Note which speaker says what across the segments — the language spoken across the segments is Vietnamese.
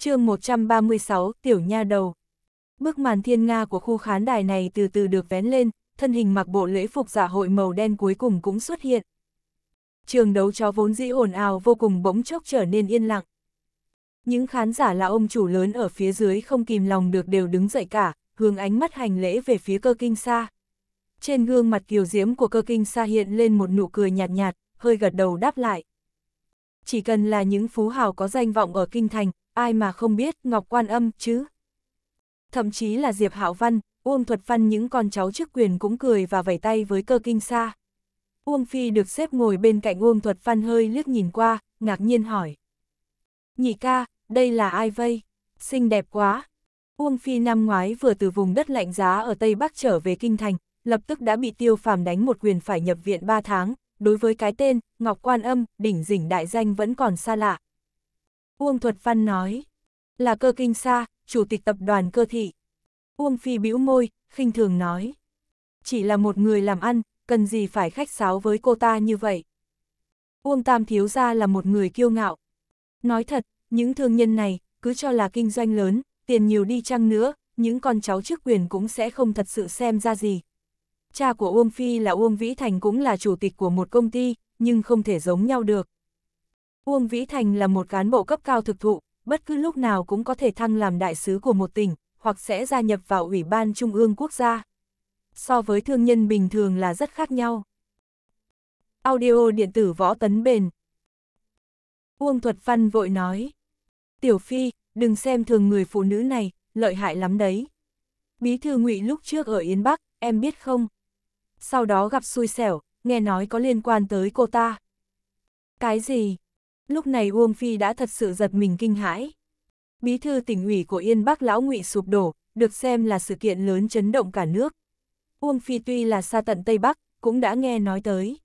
Speaker 1: chương 136, Tiểu Nha Đầu. Bức màn thiên nga của khu khán đài này từ từ được vén lên, thân hình mặc bộ lễ phục giả hội màu đen cuối cùng cũng xuất hiện. Trường đấu chó vốn dĩ ồn ào vô cùng bỗng chốc trở nên yên lặng. Những khán giả là ông chủ lớn ở phía dưới không kìm lòng được đều đứng dậy cả, hướng ánh mắt hành lễ về phía cơ kinh xa. Trên gương mặt kiều diễm của cơ kinh xa hiện lên một nụ cười nhạt nhạt, hơi gật đầu đáp lại. Chỉ cần là những phú hào có danh vọng ở kinh thành, ai mà không biết Ngọc Quan Âm chứ. Thậm chí là Diệp Hạo Văn, Uông Thuật Văn những con cháu chức quyền cũng cười và vẩy tay với cơ kinh xa. Uông Phi được xếp ngồi bên cạnh Uông Thuật Văn hơi liếc nhìn qua, ngạc nhiên hỏi. Nhị ca, đây là ai vây? Xinh đẹp quá. Uông Phi năm ngoái vừa từ vùng đất lạnh giá ở Tây Bắc trở về Kinh Thành, lập tức đã bị tiêu phàm đánh một quyền phải nhập viện 3 tháng, đối với cái tên, Ngọc Quan Âm, đỉnh dỉnh đại danh vẫn còn xa lạ. Uông Thuật Văn nói, là cơ kinh xa, chủ tịch tập đoàn cơ thị. Uông Phi bĩu môi, khinh thường nói, chỉ là một người làm ăn, cần gì phải khách sáo với cô ta như vậy. Uông Tam Thiếu Gia là một người kiêu ngạo. Nói thật, những thương nhân này, cứ cho là kinh doanh lớn, tiền nhiều đi chăng nữa, những con cháu chức quyền cũng sẽ không thật sự xem ra gì. Cha của Uông Phi là Uông Vĩ Thành cũng là chủ tịch của một công ty, nhưng không thể giống nhau được. Uông Vĩ Thành là một cán bộ cấp cao thực thụ, bất cứ lúc nào cũng có thể thăng làm đại sứ của một tỉnh, hoặc sẽ gia nhập vào Ủy ban Trung ương Quốc gia. So với thương nhân bình thường là rất khác nhau. Audio điện tử võ tấn bền. Uông Thuật Văn vội nói. Tiểu Phi, đừng xem thường người phụ nữ này, lợi hại lắm đấy. Bí thư ngụy lúc trước ở Yến Bắc, em biết không? Sau đó gặp xui xẻo, nghe nói có liên quan tới cô ta. Cái gì? Lúc này Uông Phi đã thật sự giật mình kinh hãi. Bí thư tỉnh ủy của Yên Bắc Lão Ngụy sụp đổ, được xem là sự kiện lớn chấn động cả nước. Uông Phi tuy là xa tận Tây Bắc, cũng đã nghe nói tới.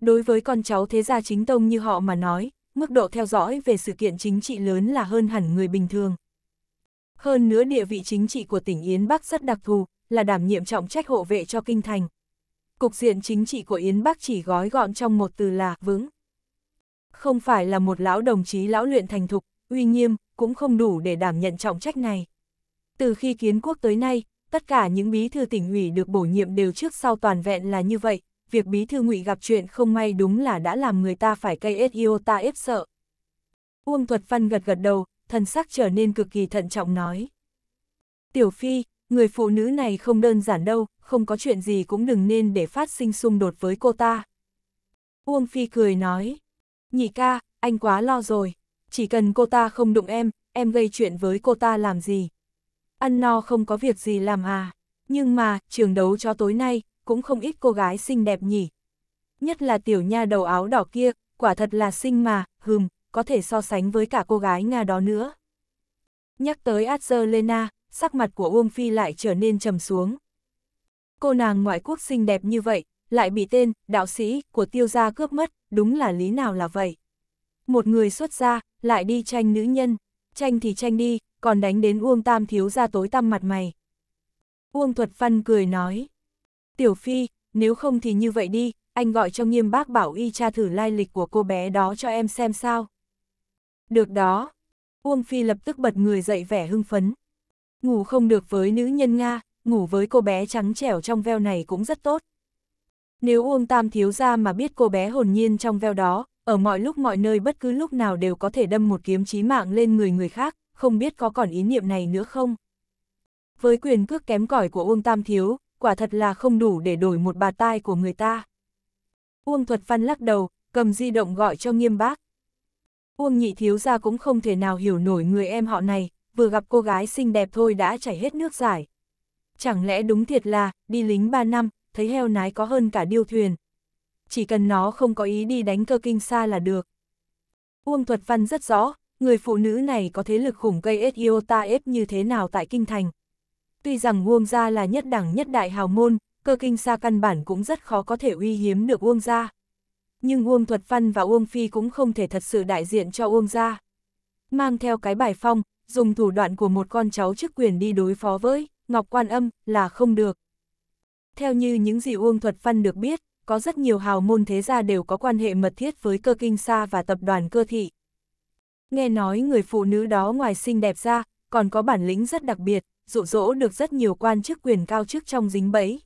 Speaker 1: Đối với con cháu thế gia chính tông như họ mà nói, mức độ theo dõi về sự kiện chính trị lớn là hơn hẳn người bình thường. Hơn nữa địa vị chính trị của tỉnh Yến Bắc rất đặc thù, là đảm nhiệm trọng trách hộ vệ cho kinh thành. Cục diện chính trị của Yến Bắc chỉ gói gọn trong một từ là vững. Không phải là một lão đồng chí lão luyện thành thục, uy nghiêm, cũng không đủ để đảm nhận trọng trách này. Từ khi kiến quốc tới nay, tất cả những bí thư tỉnh ủy được bổ nhiệm đều trước sau toàn vẹn là như vậy, việc bí thư ngụy gặp chuyện không may đúng là đã làm người ta phải cây ết ta ép sợ. Uông Thuật Văn gật gật đầu, thần sắc trở nên cực kỳ thận trọng nói. Tiểu Phi, người phụ nữ này không đơn giản đâu, không có chuyện gì cũng đừng nên để phát sinh xung đột với cô ta. Uông Phi cười nói, nhị ca, anh quá lo rồi, chỉ cần cô ta không đụng em, em gây chuyện với cô ta làm gì. Ăn no không có việc gì làm à, nhưng mà, trường đấu cho tối nay, cũng không ít cô gái xinh đẹp nhỉ. Nhất là tiểu nha đầu áo đỏ kia, quả thật là xinh mà, hừm, có thể so sánh với cả cô gái Nga đó nữa. Nhắc tới Adzelena, sắc mặt của Uông Phi lại trở nên trầm xuống. Cô nàng ngoại quốc xinh đẹp như vậy, lại bị tên, đạo sĩ, của tiêu gia cướp mất, đúng là lý nào là vậy. Một người xuất gia, lại đi tranh nữ nhân, tranh thì tranh đi, còn đánh đến Uông Tam thiếu ra tối tăm mặt mày. Uông Thuật Văn cười nói, Tiểu Phi, nếu không thì như vậy đi, anh gọi cho nghiêm bác bảo y tra thử lai lịch của cô bé đó cho em xem sao. Được đó. Uông Phi lập tức bật người dậy vẻ hưng phấn. Ngủ không được với nữ nhân Nga, ngủ với cô bé trắng trẻo trong veo này cũng rất tốt. Nếu Uông Tam thiếu ra mà biết cô bé hồn nhiên trong veo đó, ở mọi lúc mọi nơi bất cứ lúc nào đều có thể đâm một kiếm chí mạng lên người người khác, không biết có còn ý niệm này nữa không? Với quyền cước kém cỏi của Uông Tam thiếu, quả thật là không đủ để đổi một bà tai của người ta. Uông Thuật Văn lắc đầu, cầm di động gọi cho nghiêm bác. Uông nhị thiếu gia cũng không thể nào hiểu nổi người em họ này, vừa gặp cô gái xinh đẹp thôi đã chảy hết nước giải. Chẳng lẽ đúng thiệt là, đi lính 3 năm, thấy heo nái có hơn cả điêu thuyền. Chỉ cần nó không có ý đi đánh cơ kinh xa là được. Uông Thuật Văn rất rõ, người phụ nữ này có thế lực khủng cây ta ép như thế nào tại kinh thành. Tuy rằng Uông gia là nhất đẳng nhất đại hào môn, cơ kinh xa căn bản cũng rất khó có thể uy hiếm được Uông gia. Nhưng Uông Thuật Văn và Uông Phi cũng không thể thật sự đại diện cho Uông gia. Mang theo cái bài phong, dùng thủ đoạn của một con cháu chức quyền đi đối phó với Ngọc Quan Âm là không được. Theo như những gì Uông Thuật Văn được biết, có rất nhiều hào môn thế gia đều có quan hệ mật thiết với cơ kinh sa và tập đoàn cơ thị. Nghe nói người phụ nữ đó ngoài xinh đẹp ra, còn có bản lĩnh rất đặc biệt, dụ dỗ được rất nhiều quan chức quyền cao chức trong dính bẫy.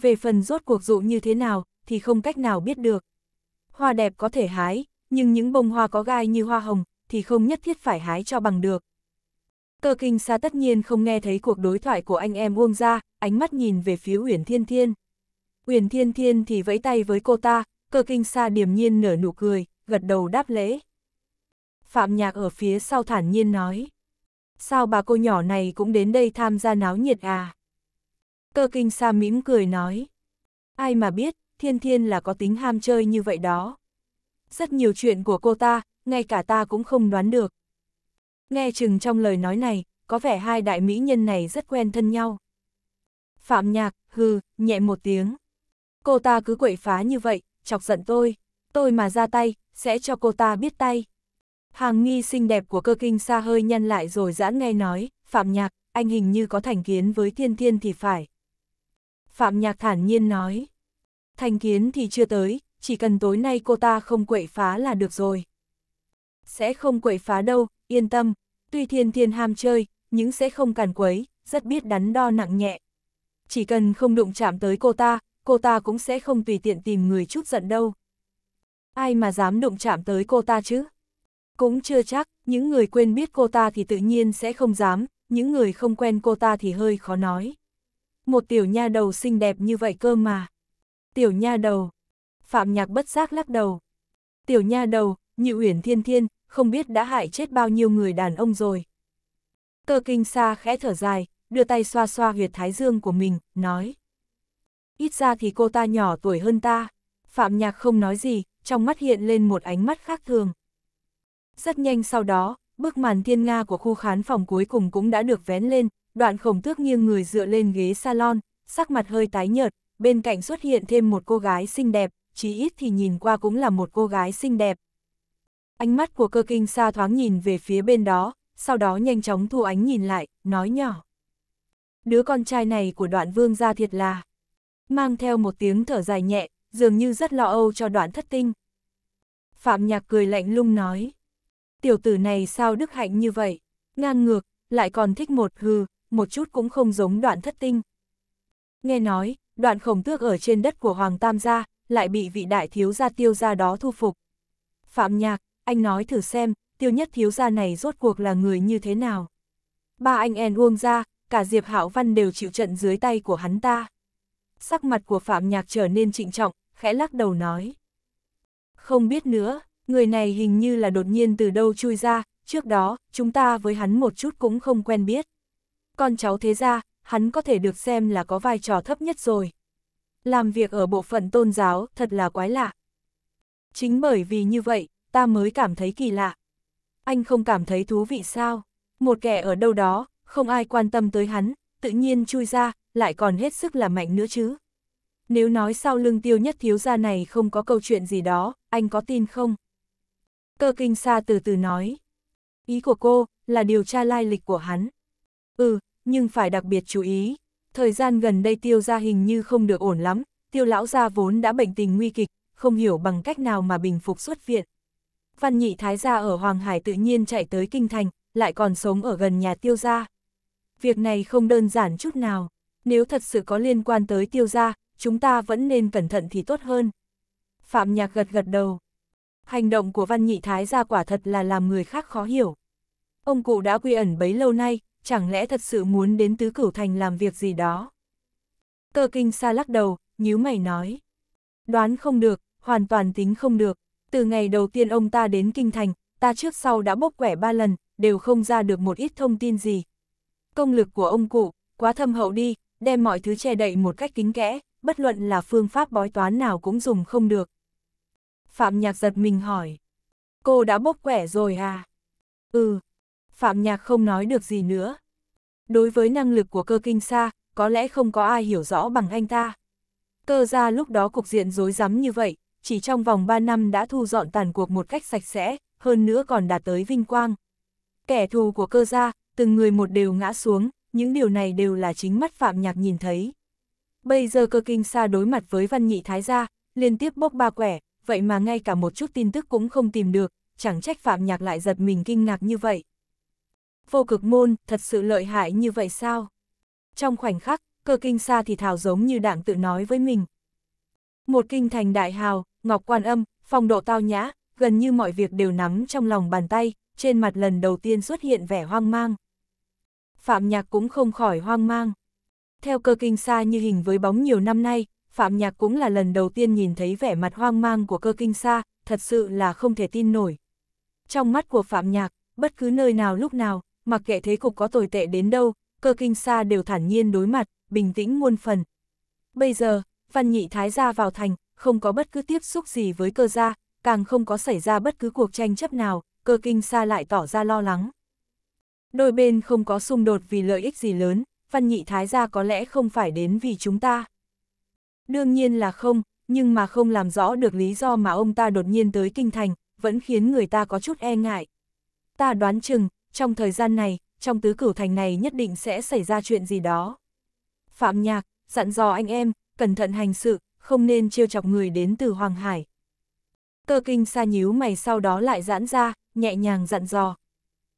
Speaker 1: Về phần rốt cuộc dụ như thế nào, thì không cách nào biết được. Hoa đẹp có thể hái, nhưng những bông hoa có gai như hoa hồng, thì không nhất thiết phải hái cho bằng được. Cơ kinh xa tất nhiên không nghe thấy cuộc đối thoại của anh em Uông ra, ánh mắt nhìn về phía Uyển Thiên Thiên. Uyển Thiên Thiên thì vẫy tay với cô ta, cơ kinh xa điềm nhiên nở nụ cười, gật đầu đáp lễ. Phạm Nhạc ở phía sau thản nhiên nói. Sao bà cô nhỏ này cũng đến đây tham gia náo nhiệt à? Cơ kinh xa mỉm cười nói. Ai mà biết, Thiên Thiên là có tính ham chơi như vậy đó. Rất nhiều chuyện của cô ta, ngay cả ta cũng không đoán được. Nghe chừng trong lời nói này, có vẻ hai đại mỹ nhân này rất quen thân nhau. Phạm Nhạc, hừ, nhẹ một tiếng. Cô ta cứ quậy phá như vậy, chọc giận tôi. Tôi mà ra tay, sẽ cho cô ta biết tay. Hàng nghi xinh đẹp của cơ kinh xa hơi nhăn lại rồi giãn nghe nói, Phạm Nhạc, anh hình như có thành kiến với thiên thiên thì phải. Phạm Nhạc thản nhiên nói, thành kiến thì chưa tới, chỉ cần tối nay cô ta không quậy phá là được rồi. Sẽ không quậy phá đâu, yên tâm, tuy thiên thiên ham chơi, nhưng sẽ không càn quấy, rất biết đắn đo nặng nhẹ. Chỉ cần không đụng chạm tới cô ta, cô ta cũng sẽ không tùy tiện tìm người chút giận đâu. Ai mà dám đụng chạm tới cô ta chứ? Cũng chưa chắc, những người quên biết cô ta thì tự nhiên sẽ không dám, những người không quen cô ta thì hơi khó nói. Một tiểu nha đầu xinh đẹp như vậy cơ mà. Tiểu nha đầu. Phạm nhạc bất giác lắc đầu. Tiểu nha đầu, như uyển thiên thiên, không biết đã hại chết bao nhiêu người đàn ông rồi. Cơ kinh xa khẽ thở dài, đưa tay xoa xoa huyệt thái dương của mình, nói. Ít ra thì cô ta nhỏ tuổi hơn ta. Phạm nhạc không nói gì, trong mắt hiện lên một ánh mắt khác thường. Rất nhanh sau đó, bức màn thiên nga của khu khán phòng cuối cùng cũng đã được vén lên, đoạn khổng tước nghiêng người dựa lên ghế salon, sắc mặt hơi tái nhợt, bên cạnh xuất hiện thêm một cô gái xinh đẹp, chí ít thì nhìn qua cũng là một cô gái xinh đẹp. Ánh mắt của cơ kinh xa thoáng nhìn về phía bên đó, sau đó nhanh chóng thu ánh nhìn lại, nói nhỏ. Đứa con trai này của đoạn vương gia thiệt là, mang theo một tiếng thở dài nhẹ, dường như rất lo âu cho đoạn thất tinh. Phạm nhạc cười lạnh lung nói tiểu tử này sao đức hạnh như vậy, ngang ngược, lại còn thích một hư, một chút cũng không giống đoạn thất tinh. Nghe nói, đoạn khổng tước ở trên đất của Hoàng Tam gia, lại bị vị đại thiếu gia tiêu gia đó thu phục. Phạm Nhạc, anh nói thử xem, tiêu nhất thiếu gia này rốt cuộc là người như thế nào. Ba anh en uông ra, cả Diệp Hạo Văn đều chịu trận dưới tay của hắn ta. Sắc mặt của Phạm Nhạc trở nên trịnh trọng, khẽ lắc đầu nói. Không biết nữa, người này hình như là đột nhiên từ đâu chui ra, trước đó, chúng ta với hắn một chút cũng không quen biết. Con cháu thế ra, hắn có thể được xem là có vai trò thấp nhất rồi. Làm việc ở bộ phận tôn giáo thật là quái lạ. Chính bởi vì như vậy, ta mới cảm thấy kỳ lạ. Anh không cảm thấy thú vị sao? Một kẻ ở đâu đó, không ai quan tâm tới hắn, tự nhiên chui ra, lại còn hết sức là mạnh nữa chứ. Nếu nói sau lưng tiêu nhất thiếu gia này không có câu chuyện gì đó, anh có tin không? Cơ kinh xa từ từ nói. Ý của cô, là điều tra lai lịch của hắn. Ừ, nhưng phải đặc biệt chú ý. Thời gian gần đây tiêu gia hình như không được ổn lắm, tiêu lão gia vốn đã bệnh tình nguy kịch, không hiểu bằng cách nào mà bình phục xuất viện. Văn nhị thái gia ở Hoàng Hải tự nhiên chạy tới kinh thành, lại còn sống ở gần nhà tiêu gia. Việc này không đơn giản chút nào, nếu thật sự có liên quan tới tiêu gia, chúng ta vẫn nên cẩn thận thì tốt hơn. Phạm Nhạc gật gật đầu. Hành động của Văn Nhị Thái gia quả thật là làm người khác khó hiểu. Ông cụ đã quy ẩn bấy lâu nay, chẳng lẽ thật sự muốn đến tứ cửu thành làm việc gì đó? Cơ kinh xa lắc đầu, nhíu mày nói. Đoán không được, hoàn toàn tính không được. Từ ngày đầu tiên ông ta đến kinh thành, ta trước sau đã bốc quẻ ba lần, đều không ra được một ít thông tin gì. Công lực của ông cụ, quá thâm hậu đi, đem mọi thứ che đậy một cách kính kẽ, bất luận là phương pháp bói toán nào cũng dùng không được. Phạm Nhạc giật mình hỏi. Cô đã bốc quẻ rồi à? Ừ. Phạm Nhạc không nói được gì nữa. Đối với năng lực của cơ kinh xa, có lẽ không có ai hiểu rõ bằng anh ta. Cơ ra lúc đó cục diện rối rắm như vậy, chỉ trong vòng 3 năm đã thu dọn tàn cuộc một cách sạch sẽ, hơn nữa còn đạt tới vinh quang. Kẻ thù của cơ gia, từng người một đều ngã xuống, những điều này đều là chính mắt Phạm Nhạc nhìn thấy. Bây giờ cơ kinh xa đối mặt với văn nhị thái gia, liên tiếp bốc ba quẻ, vậy mà ngay cả một chút tin tức cũng không tìm được, chẳng trách Phạm Nhạc lại giật mình kinh ngạc như vậy. Vô cực môn, thật sự lợi hại như vậy sao? Trong khoảnh khắc, cơ kinh xa thì thảo giống như đảng tự nói với mình. Một kinh thành đại hào, ngọc quan âm, phong độ tao nhã, gần như mọi việc đều nắm trong lòng bàn tay, trên mặt lần đầu tiên xuất hiện vẻ hoang mang. Phạm Nhạc cũng không khỏi hoang mang. Theo cơ kinh xa như hình với bóng nhiều năm nay, Phạm Nhạc cũng là lần đầu tiên nhìn thấy vẻ mặt hoang mang của cơ kinh xa, thật sự là không thể tin nổi. Trong mắt của Phạm Nhạc, bất cứ nơi nào lúc nào, mặc kệ thế cục có tồi tệ đến đâu, cơ kinh xa đều thản nhiên đối mặt, bình tĩnh muôn phần. Bây giờ, Văn Nhị Thái gia vào thành, không có bất cứ tiếp xúc gì với cơ gia, càng không có xảy ra bất cứ cuộc tranh chấp nào, cơ kinh xa lại tỏ ra lo lắng. Đôi bên không có xung đột vì lợi ích gì lớn, Văn Nhị Thái gia có lẽ không phải đến vì chúng ta. Đương nhiên là không, nhưng mà không làm rõ được lý do mà ông ta đột nhiên tới kinh thành, vẫn khiến người ta có chút e ngại. Ta đoán chừng, trong thời gian này, trong tứ cửu thành này nhất định sẽ xảy ra chuyện gì đó. Phạm Nhạc, dặn dò anh em, cẩn thận hành sự, không nên trêu chọc người đến từ Hoàng Hải. Cơ kinh xa nhíu mày sau đó lại giãn ra, nhẹ nhàng dặn dò.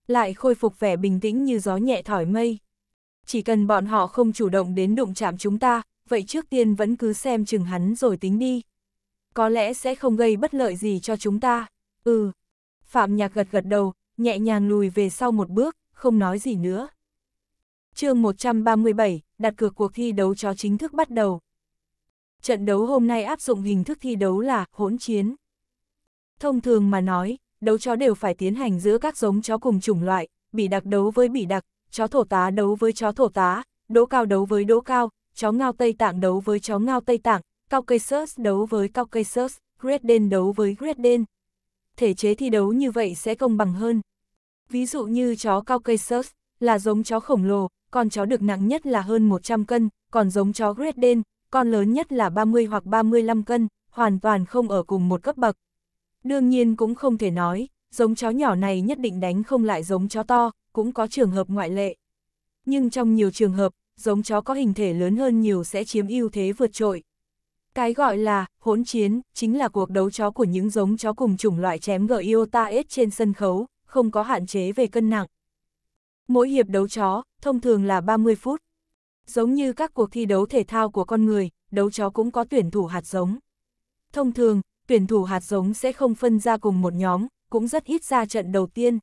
Speaker 1: Lại khôi phục vẻ bình tĩnh như gió nhẹ thổi mây. Chỉ cần bọn họ không chủ động đến đụng chạm chúng ta, vậy trước tiên vẫn cứ xem chừng hắn rồi tính đi. Có lẽ sẽ không gây bất lợi gì cho chúng ta. Ừ. Phạm Nhạc gật gật đầu, nhẹ nhàng lùi về sau một bước, không nói gì nữa. chương 137, đặt cược cuộc thi đấu chó chính thức bắt đầu. Trận đấu hôm nay áp dụng hình thức thi đấu là hỗn chiến. Thông thường mà nói, đấu chó đều phải tiến hành giữa các giống chó cùng chủng loại, bỉ đặc đấu với bỉ đặc, chó thổ tá đấu với chó thổ tá, đỗ cao đấu với đỗ cao, chó ngao Tây Tạng đấu với chó ngao Tây Tạng, Caucasus đấu với Caucasus, Great Dane đấu với Great Dane. Thể chế thi đấu như vậy sẽ công bằng hơn. Ví dụ như chó Caucasus là giống chó khổng lồ, con chó được nặng nhất là hơn 100 cân, còn giống chó Great Dane, con lớn nhất là 30 hoặc 35 cân, hoàn toàn không ở cùng một cấp bậc. Đương nhiên cũng không thể nói, giống chó nhỏ này nhất định đánh không lại giống chó to, cũng có trường hợp ngoại lệ. Nhưng trong nhiều trường hợp, giống chó có hình thể lớn hơn nhiều sẽ chiếm ưu thế vượt trội. Cái gọi là hỗn chiến chính là cuộc đấu chó của những giống chó cùng chủng loại chém gợi iota S trên sân khấu, không có hạn chế về cân nặng. Mỗi hiệp đấu chó, thông thường là 30 phút. Giống như các cuộc thi đấu thể thao của con người, đấu chó cũng có tuyển thủ hạt giống. Thông thường, tuyển thủ hạt giống sẽ không phân ra cùng một nhóm, cũng rất ít ra trận đầu tiên.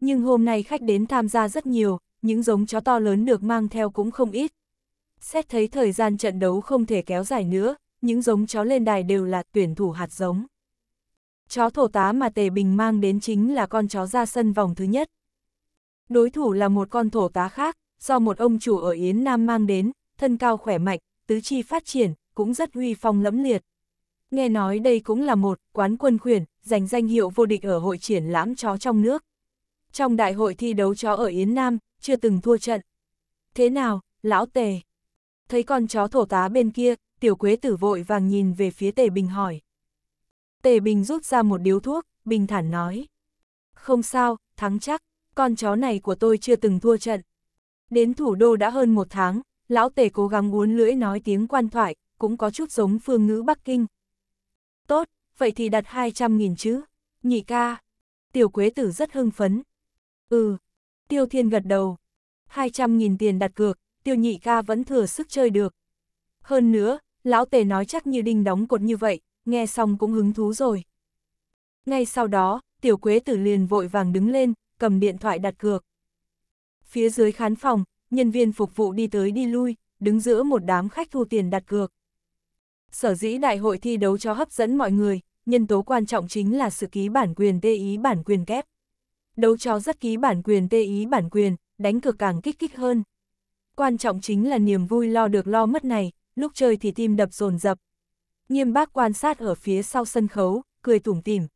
Speaker 1: Nhưng hôm nay khách đến tham gia rất nhiều, những giống chó to lớn được mang theo cũng không ít. Xét thấy thời gian trận đấu không thể kéo dài nữa, những giống chó lên đài đều là tuyển thủ hạt giống. Chó thổ tá mà Tề Bình mang đến chính là con chó ra sân vòng thứ nhất. Đối thủ là một con thổ tá khác, do một ông chủ ở Yến Nam mang đến, thân cao khỏe mạnh, tứ chi phát triển, cũng rất huy phong lẫm liệt. Nghe nói đây cũng là một quán quân khuyển, giành danh hiệu vô địch ở hội triển lãm chó trong nước. Trong đại hội thi đấu chó ở Yến Nam, chưa từng thua trận. Thế nào, lão tề? Thấy con chó thổ tá bên kia, tiểu quế tử vội vàng nhìn về phía tề bình hỏi. Tề bình rút ra một điếu thuốc, bình thản nói. Không sao, thắng chắc, con chó này của tôi chưa từng thua trận. Đến thủ đô đã hơn một tháng, lão tề cố gắng uốn lưỡi nói tiếng quan thoại, cũng có chút giống phương ngữ Bắc Kinh. Tốt, vậy thì đặt 200.000 chứ, nhị ca. Tiểu quế tử rất hưng phấn. Ừ, tiêu thiên gật đầu. 200.000 tiền đặt cược, tiêu nhị ca vẫn thừa sức chơi được. Hơn nữa, lão tề nói chắc như đinh đóng cột như vậy, nghe xong cũng hứng thú rồi. Ngay sau đó, tiểu quế tử liền vội vàng đứng lên, cầm điện thoại đặt cược. Phía dưới khán phòng, nhân viên phục vụ đi tới đi lui, đứng giữa một đám khách thu tiền đặt cược. Sở dĩ đại hội thi đấu cho hấp dẫn mọi người, nhân tố quan trọng chính là sự ký bản quyền tê ý bản quyền kép. Đấu chó rất ký bản quyền tê ý bản quyền, đánh cược càng kích kích hơn. Quan trọng chính là niềm vui lo được lo mất này, lúc chơi thì tim đập dồn dập. Nghiêm bác quan sát ở phía sau sân khấu, cười tủm tỉm.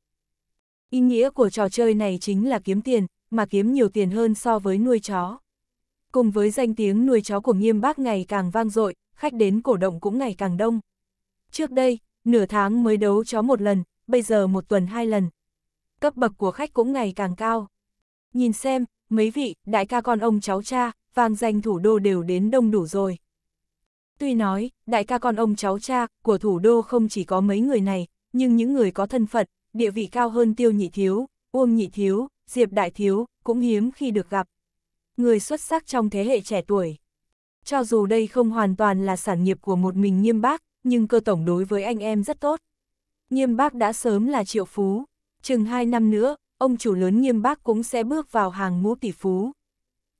Speaker 1: Ý nghĩa của trò chơi này chính là kiếm tiền, mà kiếm nhiều tiền hơn so với nuôi chó. Cùng với danh tiếng nuôi chó của nghiêm bác ngày càng vang dội, khách đến cổ động cũng ngày càng đông. Trước đây, nửa tháng mới đấu chó một lần, bây giờ một tuần hai lần. Cấp bậc của khách cũng ngày càng cao. Nhìn xem, mấy vị, đại ca con ông cháu cha, vang danh thủ đô đều đến đông đủ rồi. Tuy nói, đại ca con ông cháu cha của thủ đô không chỉ có mấy người này, nhưng những người có thân phận, địa vị cao hơn tiêu nhị thiếu, Uông nhị thiếu, Diệp đại thiếu, cũng hiếm khi được gặp. Người xuất sắc trong thế hệ trẻ tuổi. Cho dù đây không hoàn toàn là sản nghiệp của một mình nghiêm bác, nhưng cơ tổng đối với anh em rất tốt. Nghiêm bác đã sớm là triệu phú, chừng 2 năm nữa, ông chủ lớn nghiêm bác cũng sẽ bước vào hàng ngũ tỷ phú.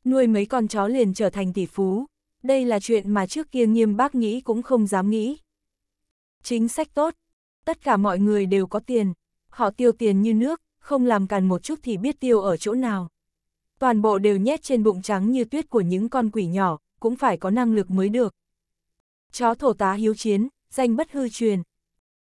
Speaker 1: Nuôi mấy con chó liền trở thành tỷ phú, đây là chuyện mà trước kia nghiêm bác nghĩ cũng không dám nghĩ. Chính sách tốt, tất cả mọi người đều có tiền, họ tiêu tiền như nước, không làm càn một chút thì biết tiêu ở chỗ nào. Toàn bộ đều nhét trên bụng trắng như tuyết của những con quỷ nhỏ, cũng phải có năng lực mới được. Chó thổ tá hiếu chiến, danh bất hư truyền.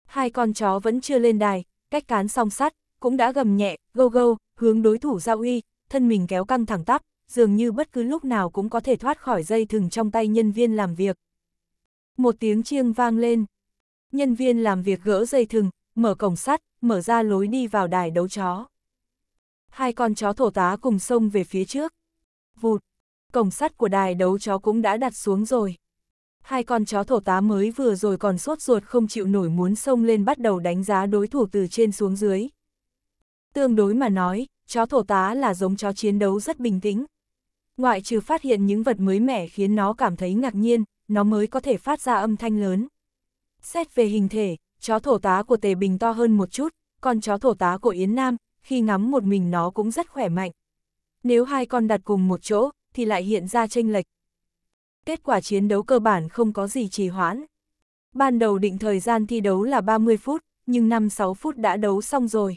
Speaker 1: Hai con chó vẫn chưa lên đài, cách cán song sắt, cũng đã gầm nhẹ, gâu gâu, hướng đối thủ giao uy, thân mình kéo căng thẳng tắp, dường như bất cứ lúc nào cũng có thể thoát khỏi dây thừng trong tay nhân viên làm việc. Một tiếng chiêng vang lên. Nhân viên làm việc gỡ dây thừng, mở cổng sắt, mở ra lối đi vào đài đấu chó. Hai con chó thổ tá cùng xông về phía trước. Vụt, cổng sắt của đài đấu chó cũng đã đặt xuống rồi. Hai con chó thổ tá mới vừa rồi còn sốt ruột không chịu nổi muốn xông lên bắt đầu đánh giá đối thủ từ trên xuống dưới. Tương đối mà nói, chó thổ tá là giống chó chiến đấu rất bình tĩnh. Ngoại trừ phát hiện những vật mới mẻ khiến nó cảm thấy ngạc nhiên, nó mới có thể phát ra âm thanh lớn. Xét về hình thể, chó thổ tá của Tề Bình to hơn một chút, còn chó thổ tá của Yến Nam, khi ngắm một mình nó cũng rất khỏe mạnh. Nếu hai con đặt cùng một chỗ, thì lại hiện ra tranh lệch. Kết quả chiến đấu cơ bản không có gì trì hoãn. Ban đầu định thời gian thi đấu là 30 phút, nhưng 5-6 phút đã đấu xong rồi.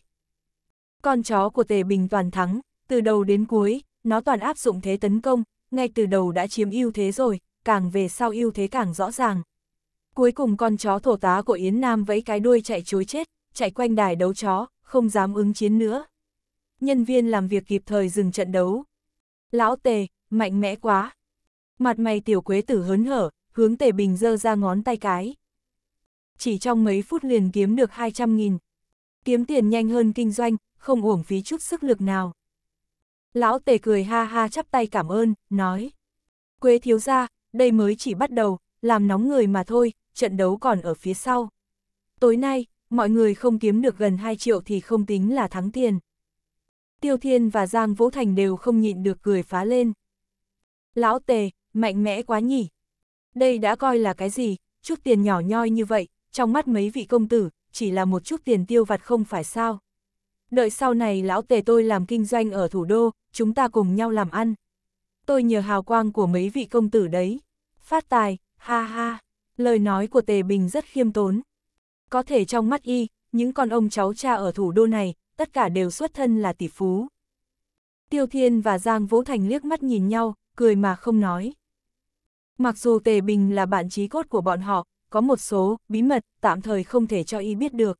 Speaker 1: Con chó của Tề Bình toàn thắng, từ đầu đến cuối, nó toàn áp dụng thế tấn công, ngay từ đầu đã chiếm ưu thế rồi, càng về sau ưu thế càng rõ ràng. Cuối cùng con chó thổ tá của Yến Nam vẫy cái đuôi chạy chối chết, chạy quanh đài đấu chó, không dám ứng chiến nữa. Nhân viên làm việc kịp thời dừng trận đấu. Lão Tề, mạnh mẽ quá. Mặt mày tiểu quế tử hớn hở, hướng Tề Bình dơ ra ngón tay cái. Chỉ trong mấy phút liền kiếm được 200.000. Kiếm tiền nhanh hơn kinh doanh, không uổng phí chút sức lực nào. Lão Tề cười ha ha chắp tay cảm ơn, nói. Quế thiếu ra, đây mới chỉ bắt đầu, làm nóng người mà thôi, trận đấu còn ở phía sau. Tối nay, mọi người không kiếm được gần 2 triệu thì không tính là thắng tiền. Tiêu Thiên và Giang Vũ Thành đều không nhịn được cười phá lên. Lão Tề, mạnh mẽ quá nhỉ. Đây đã coi là cái gì, chút tiền nhỏ nhoi như vậy, trong mắt mấy vị công tử, chỉ là một chút tiền tiêu vặt không phải sao. Đợi sau này lão Tề tôi làm kinh doanh ở thủ đô, chúng ta cùng nhau làm ăn. Tôi nhờ hào quang của mấy vị công tử đấy. Phát tài, ha ha, lời nói của Tề Bình rất khiêm tốn. Có thể trong mắt y, những con ông cháu cha ở thủ đô này, tất cả đều xuất thân là tỷ phú. Tiêu Thiên và Giang Vũ Thành liếc mắt nhìn nhau, cười mà không nói. Mặc dù Tề Bình là bạn trí cốt của bọn họ, có một số bí mật tạm thời không thể cho y biết được.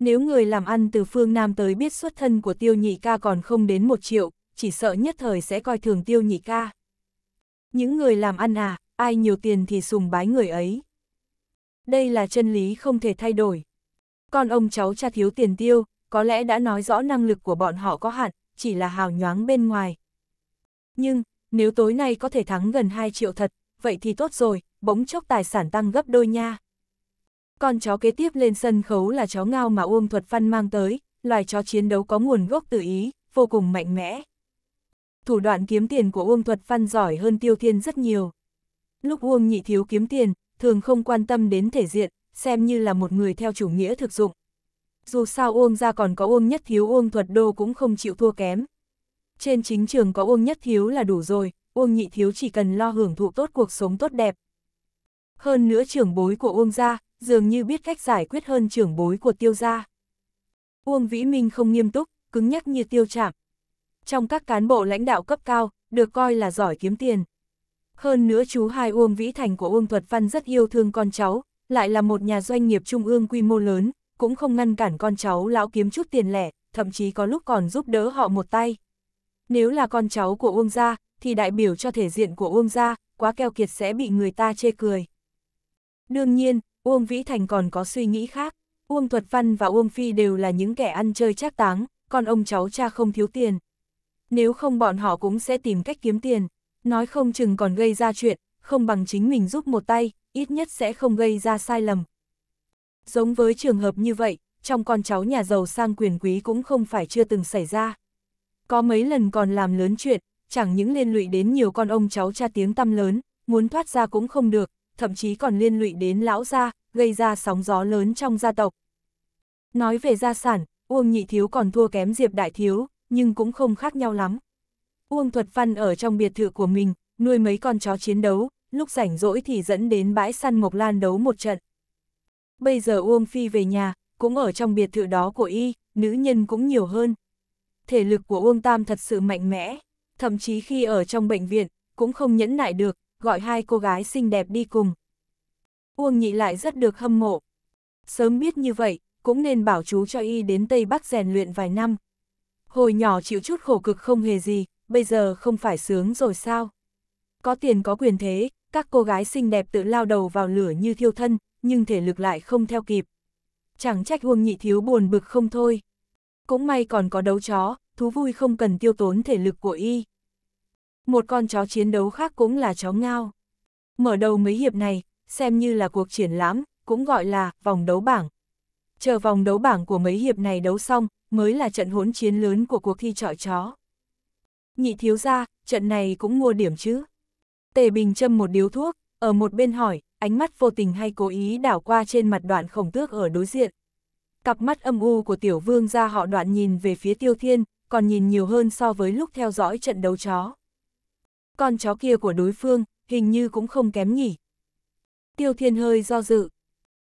Speaker 1: Nếu người làm ăn từ phương Nam tới biết xuất thân của tiêu nhị ca còn không đến một triệu, chỉ sợ nhất thời sẽ coi thường tiêu nhị ca. Những người làm ăn à, ai nhiều tiền thì sùng bái người ấy. Đây là chân lý không thể thay đổi. Con ông cháu cha thiếu tiền tiêu, có lẽ đã nói rõ năng lực của bọn họ có hạn, chỉ là hào nhoáng bên ngoài. Nhưng, nếu tối nay có thể thắng gần 2 triệu thật, vậy thì tốt rồi, bỗng chốc tài sản tăng gấp đôi nha. Con chó kế tiếp lên sân khấu là chó ngao mà Uông Thuật Văn mang tới, loài chó chiến đấu có nguồn gốc từ Ý, vô cùng mạnh mẽ. Thủ đoạn kiếm tiền của Uông Thuật Văn giỏi hơn Tiêu Thiên rất nhiều. Lúc Uông nhị thiếu kiếm tiền, thường không quan tâm đến thể diện, xem như là một người theo chủ nghĩa thực dụng. Dù sao Uông ra còn có Uông nhất thiếu Uông Thuật Đô cũng không chịu thua kém. Trên chính trường có Uông nhất thiếu là đủ rồi, Uông nhị thiếu chỉ cần lo hưởng thụ tốt cuộc sống tốt đẹp. Hơn nữa trưởng bối của Uông gia, dường như biết cách giải quyết hơn trưởng bối của tiêu gia. Uông Vĩ Minh không nghiêm túc, cứng nhắc như tiêu chạm. Trong các cán bộ lãnh đạo cấp cao, được coi là giỏi kiếm tiền. Hơn nữa chú hai Uông Vĩ Thành của Uông Thuật Văn rất yêu thương con cháu, lại là một nhà doanh nghiệp trung ương quy mô lớn, cũng không ngăn cản con cháu lão kiếm chút tiền lẻ, thậm chí có lúc còn giúp đỡ họ một tay. Nếu là con cháu của Uông gia, thì đại biểu cho thể diện của Uông gia, quá keo kiệt sẽ bị người ta chê cười. Đương nhiên, Uông Vĩ Thành còn có suy nghĩ khác, Uông Thuật Văn và Uông Phi đều là những kẻ ăn chơi chắc táng, còn ông cháu cha không thiếu tiền. Nếu không bọn họ cũng sẽ tìm cách kiếm tiền, nói không chừng còn gây ra chuyện, không bằng chính mình giúp một tay, ít nhất sẽ không gây ra sai lầm. Giống với trường hợp như vậy, trong con cháu nhà giàu sang quyền quý cũng không phải chưa từng xảy ra. Có mấy lần còn làm lớn chuyện, chẳng những liên lụy đến nhiều con ông cháu cha tiếng tăm lớn, muốn thoát ra cũng không được, thậm chí còn liên lụy đến lão gia, gây ra sóng gió lớn trong gia tộc. Nói về gia sản, Uông Nhị Thiếu còn thua kém Diệp Đại Thiếu, nhưng cũng không khác nhau lắm. Uông Thuật Văn ở trong biệt thự của mình, nuôi mấy con chó chiến đấu, lúc rảnh rỗi thì dẫn đến bãi săn Mộc Lan đấu một trận. Bây giờ Uông Phi về nhà, cũng ở trong biệt thự đó của y, nữ nhân cũng nhiều hơn. Thể lực của Uông Tam thật sự mạnh mẽ, thậm chí khi ở trong bệnh viện, cũng không nhẫn nại được, gọi hai cô gái xinh đẹp đi cùng. Uông Nhị lại rất được hâm mộ. Sớm biết như vậy, cũng nên bảo chú cho y đến Tây Bắc rèn luyện vài năm. Hồi nhỏ chịu chút khổ cực không hề gì, bây giờ không phải sướng rồi sao? Có tiền có quyền thế, các cô gái xinh đẹp tự lao đầu vào lửa như thiêu thân, nhưng thể lực lại không theo kịp. Chẳng trách Uông Nhị thiếu buồn bực không thôi. Cũng may còn có đấu chó, thú vui không cần tiêu tốn thể lực của y. Một con chó chiến đấu khác cũng là chó ngao. Mở đầu mấy hiệp này, xem như là cuộc triển lãm, cũng gọi là vòng đấu bảng. Chờ vòng đấu bảng của mấy hiệp này đấu xong, mới là trận hỗn chiến lớn của cuộc thi trọi chó. Nhị thiếu ra, trận này cũng mua điểm chứ. Tề Bình châm một điếu thuốc, ở một bên hỏi, ánh mắt vô tình hay cố ý đảo qua trên mặt đoạn khổng tước ở đối diện. Cặp mắt âm u của tiểu vương ra họ đoạn nhìn về phía tiêu thiên, còn nhìn nhiều hơn so với lúc theo dõi trận đấu chó. Con chó kia của đối phương, hình như cũng không kém nhỉ. Tiêu thiên hơi do dự.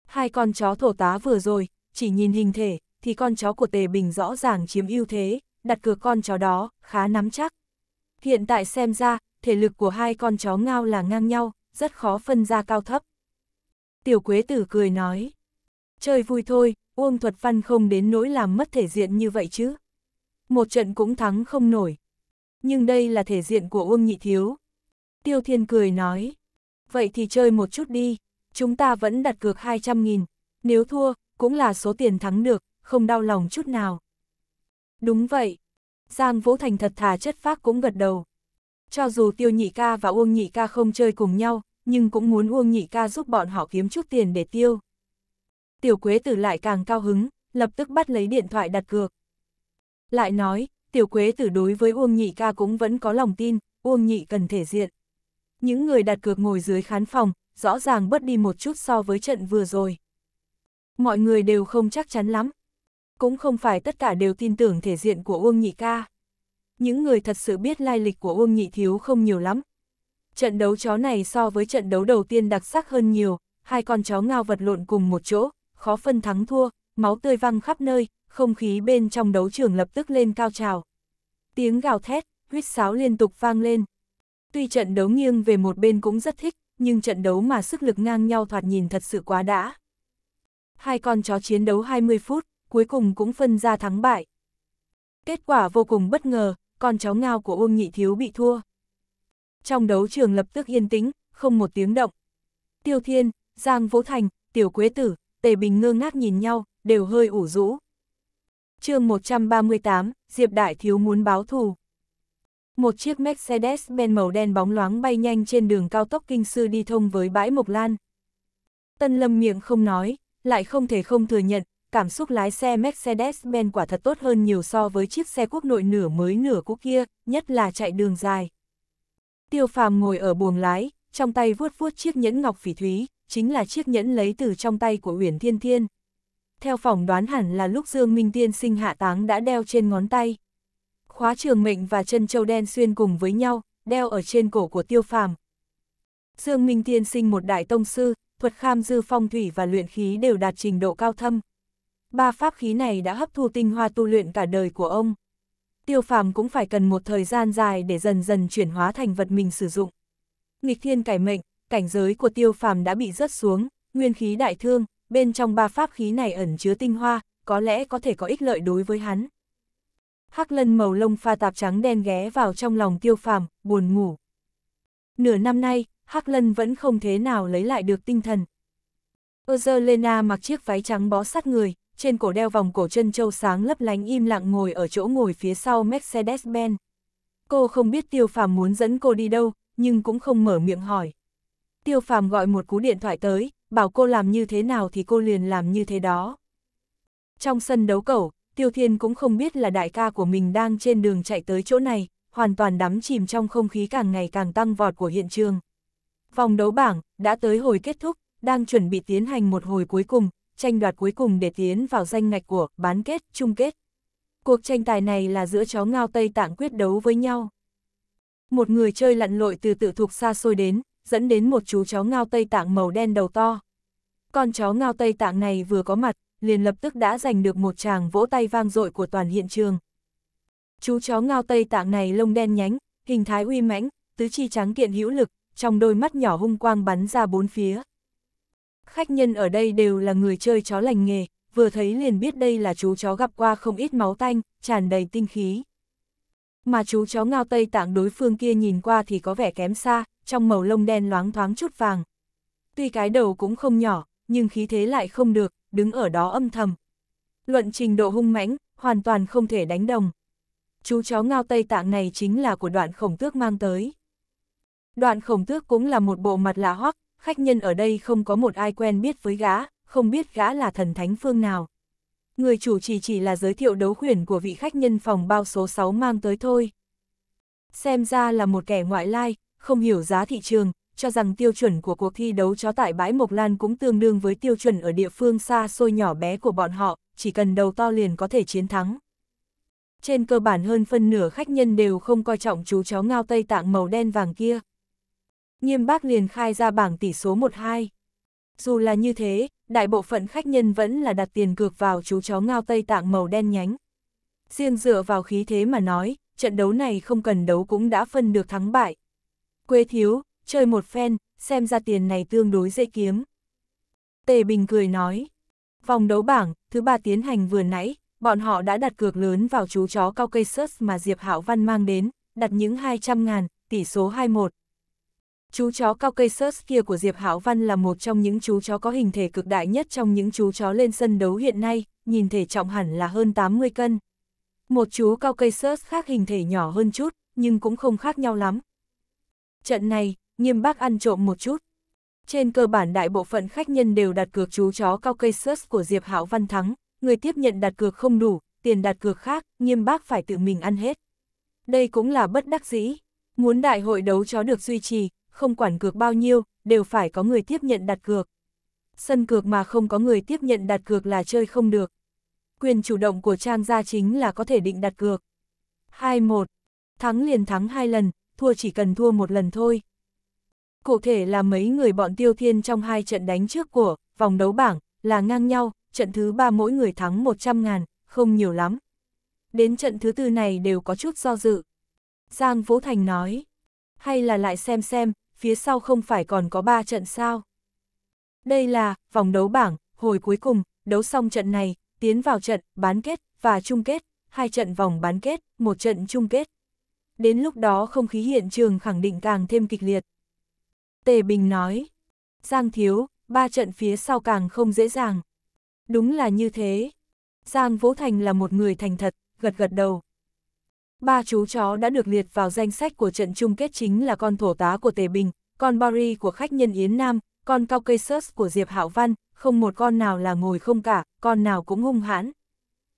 Speaker 1: Hai con chó thổ tá vừa rồi, chỉ nhìn hình thể, thì con chó của Tề Bình rõ ràng chiếm ưu thế, đặt cược con chó đó, khá nắm chắc. Hiện tại xem ra, thể lực của hai con chó ngao là ngang nhau, rất khó phân ra cao thấp. Tiểu Quế Tử cười nói, chơi vui thôi, Uông Thuật Văn không đến nỗi làm mất thể diện như vậy chứ. Một trận cũng thắng không nổi. Nhưng đây là thể diện của Uông Nhị Thiếu. Tiêu Thiên cười nói, vậy thì chơi một chút đi, chúng ta vẫn đặt cược 200.000, nếu thua, cũng là số tiền thắng được, không đau lòng chút nào. Đúng vậy. Giang Vũ Thành thật thà chất phác cũng gật đầu. Cho dù Tiêu Nhị Ca và Uông Nhị Ca không chơi cùng nhau, nhưng cũng muốn Uông Nhị Ca giúp bọn họ kiếm chút tiền để tiêu. Tiểu Quế Tử lại càng cao hứng, lập tức bắt lấy điện thoại đặt cược. Lại nói, Tiểu Quế Tử đối với Uông Nhị Ca cũng vẫn có lòng tin, Uông Nhị cần thể diện. Những người đặt cược ngồi dưới khán phòng, rõ ràng bớt đi một chút so với trận vừa rồi. Mọi người đều không chắc chắn lắm. Cũng không phải tất cả đều tin tưởng thể diện của Uông Nhị Ca. Những người thật sự biết lai lịch của Uông Nhị Thiếu không nhiều lắm. Trận đấu chó này so với trận đấu đầu tiên đặc sắc hơn nhiều, hai con chó ngao vật lộn cùng một chỗ, khó phân thắng thua, máu tươi văng khắp nơi, không khí bên trong đấu trường lập tức lên cao trào. Tiếng gào thét, huyết sáo liên tục vang lên. Tuy trận đấu nghiêng về một bên cũng rất thích, nhưng trận đấu mà sức lực ngang nhau thoạt nhìn thật sự quá đã. Hai con chó chiến đấu 20 phút, cuối cùng cũng phân ra thắng bại. Kết quả vô cùng bất ngờ, con cháu ngao của Uông Nhị Thiếu bị thua. Trong đấu trường lập tức yên tĩnh, không một tiếng động. Tiêu Thiên, Giang Vũ Thành, Tiểu Quế Tử, Tề Bình ngơ ngác nhìn nhau, đều hơi ủ rũ. chương 138, Diệp Đại Thiếu muốn báo thù. Một chiếc Mercedes-Benz màu đen bóng loáng bay nhanh trên đường cao tốc Kinh Sư đi thông với bãi Mộc Lan. Tân Lâm miệng không nói, lại không thể không thừa nhận, cảm xúc lái xe Mercedes-Benz quả thật tốt hơn nhiều so với chiếc xe quốc nội nửa mới nửa cũ kia, nhất là chạy đường dài. Tiêu phàm ngồi ở buồng lái, trong tay vuốt vuốt chiếc nhẫn ngọc phỉ thúy, chính là chiếc nhẫn lấy từ trong tay của Uyển Thiên Thiên. Theo phỏng đoán hẳn là lúc Dương Minh Tiên sinh hạ táng đã đeo trên ngón tay. Khóa trường mệnh và chân châu đen xuyên cùng với nhau, đeo ở trên cổ của tiêu phàm. Dương Minh Tiên sinh một đại tông sư, thuật kham dư phong thủy và luyện khí đều đạt trình độ cao thâm. Ba pháp khí này đã hấp thu tinh hoa tu luyện cả đời của ông. Tiêu phàm cũng phải cần một thời gian dài để dần dần chuyển hóa thành vật mình sử dụng. Nghịch thiên cải mệnh, cảnh giới của tiêu phàm đã bị rớt xuống, nguyên khí đại thương, bên trong ba pháp khí này ẩn chứa tinh hoa, có lẽ có thể có ích lợi đối với hắn. Hắc lân màu lông pha tạp trắng đen ghé vào trong lòng tiêu phàm, buồn ngủ. Nửa năm nay, Hắc lân vẫn không thế nào lấy lại được tinh thần. Lena mặc chiếc váy trắng bó sát người, trên cổ đeo vòng cổ chân châu sáng lấp lánh im lặng ngồi ở chỗ ngồi phía sau Mercedes-Benz. Cô không biết Tiêu Phàm muốn dẫn cô đi đâu, nhưng cũng không mở miệng hỏi. Tiêu Phàm gọi một cú điện thoại tới, bảo cô làm như thế nào thì cô liền làm như thế đó. Trong sân đấu cẩu, Tiêu Thiên cũng không biết là đại ca của mình đang trên đường chạy tới chỗ này, hoàn toàn đắm chìm trong không khí càng ngày càng tăng vọt của hiện trường. Vòng đấu bảng, đã tới hồi kết thúc, đang chuẩn bị tiến hành một hồi cuối cùng, tranh đoạt cuối cùng để tiến vào danh ngạch của bán kết, chung kết. Cuộc tranh tài này là giữa chó ngao Tây Tạng quyết đấu với nhau. Một người chơi lặn lội từ tự thuộc xa xôi đến, dẫn đến một chú chó ngao Tây Tạng màu đen đầu to. Con chó ngao Tây Tạng này vừa có mặt, liền lập tức đã giành được một tràng vỗ tay vang dội của toàn hiện trường. Chú chó ngao Tây Tạng này lông đen nhánh, hình thái uy mãnh, tứ chi trắng kiện hữu lực, trong đôi mắt nhỏ hung quang bắn ra bốn phía. Khách nhân ở đây đều là người chơi chó lành nghề, vừa thấy liền biết đây là chú chó gặp qua không ít máu tanh, tràn đầy tinh khí. Mà chú chó ngao Tây Tạng đối phương kia nhìn qua thì có vẻ kém xa, trong màu lông đen loáng thoáng chút vàng. Tuy cái đầu cũng không nhỏ, nhưng khí thế lại không được, đứng ở đó âm thầm. Luận trình độ hung mãnh, hoàn toàn không thể đánh đồng. Chú chó ngao Tây Tạng này chính là của đoạn khổng tước mang tới. Đoạn khổng tước cũng là một bộ mặt lạ hoắc, khách nhân ở đây không có một ai quen biết với gã, không biết gã là thần thánh phương nào. Người chủ chỉ chỉ là giới thiệu đấu khuyển của vị khách nhân phòng bao số 6 mang tới thôi. Xem ra là một kẻ ngoại lai, không hiểu giá thị trường, cho rằng tiêu chuẩn của cuộc thi đấu chó tại bãi Mộc Lan cũng tương đương với tiêu chuẩn ở địa phương xa xôi nhỏ bé của bọn họ, chỉ cần đầu to liền có thể chiến thắng. Trên cơ bản hơn phân nửa khách nhân đều không coi trọng chú chó ngao Tây Tạng màu đen vàng kia. Nghiêm bác liền khai ra bảng tỷ số 1-2. Dù là như thế, đại bộ phận khách nhân vẫn là đặt tiền cược vào chú chó ngao Tây Tạng màu đen nhánh. Riêng dựa vào khí thế mà nói, trận đấu này không cần đấu cũng đã phân được thắng bại. Quê thiếu, chơi một phen, xem ra tiền này tương đối dễ kiếm. Tề Bình cười nói, vòng đấu bảng, thứ ba tiến hành vừa nãy, bọn họ đã đặt cược lớn vào chú chó cao cây sớt mà Diệp Hạo Văn mang đến, đặt những 200 ngàn, tỷ số 21. Chú chó cao cây Caucasus kia của Diệp Hạo Văn là một trong những chú chó có hình thể cực đại nhất trong những chú chó lên sân đấu hiện nay, nhìn thể trọng hẳn là hơn 80 cân. Một chú cao cây Caucasus khác hình thể nhỏ hơn chút, nhưng cũng không khác nhau lắm. Trận này, nghiêm bác ăn trộm một chút. Trên cơ bản đại bộ phận khách nhân đều đặt cược chú chó cao cây Caucasus của Diệp Hạo Văn thắng, người tiếp nhận đặt cược không đủ, tiền đặt cược khác, nghiêm bác phải tự mình ăn hết. Đây cũng là bất đắc dĩ. Muốn đại hội đấu chó được duy trì, không quản cược bao nhiêu, đều phải có người tiếp nhận đặt cược. Sân cược mà không có người tiếp nhận đặt cược là chơi không được. Quyền chủ động của trang gia chính là có thể định đặt cược. 2-1. Thắng liền thắng hai lần, thua chỉ cần thua một lần thôi. Cụ thể là mấy người bọn tiêu thiên trong hai trận đánh trước của vòng đấu bảng là ngang nhau, trận thứ ba mỗi người thắng 100 ngàn, không nhiều lắm. Đến trận thứ tư này đều có chút do dự. Giang Vũ Thành nói, hay là lại xem xem, phía sau không phải còn có ba trận sao. Đây là, vòng đấu bảng, hồi cuối cùng, đấu xong trận này, tiến vào trận, bán kết, và chung kết, hai trận vòng bán kết, một trận chung kết. Đến lúc đó không khí hiện trường khẳng định càng thêm kịch liệt. Tề Bình nói, Giang Thiếu, ba trận phía sau càng không dễ dàng. Đúng là như thế. Giang Vũ Thành là một người thành thật, gật gật đầu. Ba chú chó đã được liệt vào danh sách của trận chung kết chính là con thổ tá của Tề Bình, con Barry của khách nhân Yến Nam, con Caucasus của Diệp Hạo Văn, không một con nào là ngồi không cả, con nào cũng hung hãn.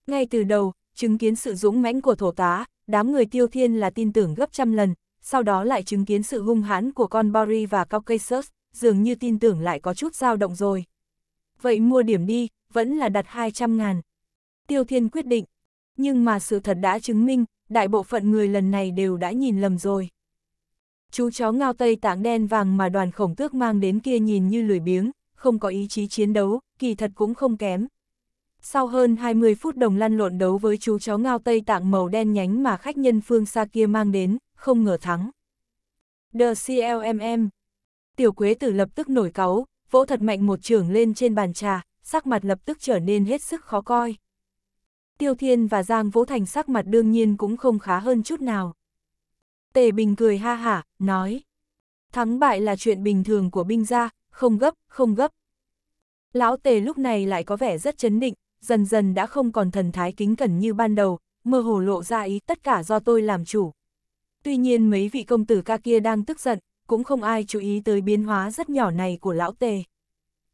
Speaker 1: Ngay từ đầu, chứng kiến sự dũng mãnh của thổ tá, đám người tiêu thiên là tin tưởng gấp trăm lần, sau đó lại chứng kiến sự hung hãn của con Barry và Caucasus, dường như tin tưởng lại có chút dao động rồi. Vậy mua điểm đi, vẫn là đặt 200 ngàn. Tiêu Thiên quyết định. Nhưng mà sự thật đã chứng minh, đại bộ phận người lần này đều đã nhìn lầm rồi. Chú chó ngao tây tạng đen vàng mà đoàn khổng tước mang đến kia nhìn như lười biếng, không có ý chí chiến đấu, kỳ thật cũng không kém. Sau hơn 20 phút đồng lăn lộn đấu với chú chó ngao tây tạng màu đen nhánh mà khách nhân phương xa kia mang đến, không ngờ thắng. The CLMM Tiểu quế tử lập tức nổi cáu, vỗ thật mạnh một trưởng lên trên bàn trà, sắc mặt lập tức trở nên hết sức khó coi. Tiêu Thiên và Giang Vũ Thành sắc mặt đương nhiên cũng không khá hơn chút nào. Tề Bình cười ha hả, nói. Thắng bại là chuyện bình thường của binh gia, không gấp, không gấp. Lão Tề lúc này lại có vẻ rất chấn định, dần dần đã không còn thần thái kính cẩn như ban đầu, mơ hồ lộ ra ý tất cả do tôi làm chủ. Tuy nhiên mấy vị công tử ca kia đang tức giận, cũng không ai chú ý tới biến hóa rất nhỏ này của lão Tề.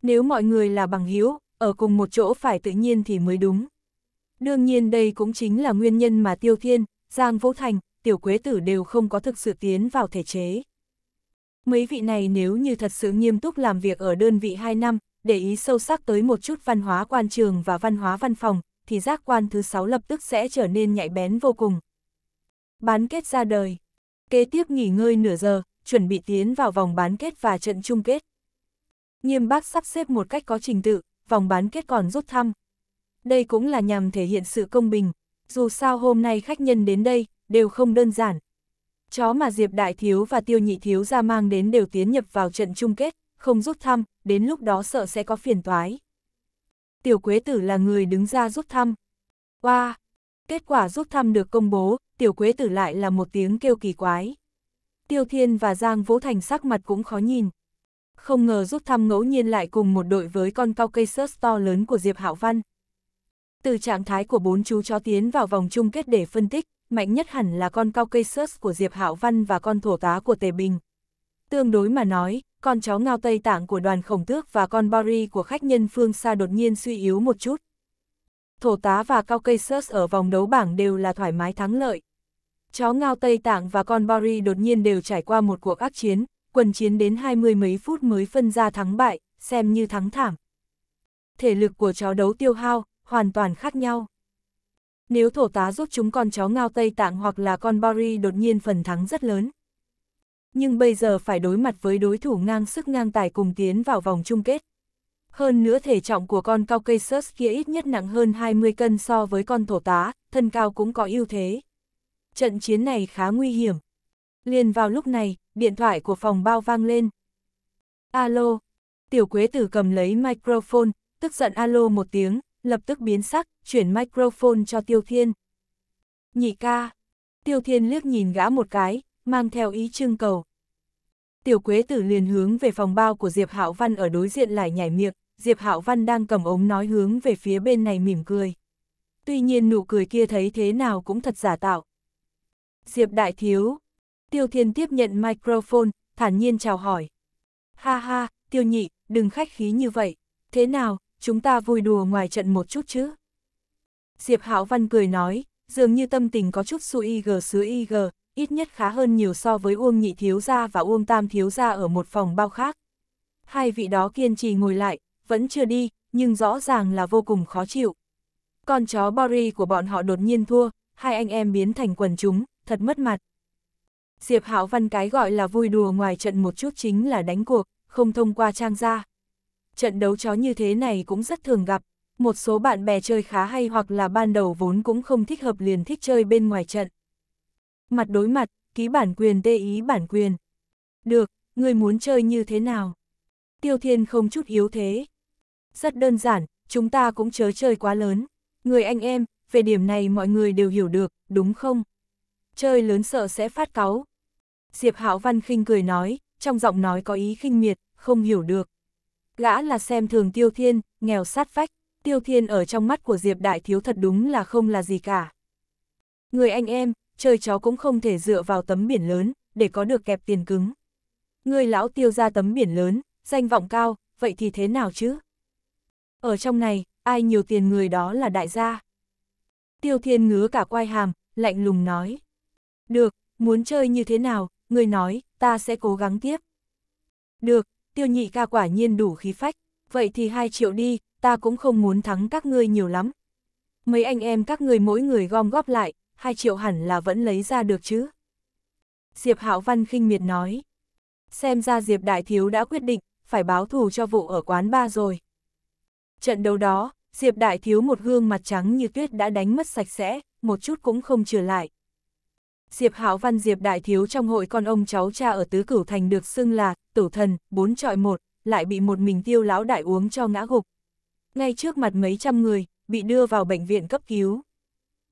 Speaker 1: Nếu mọi người là bằng hiếu, ở cùng một chỗ phải tự nhiên thì mới đúng. Đương nhiên đây cũng chính là nguyên nhân mà Tiêu Thiên, Giang Vũ Thành, Tiểu Quế Tử đều không có thực sự tiến vào thể chế. Mấy vị này nếu như thật sự nghiêm túc làm việc ở đơn vị 2 năm, để ý sâu sắc tới một chút văn hóa quan trường và văn hóa văn phòng, thì giác quan thứ 6 lập tức sẽ trở nên nhạy bén vô cùng. Bán kết ra đời. Kế tiếp nghỉ ngơi nửa giờ, chuẩn bị tiến vào vòng bán kết và trận chung kết. Nghiêm bác sắp xếp một cách có trình tự, vòng bán kết còn rút thăm. Đây cũng là nhằm thể hiện sự công bình, dù sao hôm nay khách nhân đến đây, đều không đơn giản. Chó mà Diệp Đại Thiếu và Tiêu Nhị Thiếu ra mang đến đều tiến nhập vào trận chung kết, không rút thăm, đến lúc đó sợ sẽ có phiền toái. Tiểu Quế Tử là người đứng ra rút thăm. Wow! Kết quả rút thăm được công bố, Tiểu Quế Tử lại là một tiếng kêu kỳ quái. Tiêu Thiên và Giang Vũ Thành sắc mặt cũng khó nhìn. Không ngờ rút thăm ngẫu nhiên lại cùng một đội với con cao cây sớt to lớn của Diệp Hạo Văn. Từ trạng thái của bốn chú chó tiến vào vòng chung kết để phân tích, mạnh nhất hẳn là con cao cây của Diệp Hạo Văn và con thổ tá của Tề Bình. Tương đối mà nói, con chó ngao Tây Tạng của đoàn khổng tước và con Bori của khách nhân phương xa đột nhiên suy yếu một chút. Thổ tá và cao cây ở vòng đấu bảng đều là thoải mái thắng lợi. Chó ngao Tây Tạng và con Bori đột nhiên đều trải qua một cuộc ác chiến, quần chiến đến hai mươi mấy phút mới phân ra thắng bại, xem như thắng thảm. Thể lực của chó đấu tiêu hao, hoàn toàn khác nhau. Nếu thổ tá giúp chúng con chó ngao Tây Tạng hoặc là con Bori đột nhiên phần thắng rất lớn. Nhưng bây giờ phải đối mặt với đối thủ ngang sức ngang tài cùng tiến vào vòng chung kết. Hơn nữa thể trọng của con Caucasus kia ít nhất nặng hơn 20 cân so với con thổ tá, thân cao cũng có ưu thế. Trận chiến này khá nguy hiểm. Liền vào lúc này, điện thoại của phòng bao vang lên. Alo, tiểu quế tử cầm lấy microphone, tức giận alo một tiếng, lập tức biến sắc, chuyển microphone cho Tiêu Thiên. Nhị ca, Tiêu Thiên liếc nhìn gã một cái, mang theo ý trưng cầu. Tiểu Quế Tử liền hướng về phòng bao của Diệp Hạo Văn ở đối diện lại nhảy miệng, Diệp Hạo Văn đang cầm ống nói hướng về phía bên này mỉm cười. Tuy nhiên nụ cười kia thấy thế nào cũng thật giả tạo. Diệp Đại Thiếu. Tiêu Thiên tiếp nhận microphone, thản nhiên chào hỏi. Ha ha, Tiêu Nhị, đừng khách khí như vậy. Thế nào, chúng ta vui đùa ngoài trận một chút chứ? Diệp Hạo Văn cười nói, dường như tâm tình có chút su y gờ sứ y gờ, ít nhất khá hơn nhiều so với Uông Nhị Thiếu Gia và Uông Tam Thiếu Gia ở một phòng bao khác. Hai vị đó kiên trì ngồi lại, vẫn chưa đi, nhưng rõ ràng là vô cùng khó chịu. Con chó Bori của bọn họ đột nhiên thua, hai anh em biến thành quần chúng, thật mất mặt. Diệp Hạo Văn cái gọi là vui đùa ngoài trận một chút chính là đánh cuộc, không thông qua trang gia. Trận đấu chó như thế này cũng rất thường gặp, một số bạn bè chơi khá hay hoặc là ban đầu vốn cũng không thích hợp liền thích chơi bên ngoài trận. Mặt đối mặt, ký bản quyền tê ý bản quyền. Được, người muốn chơi như thế nào? Tiêu Thiên không chút yếu thế. Rất đơn giản, chúng ta cũng chớ chơi quá lớn. Người anh em, về điểm này mọi người đều hiểu được, đúng không? Chơi lớn sợ sẽ phát cáu. Diệp Hạo Văn khinh cười nói, trong giọng nói có ý khinh miệt, không hiểu được. Gã là xem thường Tiêu Thiên, nghèo sát vách. Tiêu Thiên ở trong mắt của Diệp Đại Thiếu thật đúng là không là gì cả. Người anh em, chơi chó cũng không thể dựa vào tấm biển lớn, để có được kẹp tiền cứng. Người lão tiêu ra tấm biển lớn, danh vọng cao, vậy thì thế nào chứ? Ở trong này, ai nhiều tiền người đó là đại gia. Tiêu Thiên ngứa cả quai hàm, lạnh lùng nói. Được, muốn chơi như thế nào, người nói, ta sẽ cố gắng tiếp. Được, tiêu nhị ca quả nhiên đủ khí phách, vậy thì hai triệu đi, ta cũng không muốn thắng các ngươi nhiều lắm. Mấy anh em các ngươi mỗi người gom góp lại, hai triệu hẳn là vẫn lấy ra được chứ. Diệp Hạo Văn khinh miệt nói. Xem ra Diệp Đại Thiếu đã quyết định, phải báo thù cho vụ ở quán ba rồi. Trận đấu đó, Diệp Đại Thiếu một gương mặt trắng như tuyết đã đánh mất sạch sẽ, một chút cũng không trở lại. Diệp Hạo Văn Diệp Đại Thiếu trong hội con ông cháu cha ở Tứ Cửu Thành được xưng là Tử Thần, bốn trọi một, lại bị một mình tiêu lão đại uống cho ngã gục. Ngay trước mặt mấy trăm người, bị đưa vào bệnh viện cấp cứu.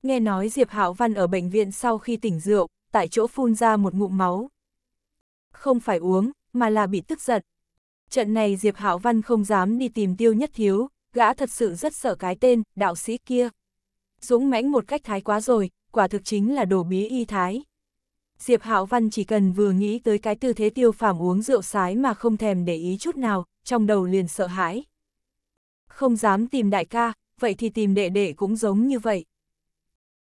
Speaker 1: Nghe nói Diệp Hạo Văn ở bệnh viện sau khi tỉnh rượu, tại chỗ phun ra một ngụm máu. Không phải uống, mà là bị tức giận. Trận này Diệp Hạo Văn không dám đi tìm tiêu nhất thiếu, gã thật sự rất sợ cái tên, đạo sĩ kia. Dũng mãnh một cách thái quá rồi, quả thực chính là đồ bí y thái. Diệp Hạo Văn chỉ cần vừa nghĩ tới cái tư thế tiêu phàm uống rượu sái mà không thèm để ý chút nào, trong đầu liền sợ hãi. Không dám tìm đại ca, vậy thì tìm đệ đệ cũng giống như vậy.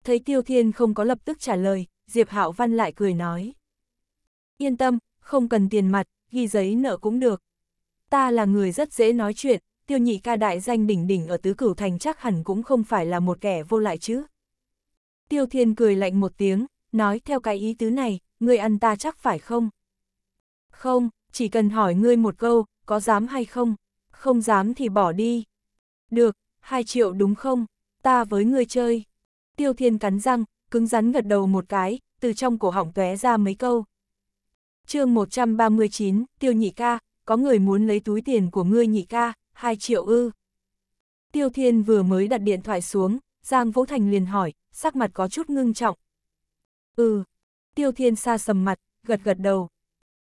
Speaker 1: Thấy Tiêu Thiên không có lập tức trả lời, Diệp Hạo Văn lại cười nói. Yên tâm, không cần tiền mặt, ghi giấy nợ cũng được. Ta là người rất dễ nói chuyện, tiêu nhị ca đại danh đỉnh đỉnh ở tứ cửu thành chắc hẳn cũng không phải là một kẻ vô lại chứ. Tiêu Thiên cười lạnh một tiếng, nói theo cái ý tứ này, ngươi ăn ta chắc phải không? Không, chỉ cần hỏi ngươi một câu, có dám hay không? Không dám thì bỏ đi. Được, hai triệu đúng không? Ta với ngươi chơi. Tiêu Thiên cắn răng, cứng rắn gật đầu một cái, từ trong cổ họng tóe ra mấy câu. chương 139, Tiêu Nhị Ca, có người muốn lấy túi tiền của ngươi Nhị Ca, 2 triệu ư. Tiêu Thiên vừa mới đặt điện thoại xuống, Giang Vũ Thành liền hỏi, sắc mặt có chút ngưng trọng. Ừ, Tiêu Thiên xa sầm mặt, gật gật đầu.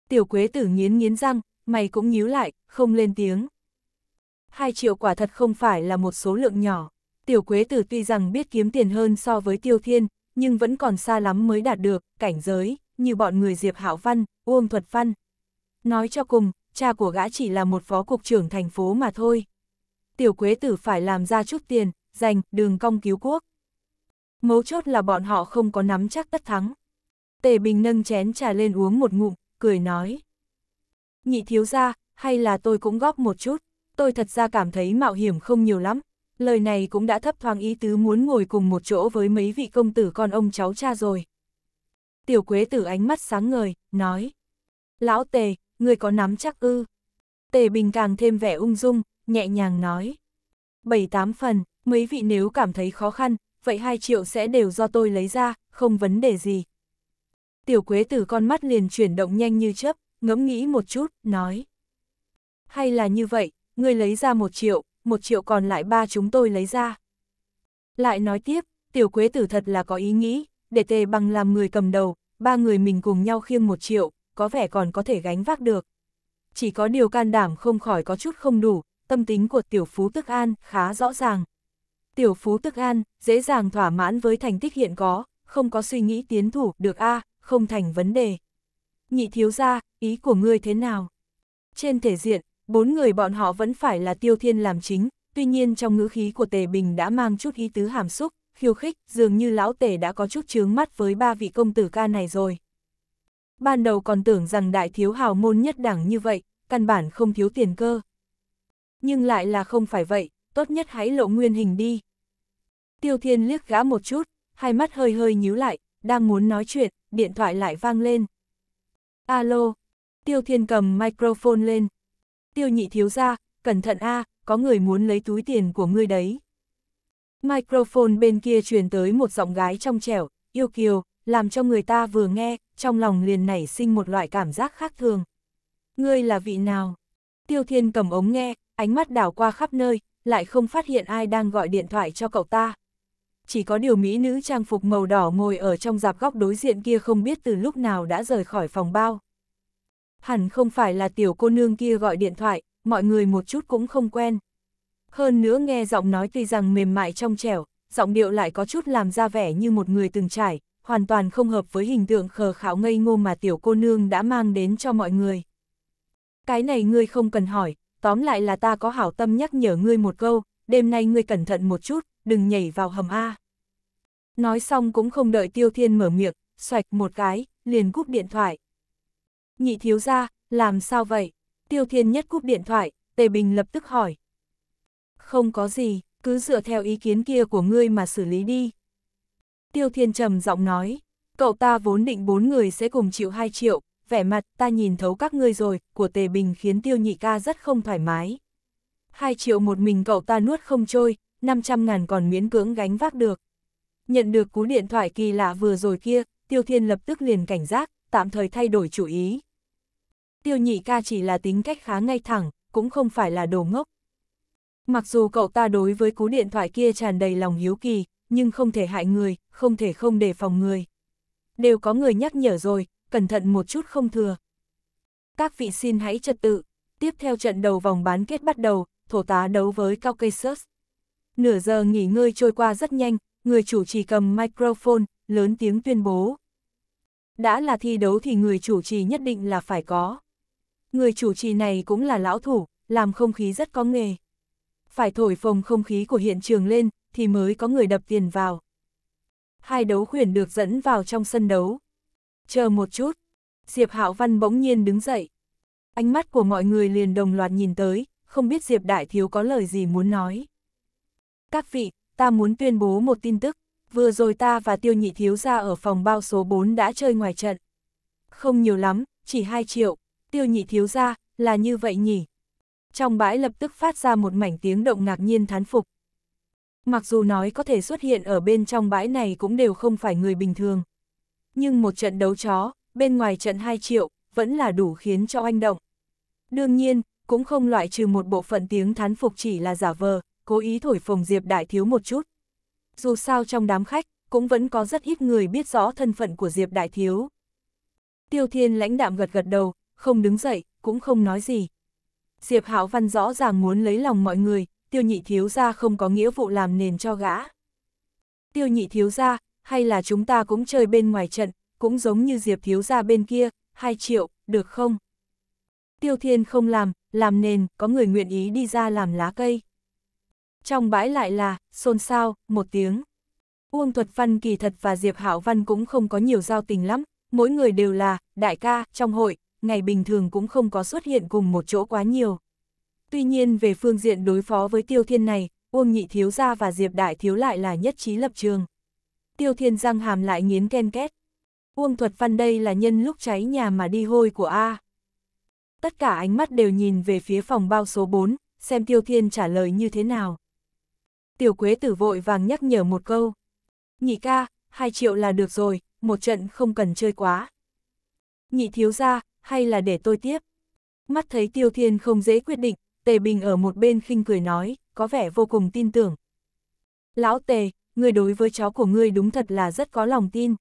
Speaker 1: Tiểu Quế tử nghiến nghiến răng, mày cũng nhíu lại, không lên tiếng. Hai triệu quả thật không phải là một số lượng nhỏ. Tiểu Quế tử tuy rằng biết kiếm tiền hơn so với Tiêu Thiên, nhưng vẫn còn xa lắm mới đạt được, cảnh giới, như bọn người Diệp Hạo Văn, Uông Thuật Văn. Nói cho cùng, cha của gã chỉ là một phó cục trưởng thành phố mà thôi. Tiểu Quế tử phải làm ra chút tiền, dành, đường cong cứu quốc. Mấu chốt là bọn họ không có nắm chắc tất thắng. Tề Bình nâng chén trà lên uống một ngụm, cười nói. Nhị thiếu ra, hay là tôi cũng góp một chút, tôi thật ra cảm thấy mạo hiểm không nhiều lắm, lời này cũng đã thấp thoáng ý tứ muốn ngồi cùng một chỗ với mấy vị công tử con ông cháu cha rồi. Tiểu Quế tử ánh mắt sáng ngời, nói. Lão Tề, người có nắm chắc ư? Tề Bình càng thêm vẻ ung dung, nhẹ nhàng nói. Bảy tám phần, mấy vị nếu cảm thấy khó khăn, vậy hai triệu sẽ đều do tôi lấy ra, không vấn đề gì. Tiểu Quế tử con mắt liền chuyển động nhanh như chớp, ngẫm nghĩ một chút, nói. Hay là như vậy, người lấy ra một triệu, một triệu còn lại ba chúng tôi lấy ra. Lại nói tiếp, tiểu quế tử thật là có ý nghĩ, để tề bằng làm người cầm đầu, ba người mình cùng nhau khiêng một triệu, có vẻ còn có thể gánh vác được. Chỉ có điều can đảm không khỏi có chút không đủ, tâm tính của tiểu phú tức an khá rõ ràng. Tiểu phú tức an, dễ dàng thỏa mãn với thành tích hiện có, không có suy nghĩ tiến thủ, được a không thành vấn đề. Nhị thiếu gia ý của ngươi thế nào? Trên thể diện, bốn người bọn họ vẫn phải là tiêu thiên làm chính, tuy nhiên trong ngữ khí của tề bình đã mang chút ý tứ hàm xúc, khiêu khích, dường như lão tề đã có chút chướng mắt với ba vị công tử ca này rồi. Ban đầu còn tưởng rằng đại thiếu hào môn nhất đẳng như vậy, căn bản không thiếu tiền cơ. Nhưng lại là không phải vậy, tốt nhất hãy lộ nguyên hình đi. Tiêu thiên liếc gã một chút, hai mắt hơi hơi nhíu lại, đang muốn nói chuyện, điện thoại lại vang lên. Alo, Tiêu thiên cầm microphone lên, tiêu nhị thiếu ra, cẩn thận a có người muốn lấy túi tiền của ngươi đấy. Microphone bên kia truyền tới một giọng gái trong trẻo, yêu kiều, làm cho người ta vừa nghe, trong lòng liền nảy sinh một loại cảm giác khác thường. Ngươi là vị nào? Tiêu Thiên cầm ống nghe, ánh mắt đảo qua khắp nơi, lại không phát hiện ai đang gọi điện thoại cho cậu ta. Chỉ có điều mỹ nữ trang phục màu đỏ ngồi ở trong dạp góc đối diện kia không biết từ lúc nào đã rời khỏi phòng bao hẳn không phải là tiểu cô nương kia gọi điện thoại, mọi người một chút cũng không quen. Hơn nữa nghe giọng nói tuy rằng mềm mại trong trẻo, giọng điệu lại có chút làm ra vẻ như một người từng trải, hoàn toàn không hợp với hình tượng khờ khảo ngây ngô mà tiểu cô nương đã mang đến cho mọi người. Cái này ngươi không cần hỏi, tóm lại là ta có hảo tâm nhắc nhở ngươi một câu, đêm nay ngươi cẩn thận một chút, đừng nhảy vào hầm A. Nói xong cũng không đợi Tiêu Thiên mở miệng, xoạch một cái, liền cúp điện thoại. Nhị thiếu ra, làm sao vậy? Tiêu Thiên Nhất cúp điện thoại, Tề Bình lập tức hỏi. Không có gì, cứ dựa theo ý kiến kia của ngươi mà xử lý đi. Tiêu Thiên trầm giọng nói, cậu ta vốn định bốn người sẽ cùng chịu 2 triệu, vẻ mặt ta nhìn thấu các ngươi rồi, của Tề Bình khiến Tiêu Nhị ca rất không thoải mái. 2 triệu một mình cậu ta nuốt không trôi, 500 ngàn còn miễn cưỡng gánh vác được. Nhận được cú điện thoại kỳ lạ vừa rồi kia, Tiêu Thiên lập tức liền cảnh giác, tạm thời thay đổi chủ ý tiêu nhị ca chỉ là tính cách khá ngay thẳng, cũng không phải là đồ ngốc. Mặc dù cậu ta đối với cú điện thoại kia tràn đầy lòng hiếu kỳ, nhưng không thể hại người, không thể không đề phòng người. Đều có người nhắc nhở rồi, cẩn thận một chút không thừa. Các vị xin hãy trật tự, tiếp theo trận đầu vòng bán kết bắt đầu, thổ tá đấu với Caucasus. Nửa giờ nghỉ ngơi trôi qua rất nhanh, người chủ trì cầm microphone, lớn tiếng tuyên bố. Đã là thi đấu thì người chủ trì nhất định là phải có. Người chủ trì này cũng là lão thủ, làm không khí rất có nghề. phải thổi phồng không khí của hiện trường lên, thì mới có người đập tiền vào. Hai đấu khuyển được dẫn vào trong sân đấu. Chờ một chút, Diệp Hạo Văn bỗng nhiên đứng dậy. Ánh mắt của mọi người liền đồng loạt nhìn tới, không biết Diệp Đại Thiếu có lời gì muốn nói. Các vị, ta muốn tuyên bố một tin tức, vừa rồi ta và Tiêu Nhị Thiếu ra ở phòng bao số 4 đã chơi ngoài trận. Không nhiều lắm, chỉ 2 triệu, Tiêu Nhị Thiếu ra, là như vậy nhỉ? Trong bãi lập tức phát ra một mảnh tiếng động ngạc nhiên thán phục. Mặc dù nói có thể xuất hiện ở bên trong bãi này cũng đều không phải người bình thường. Nhưng một trận đấu chó, bên ngoài trận 2 triệu, vẫn là đủ khiến cho anh động. Đương nhiên, cũng không loại trừ một bộ phận tiếng thán phục chỉ là giả vờ, cố ý thổi phồng Diệp Đại Thiếu một chút. Dù sao trong đám khách, cũng vẫn có rất ít người biết rõ thân phận của Diệp Đại Thiếu. Tiêu Thiên lãnh đạm gật gật đầu, không đứng dậy, cũng không nói gì. Diệp Hạo Văn rõ ràng muốn lấy lòng mọi người, tiêu nhị thiếu gia không có nghĩa vụ làm nền cho gã. Tiêu nhị thiếu gia, hay là chúng ta cũng chơi bên ngoài trận, cũng giống như Diệp thiếu gia bên kia, 2 triệu, được không? Tiêu Thiên không làm, làm nền, có người nguyện ý đi ra làm lá cây. Trong bãi lại là, xôn xao, một tiếng. Uông Thuật Văn kỳ thật và Diệp hảo Văn cũng không có nhiều giao tình lắm, mỗi người đều là, đại ca, trong hội, ngày bình thường cũng không có xuất hiện cùng một chỗ quá nhiều. Tuy nhiên về phương diện đối phó với Tiêu Thiên này, Uông Nhị Thiếu Gia và Diệp Đại Thiếu lại là nhất trí lập trường. Tiêu Thiên răng hàm lại nghiến ken két. Uông Thuật Văn đây là nhân lúc cháy nhà mà đi hôi của A. Tất cả ánh mắt đều nhìn về phía phòng bao số 4, xem Tiêu Thiên trả lời như thế nào. Tiểu Quế tử vội vàng nhắc nhở một câu. Nhị ca, 2 triệu là được rồi, một trận không cần chơi quá. Nhị thiếu ra, hay là để tôi tiếp? Mắt thấy Tiêu Thiên không dễ quyết định, Tề Bình ở một bên khinh cười nói, có vẻ vô cùng tin tưởng. Lão Tề, người đối với chó của ngươi đúng thật là rất có lòng tin.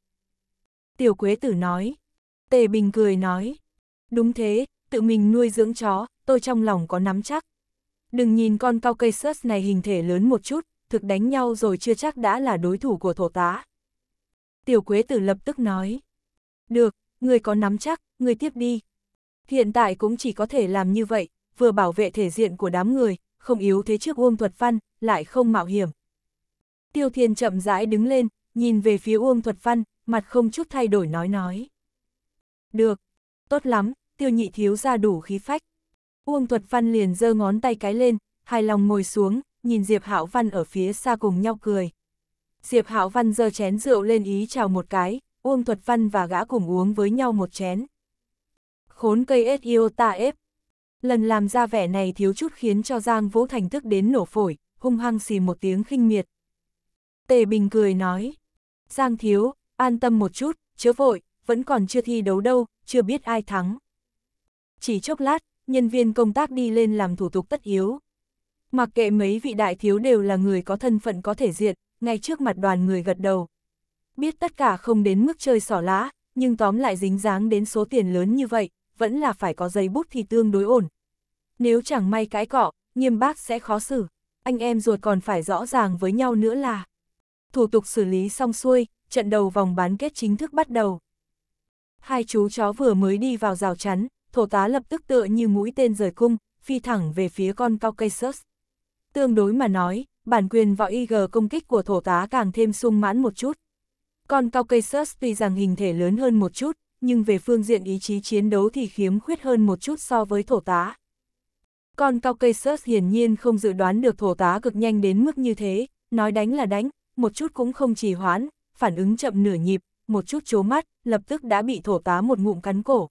Speaker 1: Tiểu Quế Tử nói. Tề Bình cười nói. Đúng thế, tự mình nuôi dưỡng chó, tôi trong lòng có nắm chắc. Đừng nhìn con cao cây sớt này hình thể lớn một chút, thực đánh nhau rồi chưa chắc đã là đối thủ của thổ tá. Tiểu Quế Tử lập tức nói. Được, người có nắm chắc, người tiếp đi. Hiện tại cũng chỉ có thể làm như vậy, vừa bảo vệ thể diện của đám người, không yếu thế trước Uông Thuật Văn, lại không mạo hiểm. Tiêu Thiên chậm rãi đứng lên, nhìn về phía Uông Thuật Văn, mặt không chút thay đổi nói nói. Được, tốt lắm, tiêu nhị thiếu ra đủ khí phách. Uông Thuật Văn liền giơ ngón tay cái lên, hài lòng ngồi xuống, nhìn Diệp Hạo Văn ở phía xa cùng nhau cười. Diệp Hạo Văn giơ chén rượu lên ý chào một cái, Uông Thuật Văn và gã cùng uống với nhau một chén. Khốn cây ết yêu ta ép. Lần làm ra vẻ này thiếu chút khiến cho Giang Vũ Thành tức đến nổ phổi, hung hăng xì một tiếng khinh miệt. Tề Bình cười nói, Giang Thiếu, an tâm một chút, chớ vội, vẫn còn chưa thi đấu đâu, chưa biết ai thắng. Chỉ chốc lát, nhân viên công tác đi lên làm thủ tục tất yếu. Mặc kệ mấy vị đại thiếu đều là người có thân phận có thể diện, ngay trước mặt đoàn người gật đầu. Biết tất cả không đến mức chơi xỏ lá, nhưng tóm lại dính dáng đến số tiền lớn như vậy, vẫn là phải có giấy bút thì tương đối ổn. Nếu chẳng may cái cọ, nghiêm bác sẽ khó xử, anh em ruột còn phải rõ ràng với nhau nữa là. Thủ tục xử lý xong xuôi, trận đầu vòng bán kết chính thức bắt đầu. Hai chú chó vừa mới đi vào rào chắn, thổ tá lập tức tựa như mũi tên rời cung, phi thẳng về phía con Caucasus. Tương đối mà nói, bản quyền vào IG công kích của thổ tá càng thêm sung mãn một chút. Con Caucasus tuy rằng hình thể lớn hơn một chút, nhưng về phương diện ý chí chiến đấu thì khiếm khuyết hơn một chút so với thổ tá. Con Caucasus hiển nhiên không dự đoán được thổ tá cực nhanh đến mức như thế, nói đánh là đánh, một chút cũng không trì hoãn, phản ứng chậm nửa nhịp, một chút chố mắt, lập tức đã bị thổ tá một ngụm cắn cổ.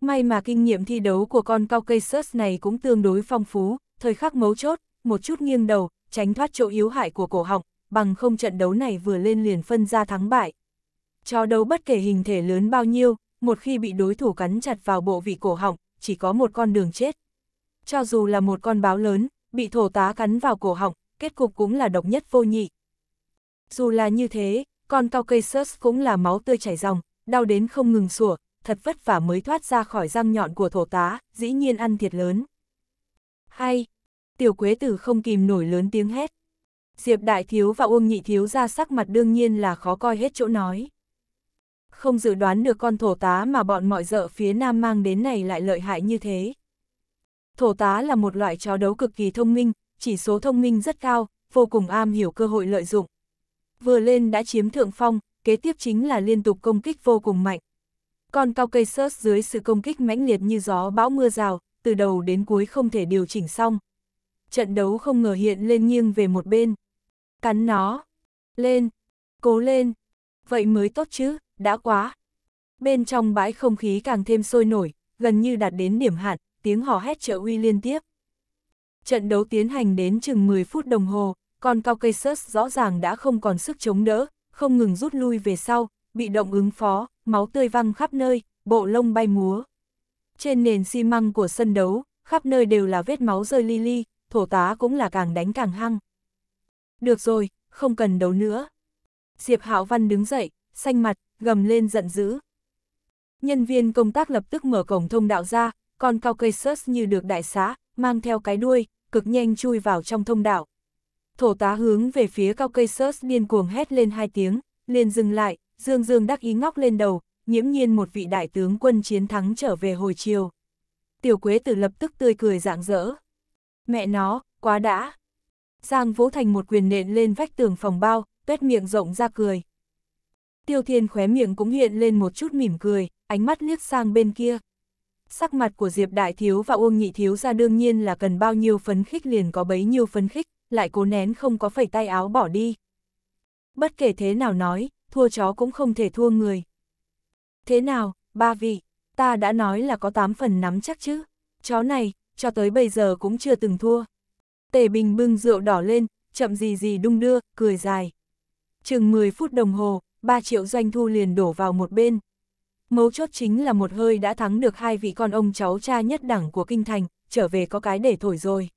Speaker 1: May mà kinh nghiệm thi đấu của con Caucasus này cũng tương đối phong phú, thời khắc mấu chốt, một chút nghiêng đầu, tránh thoát chỗ yếu hại của cổ họng, bằng không trận đấu này vừa lên liền phân ra thắng bại. Cho đấu bất kể hình thể lớn bao nhiêu, một khi bị đối thủ cắn chặt vào bộ vị cổ họng, chỉ có một con đường chết. Cho dù là một con báo lớn, bị thổ tá cắn vào cổ họng, kết cục cũng là độc nhất vô nhị. Dù là như thế, con Caucasus cũng là máu tươi chảy ròng, đau đến không ngừng sủa, thật vất vả mới thoát ra khỏi răng nhọn của thổ tá, dĩ nhiên ăn thiệt lớn. Hay, tiểu quế tử không kìm nổi lớn tiếng hét. Diệp Đại Thiếu và Uông Nhị Thiếu ra sắc mặt đương nhiên là khó coi hết chỗ nói. Không dự đoán được con thổ tá mà bọn mọi dợ phía nam mang đến này lại lợi hại như thế. Thổ tá là một loại chó đấu cực kỳ thông minh, chỉ số thông minh rất cao, vô cùng am hiểu cơ hội lợi dụng. Vừa lên đã chiếm thượng phong, kế tiếp chính là liên tục công kích vô cùng mạnh. Con Caucasus dưới sự công kích mãnh liệt như gió bão mưa rào, từ đầu đến cuối không thể điều chỉnh xong. Trận đấu không ngờ hiện lên nghiêng về một bên. Cắn nó. Lên. Cố lên. Vậy mới tốt chứ, đã quá. Bên trong bãi không khí càng thêm sôi nổi, gần như đạt đến điểm hạn, tiếng hò hét trợ uy liên tiếp. Trận đấu tiến hành đến chừng 10 phút đồng hồ, con Caucasus rõ ràng đã không còn sức chống đỡ, không ngừng rút lui về sau, bị động ứng phó, máu tươi văng khắp nơi, bộ lông bay múa. Trên nền xi măng của sân đấu, khắp nơi đều là vết máu rơi li li, thổ tá cũng là càng đánh càng hăng. Được rồi, không cần đấu nữa. Diệp Hạo Văn đứng dậy, xanh mặt, gầm lên giận dữ. Nhân viên công tác lập tức mở cổng thông đạo ra, con Caucasus như được đại xá, mang theo cái đuôi, cực nhanh chui vào trong thông đạo. Thổ tá hướng về phía Caucasus điên cuồng hét lên hai tiếng, liền dừng lại, dương dương đắc ý ngóc lên đầu, nhiễm nhiên một vị đại tướng quân chiến thắng trở về hồi chiều. Tiểu Quế Tử lập tức tươi cười rạng rỡ. Mẹ nó, quá đã. Giang Vũ thành một quyền nện lên vách tường phòng bao, tuét miệng rộng ra cười. Tiêu Thiên khóe miệng cũng hiện lên một chút mỉm cười, ánh mắt liếc sang bên kia. Sắc mặt của Diệp Đại Thiếu và Uông Nhị Thiếu ra đương nhiên là cần bao nhiêu phấn khích liền có bấy nhiêu phấn khích, lại cố nén không có phẩy tay áo bỏ đi. Bất kể thế nào nói, thua chó cũng không thể thua người. Thế nào, ba vị, ta đã nói là có tám phần nắm chắc chứ, chó này, cho tới bây giờ cũng chưa từng thua. Tề Bình bưng rượu đỏ lên, chậm gì gì đung đưa, cười dài. Chừng 10 phút đồng hồ, 3 triệu doanh thu liền đổ vào một bên. Mấu chốt chính là một hơi đã thắng được hai vị con ông cháu cha nhất đẳng của kinh thành, trở về có cái để thổi rồi.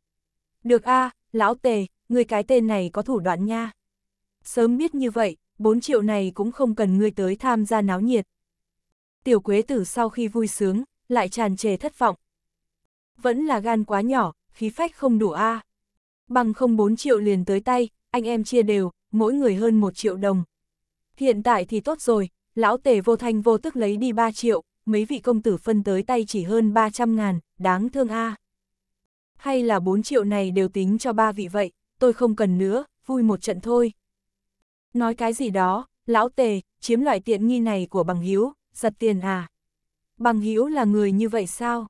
Speaker 1: Được a lão tề, người cái tên này có thủ đoạn nha. Sớm biết như vậy, 4 triệu này cũng không cần ngươi tới tham gia náo nhiệt. Tiểu quế tử sau khi vui sướng, lại tràn trề thất vọng. Vẫn là gan quá nhỏ, khí phách không đủ a Bằng không 4 triệu liền tới tay, anh em chia đều, mỗi người hơn 1 triệu đồng. Hiện tại thì tốt rồi, lão tề vô thanh vô tức lấy đi 3 triệu, mấy vị công tử phân tới tay chỉ hơn 300 ngàn, đáng thương a Hay là 4 triệu này đều tính cho ba vị vậy, tôi không cần nữa, vui một trận thôi. Nói cái gì đó, lão tề, chiếm loại tiện nghi này của bằng hiếu, giật tiền à? Bằng hiếu là người như vậy sao?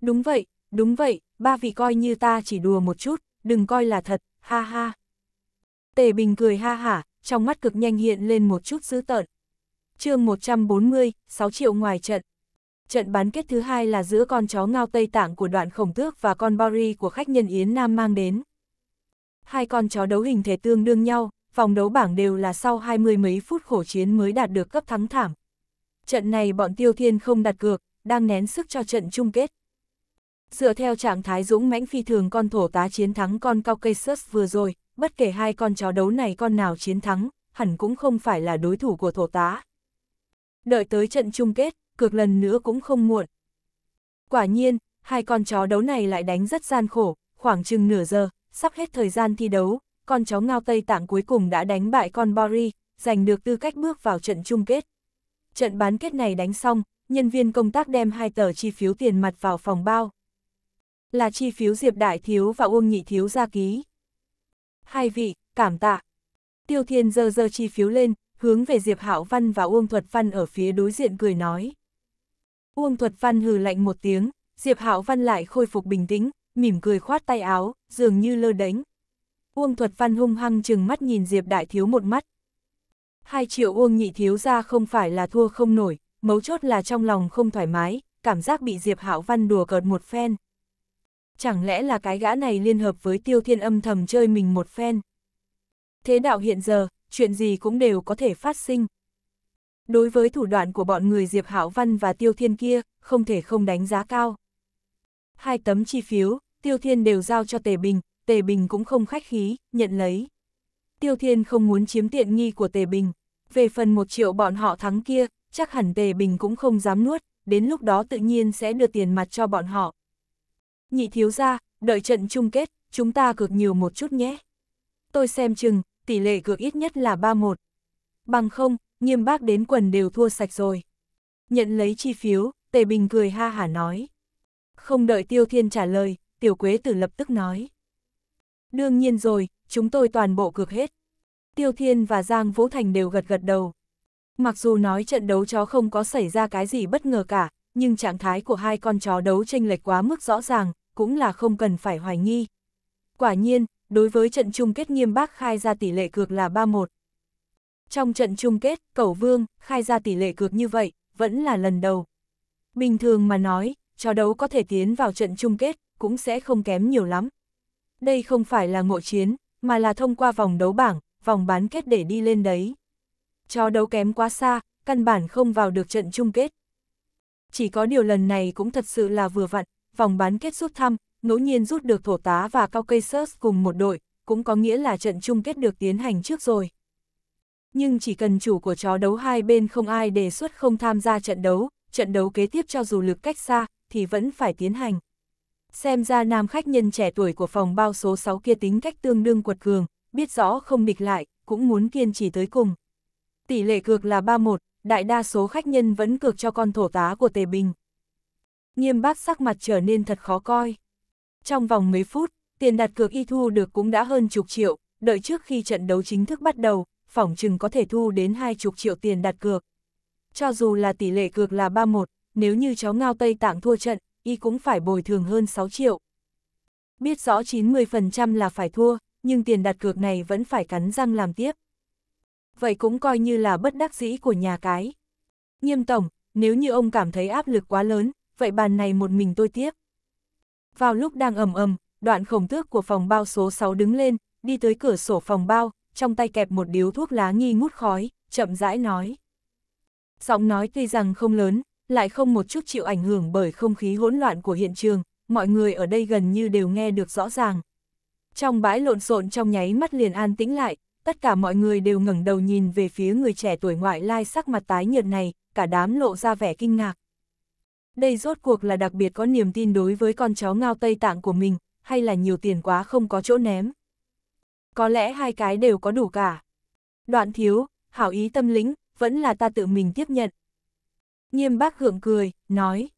Speaker 1: Đúng vậy, đúng vậy, ba vị coi như ta chỉ đùa một chút, đừng coi là thật, ha ha. Tề Bình cười ha hả, trong mắt cực nhanh hiện lên một chút dữ tợn. chương 140, 6 triệu ngoài trận. Trận bán kết thứ hai là giữa con chó ngao Tây Tạng của đoạn khổng tước và con Bori của khách nhân Yến Nam mang đến. Hai con chó đấu hình thể tương đương nhau, vòng đấu bảng đều là sau hai mươi mấy phút khổ chiến mới đạt được cấp thắng thảm. Trận này bọn Tiêu Thiên không đặt cược, đang nén sức cho trận chung kết. Dựa theo trạng thái dũng mãnh phi thường con thổ tá chiến thắng con Caucasus vừa rồi, bất kể hai con chó đấu này con nào chiến thắng, hẳn cũng không phải là đối thủ của thổ tá. Đợi tới trận chung kết, cược lần nữa cũng không muộn. Quả nhiên, hai con chó đấu này lại đánh rất gian khổ, khoảng chừng nửa giờ, sắp hết thời gian thi đấu, con chó ngao Tây Tạng cuối cùng đã đánh bại con Bori, giành được tư cách bước vào trận chung kết. Trận bán kết này đánh xong, nhân viên công tác đem hai tờ chi phiếu tiền mặt vào phòng bao. Là chi phiếu Diệp Đại Thiếu và Uông Nhị Thiếu ra ký. Hai vị, cảm tạ. Tiêu Thiên dơ dơ chi phiếu lên, hướng về Diệp Hạo Văn và Uông Thuật Văn ở phía đối diện cười nói. Uông Thuật Văn hừ lạnh một tiếng, Diệp Hạo Văn lại khôi phục bình tĩnh, mỉm cười khoát tay áo, dường như lơ đánh. Uông Thuật Văn hung hăng chừng mắt nhìn Diệp Đại Thiếu một mắt. Hai triệu Uông Nhị Thiếu ra không phải là thua không nổi, mấu chốt là trong lòng không thoải mái, cảm giác bị Diệp Hạo Văn đùa cợt một phen. Chẳng lẽ là cái gã này liên hợp với Tiêu Thiên âm thầm chơi mình một phen? Thế đạo hiện giờ, chuyện gì cũng đều có thể phát sinh. Đối với thủ đoạn của bọn người Diệp Hạo Văn và Tiêu Thiên kia, không thể không đánh giá cao. Hai tấm chi phiếu, Tiêu Thiên đều giao cho Tề Bình, Tề Bình cũng không khách khí, nhận lấy. Tiêu Thiên không muốn chiếm tiện nghi của Tề Bình. Về phần một triệu bọn họ thắng kia, chắc hẳn Tề Bình cũng không dám nuốt, đến lúc đó tự nhiên sẽ đưa tiền mặt cho bọn họ. Nhị thiếu ra, đợi trận chung kết, chúng ta cược nhiều một chút nhé. Tôi xem chừng, tỷ lệ cược ít nhất là 3-1. Bằng không, nghiêm bác đến quần đều thua sạch rồi. Nhận lấy chi phiếu, Tề Bình cười ha hả nói. Không đợi Tiêu Thiên trả lời, Tiểu Quế Tử lập tức nói. Đương nhiên rồi, chúng tôi toàn bộ cược hết. Tiêu Thiên và Giang Vũ Thành đều gật gật đầu. Mặc dù nói trận đấu chó không có xảy ra cái gì bất ngờ cả, nhưng trạng thái của hai con chó đấu tranh lệch quá mức rõ ràng, cũng là không cần phải hoài nghi. Quả nhiên, đối với trận chung kết nghiêm bác khai ra tỷ lệ cược là 3-1. Trong trận chung kết, Cẩu Vương khai ra tỷ lệ cược như vậy, vẫn là lần đầu. Bình thường mà nói, chó đấu có thể tiến vào trận chung kết, cũng sẽ không kém nhiều lắm. Đây không phải là ngộ chiến, mà là thông qua vòng đấu bảng, vòng bán kết để đi lên đấy. Chó đấu kém quá xa, căn bản không vào được trận chung kết. Chỉ có điều lần này cũng thật sự là vừa vặn, vòng bán kết rút thăm, ngẫu nhiên rút được thổ tá và cao cây Caucasus cùng một đội, cũng có nghĩa là trận chung kết được tiến hành trước rồi. Nhưng chỉ cần chủ của chó đấu hai bên không ai đề xuất không tham gia trận đấu, trận đấu kế tiếp cho dù lực cách xa, thì vẫn phải tiến hành. Xem ra nam khách nhân trẻ tuổi của phòng bao số 6 kia tính cách tương đương quật cường, biết rõ không địch lại, cũng muốn kiên trì tới cùng. Tỷ lệ cược là 3-1, đại đa số khách nhân vẫn cược cho con thổ tá của Tề Bình. Nghiêm bác sắc mặt trở nên thật khó coi. Trong vòng mấy phút, tiền đặt cược y thu được cũng đã hơn chục triệu, đợi trước khi trận đấu chính thức bắt đầu, phỏng chừng có thể thu đến hai chục triệu tiền đặt cược. Cho dù là tỷ lệ cược là 3-1, nếu như cháu ngao Tây Tạng thua trận, y cũng phải bồi thường hơn 6 triệu. Biết rõ 90% là phải thua, nhưng tiền đặt cược này vẫn phải cắn răng làm tiếp. Vậy cũng coi như là bất đắc dĩ của nhà cái. Nghiêm tổng, nếu như ông cảm thấy áp lực quá lớn, vậy bàn này một mình tôi tiếp. Vào lúc đang ầm ầm, đoạn khổng tước của phòng bao số 6 đứng lên, đi tới cửa sổ phòng bao, trong tay kẹp một điếu thuốc lá nghi ngút khói, chậm rãi nói. Giọng nói tuy rằng không lớn, lại không một chút chịu ảnh hưởng bởi không khí hỗn loạn của hiện trường, mọi người ở đây gần như đều nghe được rõ ràng. Trong bãi lộn xộn trong nháy mắt liền an tĩnh lại, tất cả mọi người đều ngẩng đầu nhìn về phía người trẻ tuổi ngoại lai sắc mặt tái nhợt này, cả đám lộ ra vẻ kinh ngạc. Đây rốt cuộc là đặc biệt có niềm tin đối với con chó ngao Tây Tạng của mình, hay là nhiều tiền quá không có chỗ ném. Có lẽ hai cái đều có đủ cả. Đoạn thiếu, hảo ý tâm lĩnh, vẫn là ta tự mình tiếp nhận. Nghiêm bác gượng cười, nói.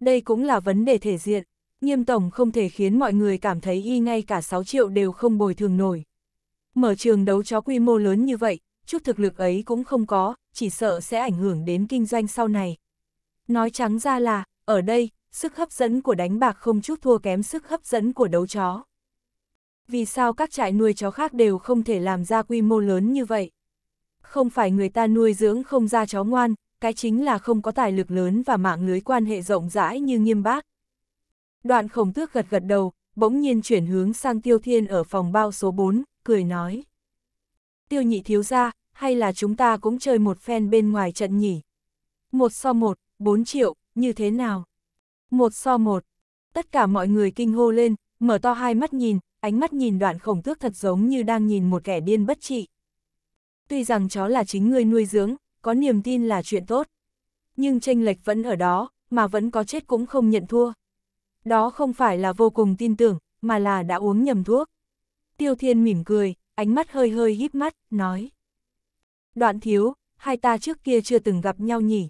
Speaker 1: Đây cũng là vấn đề thể diện, nghiêm tổng không thể khiến mọi người cảm thấy y ngay cả 6 triệu đều không bồi thường nổi. Mở trường đấu chó quy mô lớn như vậy, chút thực lực ấy cũng không có, chỉ sợ sẽ ảnh hưởng đến kinh doanh sau này. Nói trắng ra là, ở đây, sức hấp dẫn của đánh bạc không chút thua kém sức hấp dẫn của đấu chó. Vì sao các trại nuôi chó khác đều không thể làm ra quy mô lớn như vậy? Không phải người ta nuôi dưỡng không ra chó ngoan, cái chính là không có tài lực lớn và mạng lưới quan hệ rộng rãi như nghiêm bác. Đoạn khổng tước gật gật đầu, bỗng nhiên chuyển hướng sang tiêu thiên ở phòng bao số 4, cười nói. Tiêu nhị thiếu ra, hay là chúng ta cũng chơi một phen bên ngoài trận nhỉ? Một so một, 4 triệu, như thế nào? Một so một. Tất cả mọi người kinh hô lên, mở to hai mắt nhìn, ánh mắt nhìn đoạn khổng tước thật giống như đang nhìn một kẻ điên bất trị. Tuy rằng chó là chính người nuôi dưỡng, có niềm tin là chuyện tốt. Nhưng tranh lệch vẫn ở đó, mà vẫn có chết cũng không nhận thua. Đó không phải là vô cùng tin tưởng, mà là đã uống nhầm thuốc. Tiêu Thiên mỉm cười, ánh mắt hơi hơi híp mắt, nói. Đoạn thiếu, hai ta trước kia chưa từng gặp nhau nhỉ.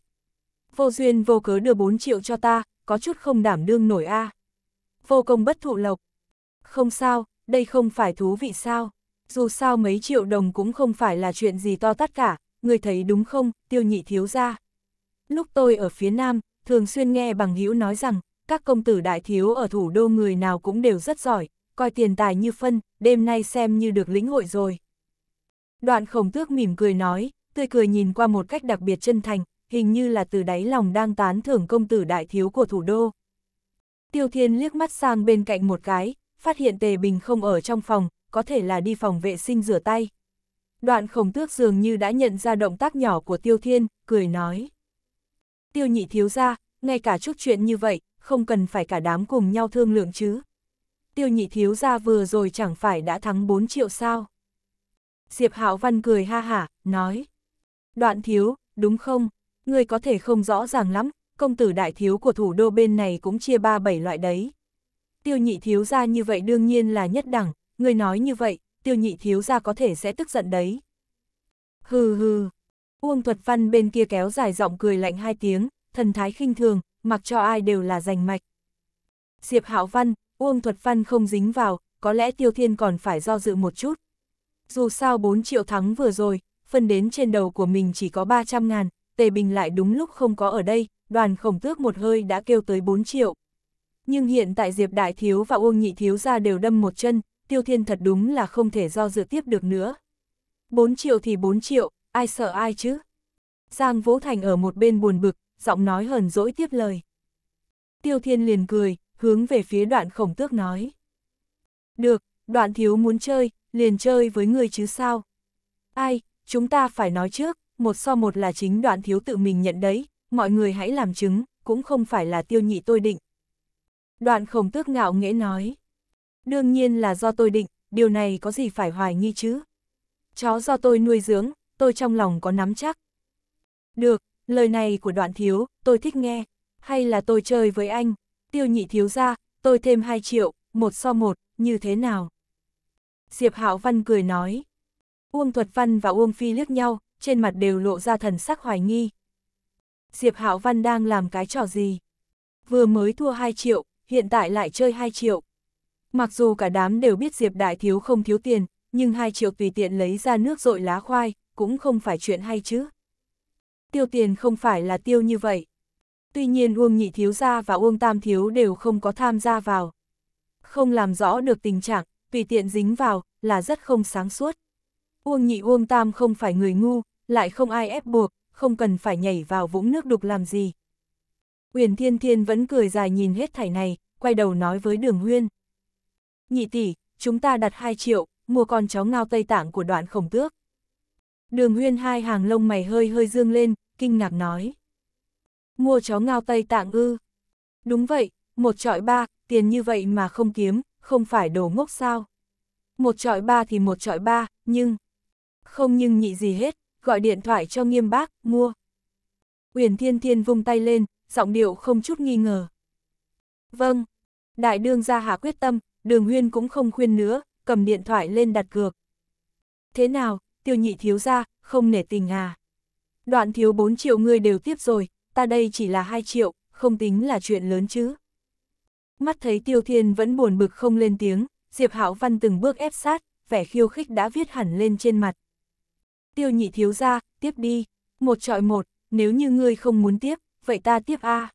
Speaker 1: Vô duyên vô cớ đưa 4 triệu cho ta, có chút không đảm đương nổi a. Vô công bất thụ lộc. Không sao, đây không phải thú vị sao. Dù sao mấy triệu đồng cũng không phải là chuyện gì to tát cả, người thấy đúng không, tiêu nhị thiếu ra. Lúc tôi ở phía Nam, thường xuyên nghe bằng hữu nói rằng, các công tử đại thiếu ở thủ đô người nào cũng đều rất giỏi, coi tiền tài như phân, đêm nay xem như được lĩnh hội rồi. Đoạn khổng tước mỉm cười nói, tươi cười nhìn qua một cách đặc biệt chân thành, hình như là từ đáy lòng đang tán thưởng công tử đại thiếu của thủ đô. Tiêu Thiên liếc mắt sang bên cạnh một cái, phát hiện Tề Bình không ở trong phòng, có thể là đi phòng vệ sinh rửa tay. Đoạn khổng tước dường như đã nhận ra động tác nhỏ của Tiêu Thiên, cười nói. Tiêu nhị thiếu ra, ngay cả chút chuyện như vậy, không cần phải cả đám cùng nhau thương lượng chứ. Tiêu nhị thiếu ra vừa rồi chẳng phải đã thắng 4 triệu sao. Diệp Hạo Văn cười ha hả, nói. Đoạn thiếu, đúng không? Người có thể không rõ ràng lắm, công tử đại thiếu của thủ đô bên này cũng chia ba bảy loại đấy. Tiêu nhị thiếu ra như vậy đương nhiên là nhất đẳng, người nói như vậy, tiêu nhị thiếu ra có thể sẽ tức giận đấy. Hừ hừ, Uông Thuật Văn bên kia kéo dài giọng cười lạnh hai tiếng, thần thái khinh thường, mặc cho ai đều là rành mạch. Diệp Hạo Văn, Uông Thuật Văn không dính vào, có lẽ Tiêu Thiên còn phải do dự một chút. Dù sao 4 triệu thắng vừa rồi, phân đến trên đầu của mình chỉ có 300 ngàn, Tề Bình lại đúng lúc không có ở đây, đoàn khổng tước một hơi đã kêu tới 4 triệu. Nhưng hiện tại Diệp Đại Thiếu và Uông Nhị Thiếu ra đều đâm một chân, Tiêu Thiên thật đúng là không thể do dự tiếp được nữa. 4 triệu thì 4 triệu, ai sợ ai chứ? Giang Vũ Thành ở một bên buồn bực, giọng nói hờn dỗi tiếp lời. Tiêu Thiên liền cười, hướng về phía đoạn khổng tước nói. Được, đoạn thiếu muốn chơi, liền chơi với người chứ sao? Ai, chúng ta phải nói trước, một so một là chính đoạn thiếu tự mình nhận đấy, mọi người hãy làm chứng, cũng không phải là tiêu nhị tôi định. Đoạn khổng tước ngạo nghễ nói. Đương nhiên là do tôi định, điều này có gì phải hoài nghi chứ? Chó do tôi nuôi dưỡng, tôi trong lòng có nắm chắc. Được, lời này của đoạn thiếu, tôi thích nghe. Hay là tôi chơi với anh, tiêu nhị thiếu ra, tôi thêm 2 triệu, một so một, như thế nào? Diệp Hạo Văn cười nói. Uông Thuật Văn và Uông Phi liếc nhau, trên mặt đều lộ ra thần sắc hoài nghi. Diệp Hạo Văn đang làm cái trò gì? Vừa mới thua 2 triệu, hiện tại lại chơi 2 triệu. Mặc dù cả đám đều biết Diệp Đại Thiếu không thiếu tiền, nhưng 2 triệu tùy tiện lấy ra nước rội lá khoai, cũng không phải chuyện hay chứ. Tiêu tiền không phải là tiêu như vậy. Tuy nhiên Uông Nhị Thiếu Gia và Uông Tam Thiếu đều không có tham gia vào. Không làm rõ được tình trạng, tùy tiện dính vào, là rất không sáng suốt. Uông Nhị Uông Tam không phải người ngu, lại không ai ép buộc, không cần phải nhảy vào vũng nước đục làm gì. Uyển Thiên Thiên vẫn cười dài nhìn hết thảy này, quay đầu nói với Đường Huyên. Nhị tỷ, chúng ta đặt 2 triệu, mua con chó ngao Tây Tạng của đoạn khổng tước. Đường Huyên hai hàng lông mày hơi hơi dương lên, kinh ngạc nói. Mua chó ngao Tây Tạng ư. Đúng vậy, một trọi ba, tiền như vậy mà không kiếm, không phải đồ ngốc sao. Một trọi ba thì một trọi ba, nhưng... Không nhưng nhị gì hết, gọi điện thoại cho nghiêm bác, mua. Uyển Thiên Thiên vung tay lên, giọng điệu không chút nghi ngờ. Vâng, đại đương ra hạ quyết tâm, đường huyên cũng không khuyên nữa, cầm điện thoại lên đặt cược. Thế nào, tiêu nhị thiếu ra, không nể tình à? Đoạn thiếu 4 triệu người đều tiếp rồi, ta đây chỉ là 2 triệu, không tính là chuyện lớn chứ. Mắt thấy tiêu thiên vẫn buồn bực không lên tiếng, Diệp Hạo Văn từng bước ép sát, vẻ khiêu khích đã viết hẳn lên trên mặt. Tiêu nhị thiếu ra, tiếp đi, một trọi một, nếu như ngươi không muốn tiếp, vậy ta tiếp A.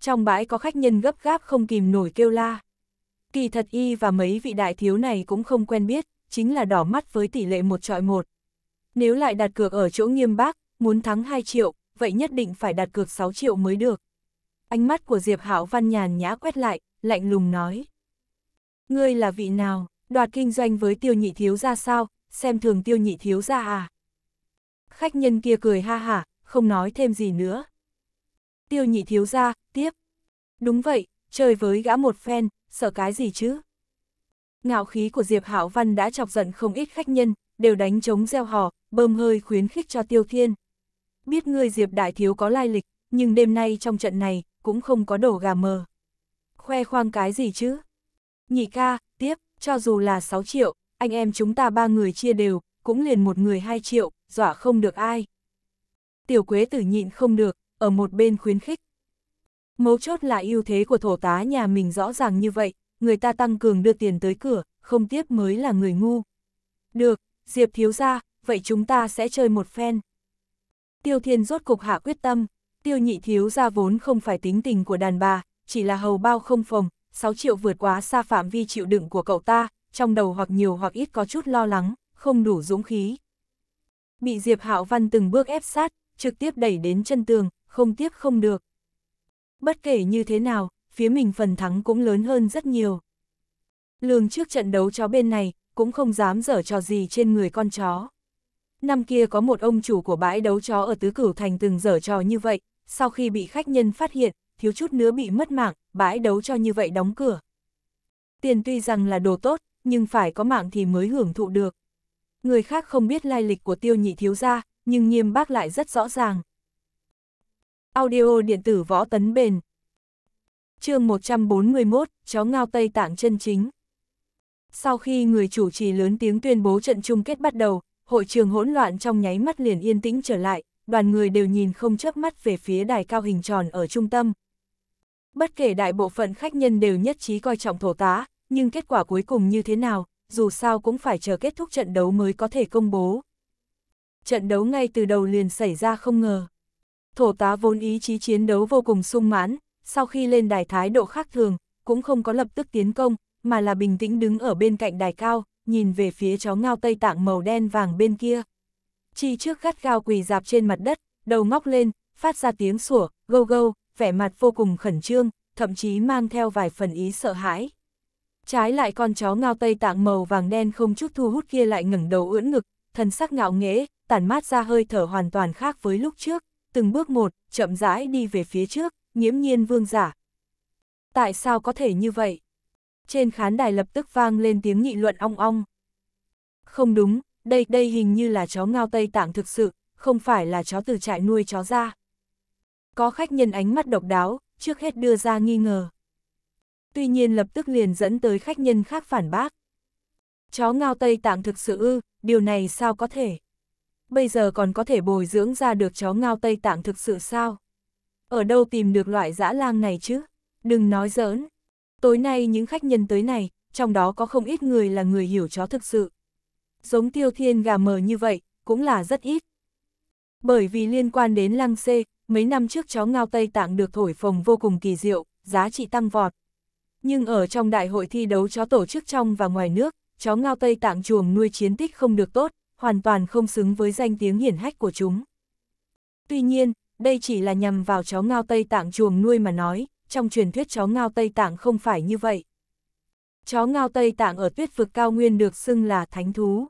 Speaker 1: Trong bãi có khách nhân gấp gáp không kìm nổi kêu la. Kỳ thật y và mấy vị đại thiếu này cũng không quen biết, chính là đỏ mắt với tỷ lệ một trọi một. Nếu lại đặt cược ở chỗ nghiêm bác, muốn thắng 2 triệu, vậy nhất định phải đặt cược 6 triệu mới được. Ánh mắt của Diệp Hạo Văn nhàn nhã quét lại, lạnh lùng nói. Ngươi là vị nào, đoạt kinh doanh với tiêu nhị thiếu ra sao, xem thường tiêu nhị thiếu ra à? Khách nhân kia cười ha hả, không nói thêm gì nữa. Tiêu nhị thiếu ra, tiếp. Đúng vậy, chơi với gã một phen, sợ cái gì chứ? Ngạo khí của Diệp Hạo Văn đã chọc giận không ít khách nhân, đều đánh trống gieo hò, bơm hơi khuyến khích cho Tiêu Thiên. Biết ngươi Diệp Đại Thiếu có lai lịch, nhưng đêm nay trong trận này, cũng không có đổ gà mờ. Khoe khoang cái gì chứ? Nhị ca, tiếp, cho dù là 6 triệu, anh em chúng ta ba người chia đều, cũng liền một người 2 triệu, dọa không được ai. Tiểu quế tử nhịn không được, ở một bên khuyến khích. Mấu chốt là ưu thế của thổ tá nhà mình rõ ràng như vậy, người ta tăng cường đưa tiền tới cửa, không tiếp mới là người ngu. Được, Diệp thiếu ra, vậy chúng ta sẽ chơi một phen. Tiêu Thiên rốt cục hạ quyết tâm, tiêu nhị thiếu ra vốn không phải tính tình của đàn bà, chỉ là hầu bao không phòng, 6 triệu vượt quá xa phạm vi chịu đựng của cậu ta, trong đầu hoặc nhiều hoặc ít có chút lo lắng, không đủ dũng khí. Bị Diệp Hạo Văn từng bước ép sát, trực tiếp đẩy đến chân tường, không tiếp không được. Bất kể như thế nào, phía mình phần thắng cũng lớn hơn rất nhiều. Lường trước trận đấu chó bên này, cũng không dám dở trò gì trên người con chó. Năm kia có một ông chủ của bãi đấu chó ở Tứ Cửu Thành từng dở trò như vậy, sau khi bị khách nhân phát hiện, thiếu chút nữa bị mất mạng, bãi đấu cho như vậy đóng cửa. Tiền tuy rằng là đồ tốt, nhưng phải có mạng thì mới hưởng thụ được. Người khác không biết lai lịch của tiêu nhị thiếu gia, nhưng nghiêm bác lại rất rõ ràng. Audio điện tử võ tấn bền chương 141, chó ngao Tây Tạng chân chính. Sau khi người chủ trì lớn tiếng tuyên bố trận chung kết bắt đầu, hội trường hỗn loạn trong nháy mắt liền yên tĩnh trở lại, đoàn người đều nhìn không chớp mắt về phía đài cao hình tròn ở trung tâm. Bất kể đại bộ phận khách nhân đều nhất trí coi trọng thổ tá, nhưng kết quả cuối cùng như thế nào, dù sao cũng phải chờ kết thúc trận đấu mới có thể công bố. Trận đấu ngay từ đầu liền xảy ra không ngờ. Thổ tá vốn ý chí chiến đấu vô cùng sung mãn, sau khi lên đài thái độ khác thường, cũng không có lập tức tiến công, mà là bình tĩnh đứng ở bên cạnh đài cao, nhìn về phía chó ngao tây tạng màu đen vàng bên kia. Chi trước gắt gao quỳ dạp trên mặt đất, đầu ngóc lên, phát ra tiếng sủa, gâu gâu, vẻ mặt vô cùng khẩn trương, thậm chí mang theo vài phần ý sợ hãi. Trái lại con chó ngao tây tạng màu vàng đen không chút thu hút kia lại ngẩng đầu ưỡn ngực, thân sắc ngạo nghễ, tản mát ra hơi thở hoàn toàn khác với lúc trước, từng bước một, chậm rãi đi về phía trước, nghiễm nhiên vương giả. Tại sao có thể như vậy? Trên khán đài lập tức vang lên tiếng nghị luận ong ong. Không đúng, đây, đây hình như là chó ngao Tây Tạng thực sự, không phải là chó từ trại nuôi chó ra. Có khách nhân ánh mắt độc đáo, trước hết đưa ra nghi ngờ. Tuy nhiên lập tức liền dẫn tới khách nhân khác phản bác. Chó ngao Tây Tạng thực sự ư, điều này sao có thể? Bây giờ còn có thể bồi dưỡng ra được chó ngao Tây Tạng thực sự sao? Ở đâu tìm được loại dã lang này chứ? Đừng nói giỡn. Tối nay những khách nhân tới này, trong đó có không ít người là người hiểu chó thực sự. Giống tiêu thiên gà mờ như vậy, cũng là rất ít. Bởi vì liên quan đến lăng xê, mấy năm trước chó ngao Tây Tạng được thổi phồng vô cùng kỳ diệu, giá trị tăng vọt. Nhưng ở trong đại hội thi đấu chó tổ chức trong và ngoài nước, chó ngao Tây Tạng chuồng nuôi chiến tích không được tốt, hoàn toàn không xứng với danh tiếng hiển hách của chúng. Tuy nhiên, đây chỉ là nhằm vào chó ngao Tây Tạng chuồng nuôi mà nói, trong truyền thuyết chó ngao Tây Tạng không phải như vậy. Chó ngao Tây Tạng ở tuyết vực cao nguyên được xưng là thánh thú.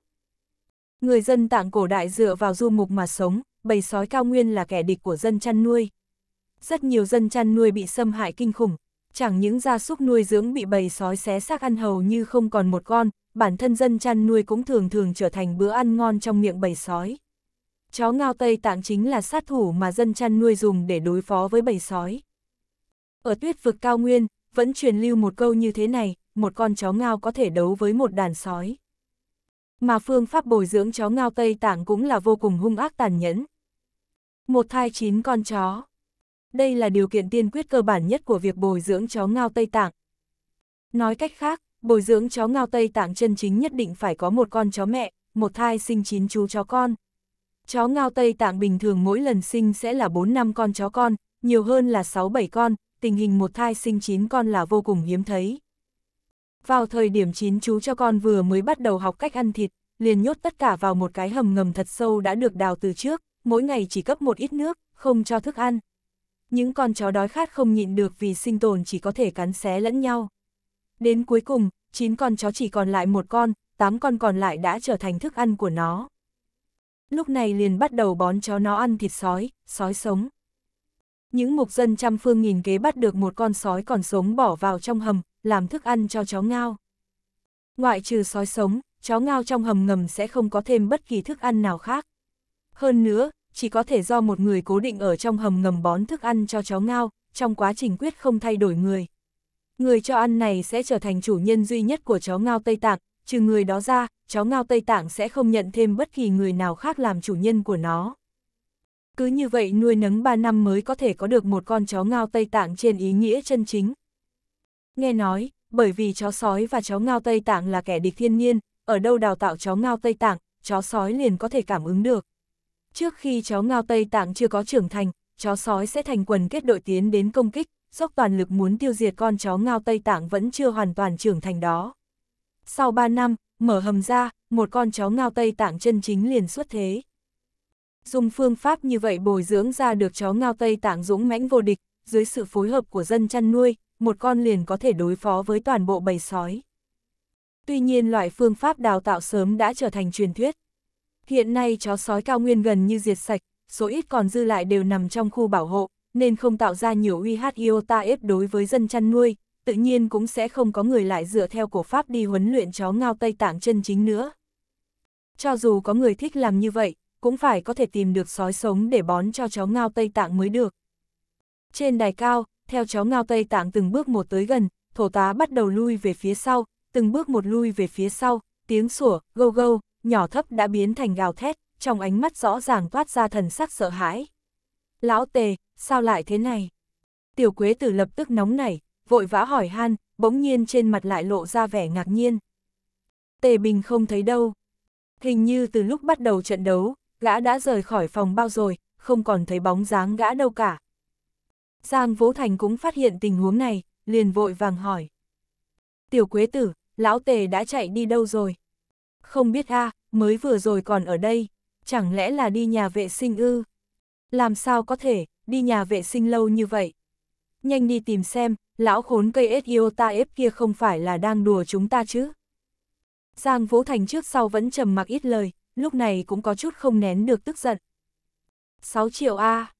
Speaker 1: Người dân tạng cổ đại dựa vào du mục mà sống, bầy sói cao nguyên là kẻ địch của dân chăn nuôi. Rất nhiều dân chăn nuôi bị xâm hại kinh khủng, chẳng những gia súc nuôi dưỡng bị bầy sói xé xác ăn hầu như không còn một con, bản thân dân chăn nuôi cũng thường thường trở thành bữa ăn ngon trong miệng bầy sói. Chó ngao Tây Tạng chính là sát thủ mà dân chăn nuôi dùng để đối phó với bầy sói. Ở tuyết vực cao nguyên, vẫn truyền lưu một câu như thế này, một con chó ngao có thể đấu với một đàn sói. Mà phương pháp bồi dưỡng chó ngao Tây Tạng cũng là vô cùng hung ác tàn nhẫn. Một thai chín con chó. Đây là điều kiện tiên quyết cơ bản nhất của việc bồi dưỡng chó ngao Tây Tạng. Nói cách khác, bồi dưỡng chó ngao Tây Tạng chân chính nhất định phải có một con chó mẹ, một thai sinh chín chú chó con. Chó ngao Tây Tạng bình thường mỗi lần sinh sẽ là 4 năm con chó con, nhiều hơn là 6-7 con, tình hình một thai sinh 9 con là vô cùng hiếm thấy. Vào thời điểm chín chú cho con vừa mới bắt đầu học cách ăn thịt, liền nhốt tất cả vào một cái hầm ngầm thật sâu đã được đào từ trước, mỗi ngày chỉ cấp một ít nước, không cho thức ăn. Những con chó đói khát không nhịn được vì sinh tồn chỉ có thể cắn xé lẫn nhau. Đến cuối cùng, 9 con chó chỉ còn lại một con, 8 con còn lại đã trở thành thức ăn của nó. Lúc này liền bắt đầu bón chó nó ăn thịt sói, sói sống. Những mục dân trăm phương nghìn kế bắt được một con sói còn sống bỏ vào trong hầm, làm thức ăn cho chó ngao. Ngoại trừ sói sống, chó ngao trong hầm ngầm sẽ không có thêm bất kỳ thức ăn nào khác. Hơn nữa, chỉ có thể do một người cố định ở trong hầm ngầm bón thức ăn cho chó ngao, trong quá trình quyết không thay đổi người. Người cho ăn này sẽ trở thành chủ nhân duy nhất của chó ngao Tây Tạng, trừ người đó ra, chó ngao Tây Tạng sẽ không nhận thêm bất kỳ người nào khác làm chủ nhân của nó. Cứ như vậy nuôi nấng 3 năm mới có thể có được một con chó ngao Tây Tạng trên ý nghĩa chân chính. Nghe nói, bởi vì chó sói và chó ngao Tây Tạng là kẻ địch thiên nhiên, ở đâu đào tạo chó ngao Tây Tạng, chó sói liền có thể cảm ứng được. Trước khi chó ngao Tây Tạng chưa có trưởng thành, chó sói sẽ thành quần kết đội tiến đến công kích, dốc toàn lực muốn tiêu diệt con chó ngao Tây Tạng vẫn chưa hoàn toàn trưởng thành đó. Sau 3 năm, mở hầm ra, một con chó ngao Tây Tạng chân chính liền xuất thế. Dùng phương pháp như vậy bồi dưỡng ra được chó ngao Tây Tạng dũng mãnh vô địch, dưới sự phối hợp của dân chăn nuôi, một con liền có thể đối phó với toàn bộ bầy sói. Tuy nhiên loại phương pháp đào tạo sớm đã trở thành truyền thuyết. Hiện nay chó sói cao nguyên gần như diệt sạch, số ít còn dư lại đều nằm trong khu bảo hộ, nên không tạo ra nhiều uy hát iota ép đối với dân chăn nuôi, tự nhiên cũng sẽ không có người lại dựa theo cổ pháp đi huấn luyện chó ngao Tây Tạng chân chính nữa. Cho dù có người thích làm như vậy, cũng phải có thể tìm được sói sống để bón cho chó ngao Tây Tạng mới được. Trên đài cao, theo chó ngao Tây Tạng từng bước một tới gần, thổ tá bắt đầu lui về phía sau, từng bước một lui về phía sau, tiếng sủa, gâu gâu, nhỏ thấp đã biến thành gào thét, trong ánh mắt rõ ràng toát ra thần sắc sợ hãi. Lão tề, sao lại thế này? Tiểu quế tử lập tức nóng nảy, vội vã hỏi han, bỗng nhiên trên mặt lại lộ ra vẻ ngạc nhiên. Tề Bình không thấy đâu. Hình như từ lúc bắt đầu trận đấu, gã đã rời khỏi phòng bao rồi, không còn thấy bóng dáng gã đâu cả. Giang Vũ Thành cũng phát hiện tình huống này, liền vội vàng hỏi. Tiểu Quế Tử, lão Tề đã chạy đi đâu rồi? Không biết a mới vừa rồi còn ở đây, chẳng lẽ là đi nhà vệ sinh ư? Làm sao có thể, đi nhà vệ sinh lâu như vậy? Nhanh đi tìm xem, lão khốn cây Iota ép kia không phải là đang đùa chúng ta chứ? Giang Vũ Thành trước sau vẫn trầm mặc ít lời, lúc này cũng có chút không nén được tức giận. 6 triệu A.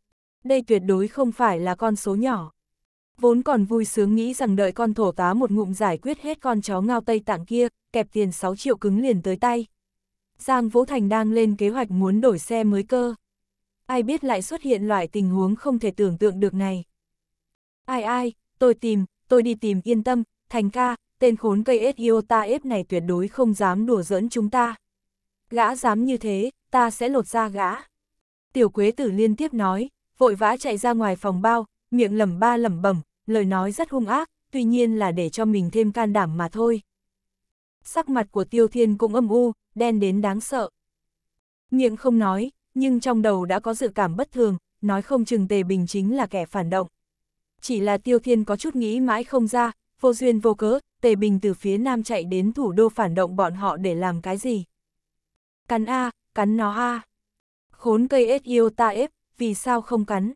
Speaker 1: Đây tuyệt đối không phải là con số nhỏ. Vốn còn vui sướng nghĩ rằng đợi con thổ tá một ngụm giải quyết hết con chó ngao Tây Tạng kia, kẹp tiền 6 triệu cứng liền tới tay. Giang Vũ Thành đang lên kế hoạch muốn đổi xe mới cơ. Ai biết lại xuất hiện loại tình huống không thể tưởng tượng được này. Ai ai, tôi tìm, tôi đi tìm yên tâm, Thành ca, tên khốn cây ta ép này tuyệt đối không dám đùa giỡn chúng ta. Gã dám như thế, ta sẽ lột ra gã. Tiểu Quế Tử liên tiếp nói, vội vã chạy ra ngoài phòng bao, miệng lẩm ba lẩm bẩm, lời nói rất hung ác, tuy nhiên là để cho mình thêm can đảm mà thôi. Sắc mặt của Tiêu Thiên cũng âm u, đen đến đáng sợ. Miệng không nói, nhưng trong đầu đã có dự cảm bất thường, nói không chừng Tề Bình chính là kẻ phản động. Chỉ là Tiêu Thiên có chút nghĩ mãi không ra, vô duyên vô cớ, Tề Bình từ phía nam chạy đến thủ đô phản động bọn họ để làm cái gì? Cắn A, cắn nó A. Khốn cây éo yêu ta ép, vì sao không cắn?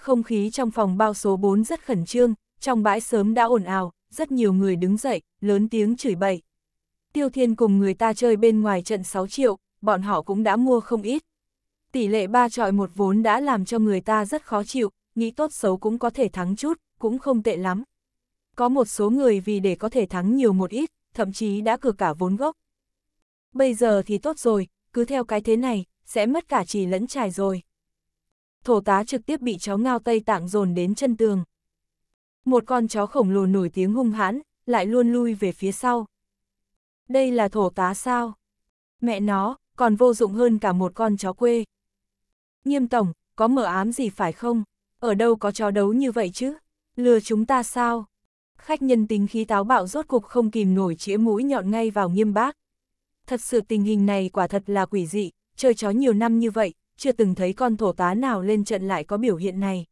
Speaker 1: Không khí trong phòng bao số 4 rất khẩn trương, trong bãi sớm đã ồn ào, rất nhiều người đứng dậy, lớn tiếng chửi bậy. Tiêu Thiên cùng người ta chơi bên ngoài trận 6 triệu, bọn họ cũng đã mua không ít. Tỷ lệ ba trọi một vốn đã làm cho người ta rất khó chịu, nghĩ tốt xấu cũng có thể thắng chút, cũng không tệ lắm. Có một số người vì để có thể thắng nhiều một ít, thậm chí đã cược cả vốn gốc. Bây giờ thì tốt rồi, cứ theo cái thế này, sẽ mất cả chỉ lẫn trải rồi. Thổ tá trực tiếp bị chó ngao Tây Tạng dồn đến chân tường. Một con chó khổng lồ nổi tiếng hung hãn, lại luôn lui về phía sau. Đây là thổ tá sao? Mẹ nó, còn vô dụng hơn cả một con chó quê. Nghiêm tổng, có mở ám gì phải không? Ở đâu có chó đấu như vậy chứ? Lừa chúng ta sao? Khách nhân tính khí táo bạo rốt cục không kìm nổi chĩa mũi nhọn ngay vào nghiêm bác. Thật sự tình hình này quả thật là quỷ dị, chơi chó nhiều năm như vậy, chưa từng thấy con thổ tá nào lên trận lại có biểu hiện này.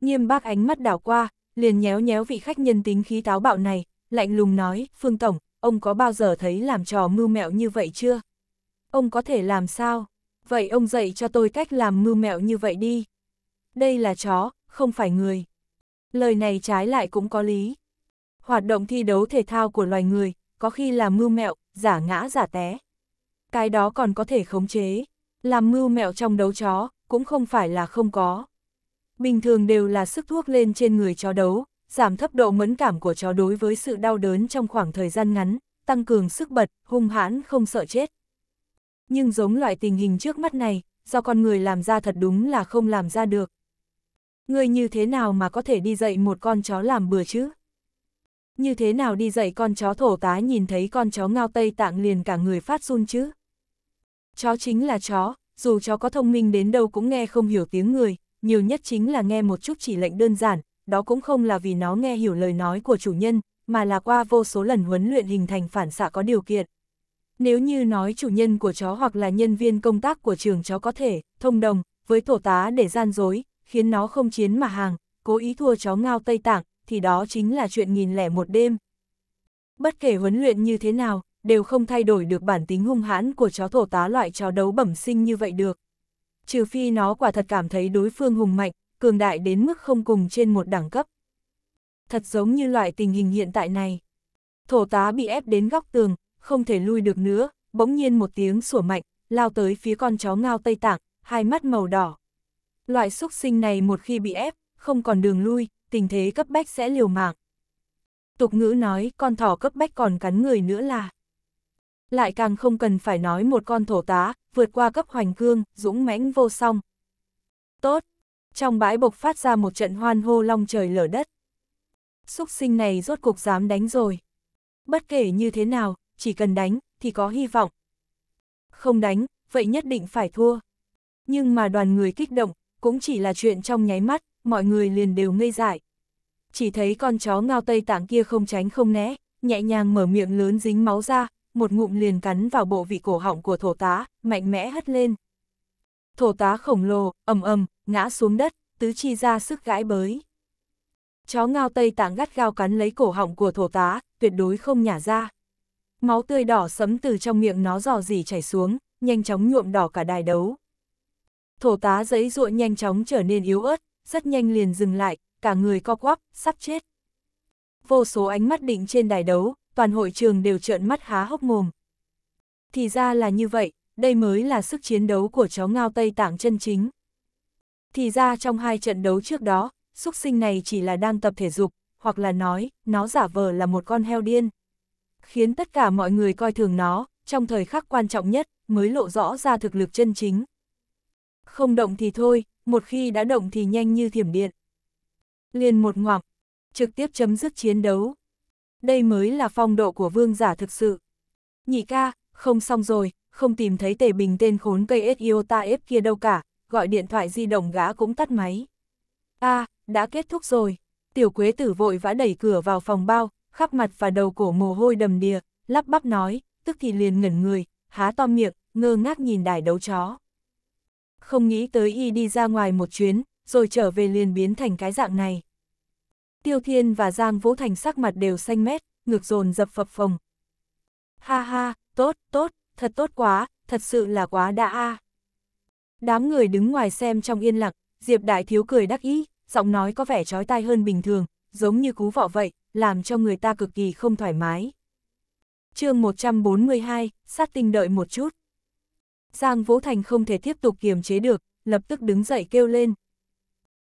Speaker 1: Nghiêm bác ánh mắt đảo qua, liền nhéo nhéo vị khách nhân tính khí táo bạo này, lạnh lùng nói, Phương Tổng, ông có bao giờ thấy làm trò mưu mẹo như vậy chưa? Ông có thể làm sao? Vậy ông dạy cho tôi cách làm mưu mẹo như vậy đi. Đây là chó, không phải người. Lời này trái lại cũng có lý. Hoạt động thi đấu thể thao của loài người, có khi là mưu mẹo, giả ngã giả té. Cái đó còn có thể khống chế. Làm mưu mẹo trong đấu chó, cũng không phải là không có. Bình thường đều là sức thuốc lên trên người chó đấu, giảm thấp độ mẫn cảm của chó đối với sự đau đớn trong khoảng thời gian ngắn, tăng cường sức bật, hung hãn không sợ chết. Nhưng giống loại tình hình trước mắt này, do con người làm ra thật đúng là không làm ra được. Người như thế nào mà có thể đi dạy một con chó làm bừa chứ? Như thế nào đi dạy con chó thổ tá nhìn thấy con chó ngao Tây Tạng liền cả người phát run chứ? Chó chính là chó, dù chó có thông minh đến đâu cũng nghe không hiểu tiếng người, nhiều nhất chính là nghe một chút chỉ lệnh đơn giản, đó cũng không là vì nó nghe hiểu lời nói của chủ nhân, mà là qua vô số lần huấn luyện hình thành phản xạ có điều kiện. Nếu như nói chủ nhân của chó hoặc là nhân viên công tác của trường chó có thể, thông đồng, với thổ tá để gian dối, khiến nó không chiến mà hàng, cố ý thua chó ngao Tây Tạng, thì đó chính là chuyện nghìn lẻ một đêm. Bất kể huấn luyện như thế nào, đều không thay đổi được bản tính hung hãn của chó thổ tá loại chó đấu bẩm sinh như vậy được. Trừ phi nó quả thật cảm thấy đối phương hùng mạnh, cường đại đến mức không cùng trên một đẳng cấp. Thật giống như loại tình hình hiện tại này. Thổ tá bị ép đến góc tường, không thể lui được nữa, bỗng nhiên một tiếng sủa mạnh, lao tới phía con chó ngao Tây Tạng, hai mắt màu đỏ. Loại xúc sinh này một khi bị ép, không còn đường lui, tình thế cấp bách sẽ liều mạng. Tục ngữ nói con thỏ cấp bách còn cắn người nữa là. Lại càng không cần phải nói một con thổ tá, vượt qua cấp hoành cương, dũng mãnh vô song. Tốt! Trong bãi bộc phát ra một trận hoan hô long trời lở đất. Xúc sinh này rốt cục dám đánh rồi. Bất kể như thế nào, chỉ cần đánh, thì có hy vọng. Không đánh, vậy nhất định phải thua. Nhưng mà đoàn người kích động, cũng chỉ là chuyện trong nháy mắt, mọi người liền đều ngây dại. Chỉ thấy con chó ngao Tây Tạng kia không tránh không né, nhẹ nhàng mở miệng lớn dính máu ra, một ngụm liền cắn vào bộ vị cổ họng của thổ tá, mạnh mẽ hất lên. Thổ tá khổng lồ, ầm ầm, ngã xuống đất, tứ chi ra sức gãi bới. Chó ngao Tây Tạng gắt gao cắn lấy cổ họng của thổ tá, tuyệt đối không nhả ra. Máu tươi đỏ sấm từ trong miệng nó dò dỉ chảy xuống, nhanh chóng nhuộm đỏ cả đài đấu. Thổ tá giấy ruộng nhanh chóng trở nên yếu ớt, rất nhanh liền dừng lại, cả người co quắp, sắp chết. Vô số ánh mắt định trên đài đấu, toàn hội trường đều trợn mắt há hốc mồm. Thì ra là như vậy, đây mới là sức chiến đấu của chó ngao Tây Tạng chân chính. Thì ra trong hai trận đấu trước đó, xúc sinh này chỉ là đang tập thể dục, hoặc là nói, nó giả vờ là một con heo điên. Khiến tất cả mọi người coi thường nó, trong thời khắc quan trọng nhất, mới lộ rõ ra thực lực chân chính. Không động thì thôi, một khi đã động thì nhanh như thiểm điện. Liền một ngoặc, trực tiếp chấm dứt chiến đấu. Đây mới là phong độ của vương giả thực sự. Nhị ca, không xong rồi, không tìm thấy tề bình tên khốn cây Iota ép kia đâu cả, gọi điện thoại di động gã cũng tắt máy. a à, đã kết thúc rồi. Tiểu quế tử vội vã đẩy cửa vào phòng bao, khắp mặt và đầu cổ mồ hôi đầm đìa, lắp bắp nói, tức thì liền ngẩn người, há to miệng, ngơ ngác nhìn đài đấu chó. Không nghĩ tới y đi ra ngoài một chuyến, rồi trở về liền biến thành cái dạng này. Tiêu Thiên và Giang Vũ Thành sắc mặt đều xanh mét, ngược dồn dập phập phồng. Ha ha, tốt, tốt, thật tốt quá, thật sự là quá đã a. Đám người đứng ngoài xem trong yên lặng, Diệp Đại Thiếu cười đắc ý, giọng nói có vẻ trói tai hơn bình thường, giống như cú vọ vậy, làm cho người ta cực kỳ không thoải mái. chương 142, sát tinh đợi một chút. Giang Vũ Thành không thể tiếp tục kiềm chế được, lập tức đứng dậy kêu lên.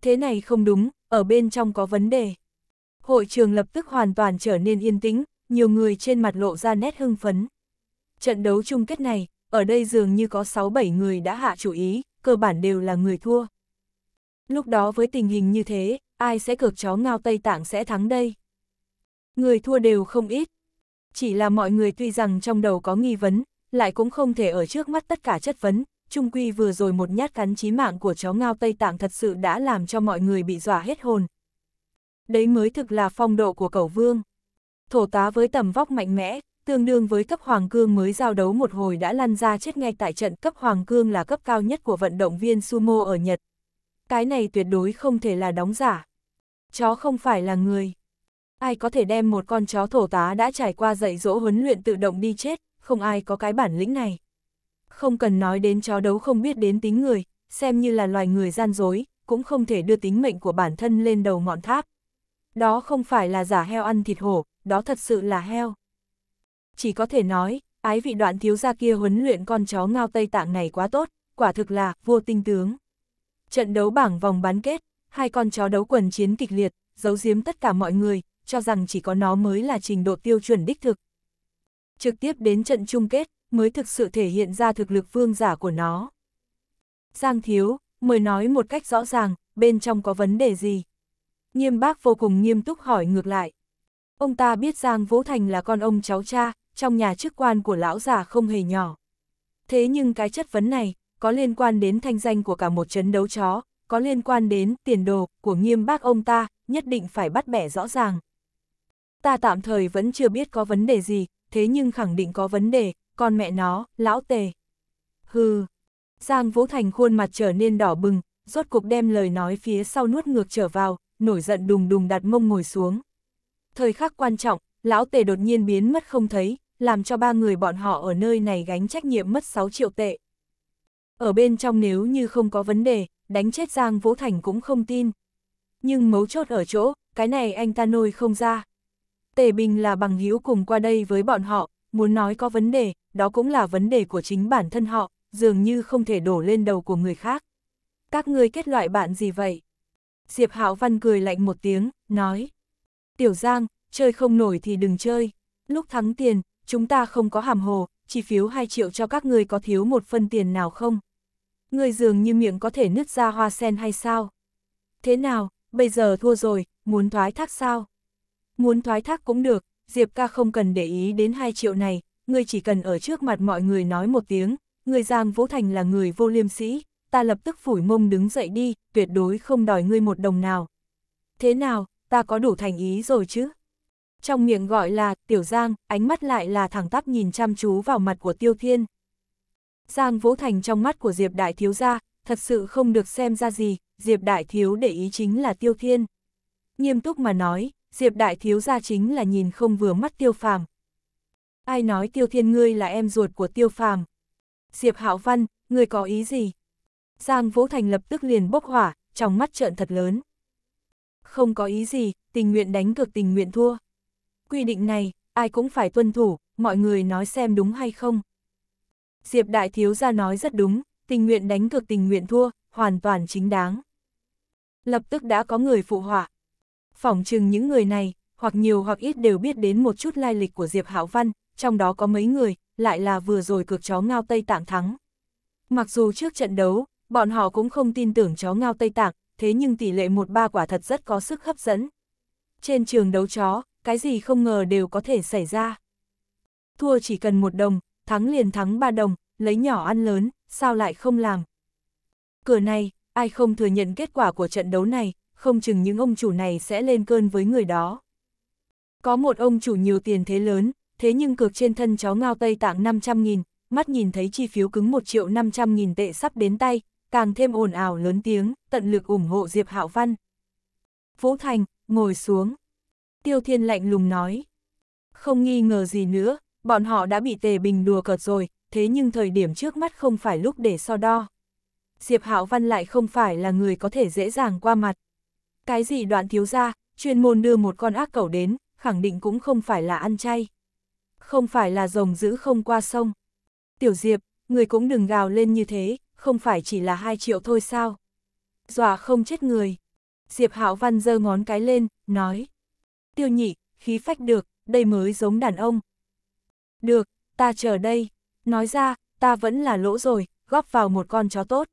Speaker 1: Thế này không đúng, ở bên trong có vấn đề. Hội trường lập tức hoàn toàn trở nên yên tĩnh, nhiều người trên mặt lộ ra nét hưng phấn. Trận đấu chung kết này, ở đây dường như có 6-7 người đã hạ chủ ý, cơ bản đều là người thua. Lúc đó với tình hình như thế, ai sẽ cược chó ngao Tây Tạng sẽ thắng đây? Người thua đều không ít. Chỉ là mọi người tuy rằng trong đầu có nghi vấn, lại cũng không thể ở trước mắt tất cả chất vấn, trung quy vừa rồi một nhát cắn chí mạng của chó ngao Tây Tạng thật sự đã làm cho mọi người bị dọa hết hồn. Đấy mới thực là phong độ của cẩu vương. Thổ tá với tầm vóc mạnh mẽ, tương đương với cấp Hoàng Cương mới giao đấu một hồi đã lăn ra chết ngay tại trận cấp Hoàng Cương là cấp cao nhất của vận động viên sumo ở Nhật. Cái này tuyệt đối không thể là đóng giả. Chó không phải là người. Ai có thể đem một con chó thổ tá đã trải qua dạy dỗ huấn luyện tự động đi chết, không ai có cái bản lĩnh này. Không cần nói đến chó đấu không biết đến tính người, xem như là loài người gian dối, cũng không thể đưa tính mệnh của bản thân lên đầu ngọn tháp. Đó không phải là giả heo ăn thịt hổ, đó thật sự là heo. Chỉ có thể nói, ái vị đoạn thiếu gia kia huấn luyện con chó ngao Tây Tạng này quá tốt, quả thực là vua tinh tướng. Trận đấu bảng vòng bán kết, hai con chó đấu quần chiến kịch liệt, giấu giếm tất cả mọi người, cho rằng chỉ có nó mới là trình độ tiêu chuẩn đích thực. Trực tiếp đến trận chung kết, mới thực sự thể hiện ra thực lực vương giả của nó. Giang Thiếu, mời nói một cách rõ ràng, bên trong có vấn đề gì? Nghiêm bác vô cùng nghiêm túc hỏi ngược lại. Ông ta biết Giang Vũ Thành là con ông cháu cha, trong nhà chức quan của lão già không hề nhỏ. Thế nhưng cái chất vấn này, có liên quan đến thanh danh của cả một chấn đấu chó, có liên quan đến tiền đồ của nghiêm bác ông ta, nhất định phải bắt bẻ rõ ràng. Ta tạm thời vẫn chưa biết có vấn đề gì, thế nhưng khẳng định có vấn đề, con mẹ nó, lão tề. Hừ. Giang Vũ Thành khuôn mặt trở nên đỏ bừng, rốt cục đem lời nói phía sau nuốt ngược trở vào, nổi giận đùng đùng đặt mông ngồi xuống. Thời khắc quan trọng, lão tề đột nhiên biến mất không thấy, làm cho ba người bọn họ ở nơi này gánh trách nhiệm mất 6 triệu tệ. Ở bên trong nếu như không có vấn đề, đánh chết Giang Vũ Thành cũng không tin. Nhưng mấu chốt ở chỗ, cái này anh ta nôi không ra. Tề Bình là bằng hữu cùng qua đây với bọn họ, muốn nói có vấn đề, đó cũng là vấn đề của chính bản thân họ, dường như không thể đổ lên đầu của người khác. Các ngươi kết loại bạn gì vậy? Diệp Hạo Văn cười lạnh một tiếng, nói. Tiểu Giang, chơi không nổi thì đừng chơi. Lúc thắng tiền, chúng ta không có hàm hồ, chỉ phiếu 2 triệu cho các ngươi có thiếu một phân tiền nào không? Người dường như miệng có thể nứt ra hoa sen hay sao? Thế nào, bây giờ thua rồi, muốn thoái thác sao? Muốn thoái thác cũng được, Diệp ca không cần để ý đến 2 triệu này, ngươi chỉ cần ở trước mặt mọi người nói một tiếng, Ngươi Giang Vũ Thành là người vô liêm sĩ, ta lập tức phủi mông đứng dậy đi, tuyệt đối không đòi ngươi một đồng nào. Thế nào, ta có đủ thành ý rồi chứ. Trong miệng gọi là Tiểu Giang, ánh mắt lại là thẳng tắp nhìn chăm chú vào mặt của Tiêu Thiên. Giang Vũ Thành trong mắt của Diệp Đại Thiếu gia, thật sự không được xem ra gì, Diệp Đại Thiếu để ý chính là Tiêu Thiên. Nghiêm túc mà nói, Diệp Đại Thiếu gia chính là nhìn không vừa mắt Tiêu Phàm. Ai nói Tiêu Thiên ngươi là em ruột của Tiêu Phàm? Diệp Hạo Văn, ngươi có ý gì? Giang Vũ Thành lập tức liền bốc hỏa, trong mắt trợn thật lớn. Không có ý gì, tình nguyện đánh cược tình nguyện thua. Quy định này, ai cũng phải tuân thủ, mọi người nói xem đúng hay không. Diệp Đại Thiếu gia nói rất đúng, tình nguyện đánh cược tình nguyện thua, hoàn toàn chính đáng. Lập tức đã có người phụ họa. Phỏng chừng những người này, hoặc nhiều hoặc ít đều biết đến một chút lai lịch của Diệp Hạo Văn, trong đó có mấy người, lại là vừa rồi cược chó ngao Tây Tạng thắng. Mặc dù trước trận đấu, bọn họ cũng không tin tưởng chó ngao Tây Tạng, thế nhưng tỷ lệ một ba quả thật rất có sức hấp dẫn. Trên trường đấu chó, cái gì không ngờ đều có thể xảy ra. Thua chỉ cần một đồng, thắng liền thắng ba đồng, lấy nhỏ ăn lớn, sao lại không làm. Cửa này, ai không thừa nhận kết quả của trận đấu này, không chừng những ông chủ này sẽ lên cơn với người đó. Có một ông chủ nhiều tiền thế lớn, thế nhưng cược trên thân chó ngao Tây Tạng 500.000, mắt nhìn thấy chi phiếu cứng 1 triệu 500.000 tệ sắp đến tay, càng thêm ồn ào lớn tiếng, tận lực ủng hộ Diệp Hạo Văn. Vũ Thành, ngồi xuống. Tiêu Thiên lạnh lùng nói. Không nghi ngờ gì nữa, bọn họ đã bị Tề Bình đùa cợt rồi, thế nhưng thời điểm trước mắt không phải lúc để so đo. Diệp Hạo Văn lại không phải là người có thể dễ dàng qua mặt. Cái gì đoạn thiếu ra, chuyên môn đưa một con ác cẩu đến, khẳng định cũng không phải là ăn chay. Không phải là rồng giữ không qua sông. Tiểu Diệp, người cũng đừng gào lên như thế, không phải chỉ là 2 triệu thôi sao? Dọa không chết người. Diệp Hạo Văn giơ ngón cái lên, nói. Tiêu nhị, khí phách được, đây mới giống đàn ông. Được, ta chờ đây. Nói ra, ta vẫn là lỗ rồi, góp vào một con chó tốt.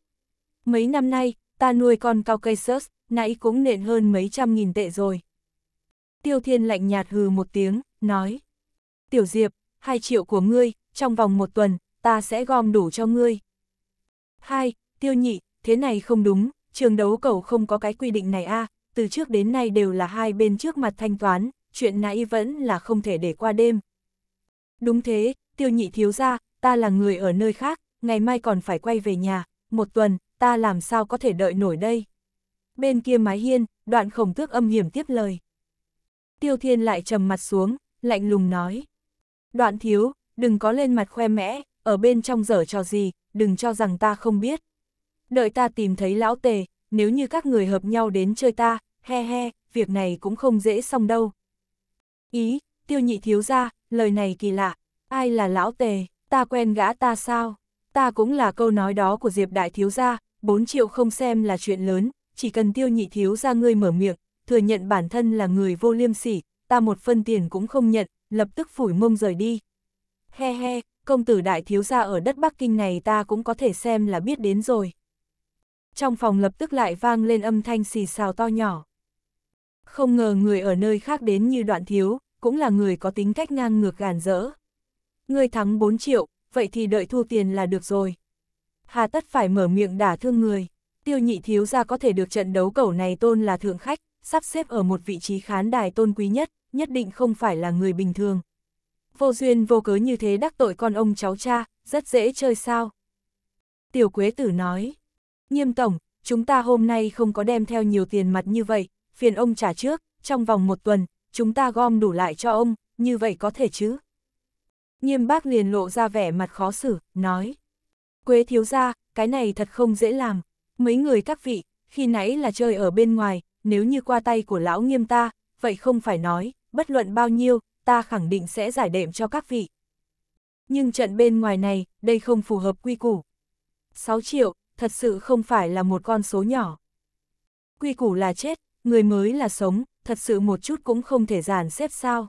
Speaker 1: Mấy năm nay, ta nuôi con cao cây sớt, nãy cũng nện hơn mấy trăm nghìn tệ rồi. Tiêu Thiên lạnh nhạt hừ một tiếng, nói. Tiểu Diệp, hai triệu của ngươi, trong vòng một tuần, ta sẽ gom đủ cho ngươi. Hai, Tiêu Nhị, thế này không đúng, trường đấu cầu không có cái quy định này a từ trước đến nay đều là hai bên trước mặt thanh toán, chuyện nãy vẫn là không thể để qua đêm. Đúng thế, Tiêu Nhị thiếu ra, ta là người ở nơi khác, ngày mai còn phải quay về nhà, một tuần, ta làm sao có thể đợi nổi đây. Bên kia mái hiên, đoạn khổng tước âm hiểm tiếp lời. Tiêu Thiên lại trầm mặt xuống, lạnh lùng nói. Đoạn thiếu, đừng có lên mặt khoe mẽ, ở bên trong dở trò gì, đừng cho rằng ta không biết. Đợi ta tìm thấy lão tề, nếu như các người hợp nhau đến chơi ta, he he, việc này cũng không dễ xong đâu. Ý, tiêu nhị thiếu ra, lời này kỳ lạ, ai là lão tề, ta quen gã ta sao? Ta cũng là câu nói đó của Diệp Đại Thiếu Gia, 4 triệu không xem là chuyện lớn, chỉ cần tiêu nhị thiếu ra ngươi mở miệng, thừa nhận bản thân là người vô liêm sỉ, ta một phân tiền cũng không nhận, lập tức phủi mông rời đi. He he, công tử đại thiếu gia ở đất Bắc Kinh này ta cũng có thể xem là biết đến rồi. Trong phòng lập tức lại vang lên âm thanh xì xào to nhỏ. Không ngờ người ở nơi khác đến như đoạn thiếu, cũng là người có tính cách ngang ngược gàn dỡ. Người thắng 4 triệu, vậy thì đợi thu tiền là được rồi. Hà tất phải mở miệng đả thương người. Tiêu nhị thiếu gia có thể được trận đấu cẩu này tôn là thượng khách, sắp xếp ở một vị trí khán đài tôn quý nhất, nhất định không phải là người bình thường. Vô duyên vô cớ như thế đắc tội con ông cháu cha, rất dễ chơi sao. Tiểu Quế Tử nói, nghiêm tổng, chúng ta hôm nay không có đem theo nhiều tiền mặt như vậy, phiền ông trả trước, trong vòng một tuần, chúng ta gom đủ lại cho ông, như vậy có thể chứ. Nghiêm bác liền lộ ra vẻ mặt khó xử, nói. Quế thiếu ra, cái này thật không dễ làm. Mấy người các vị, khi nãy là chơi ở bên ngoài, nếu như qua tay của lão nghiêm ta, vậy không phải nói, bất luận bao nhiêu, ta khẳng định sẽ giải đệm cho các vị. Nhưng trận bên ngoài này, đây không phù hợp quy củ. 6 triệu, thật sự không phải là một con số nhỏ. Quy củ là chết, người mới là sống, thật sự một chút cũng không thể giản xếp sao.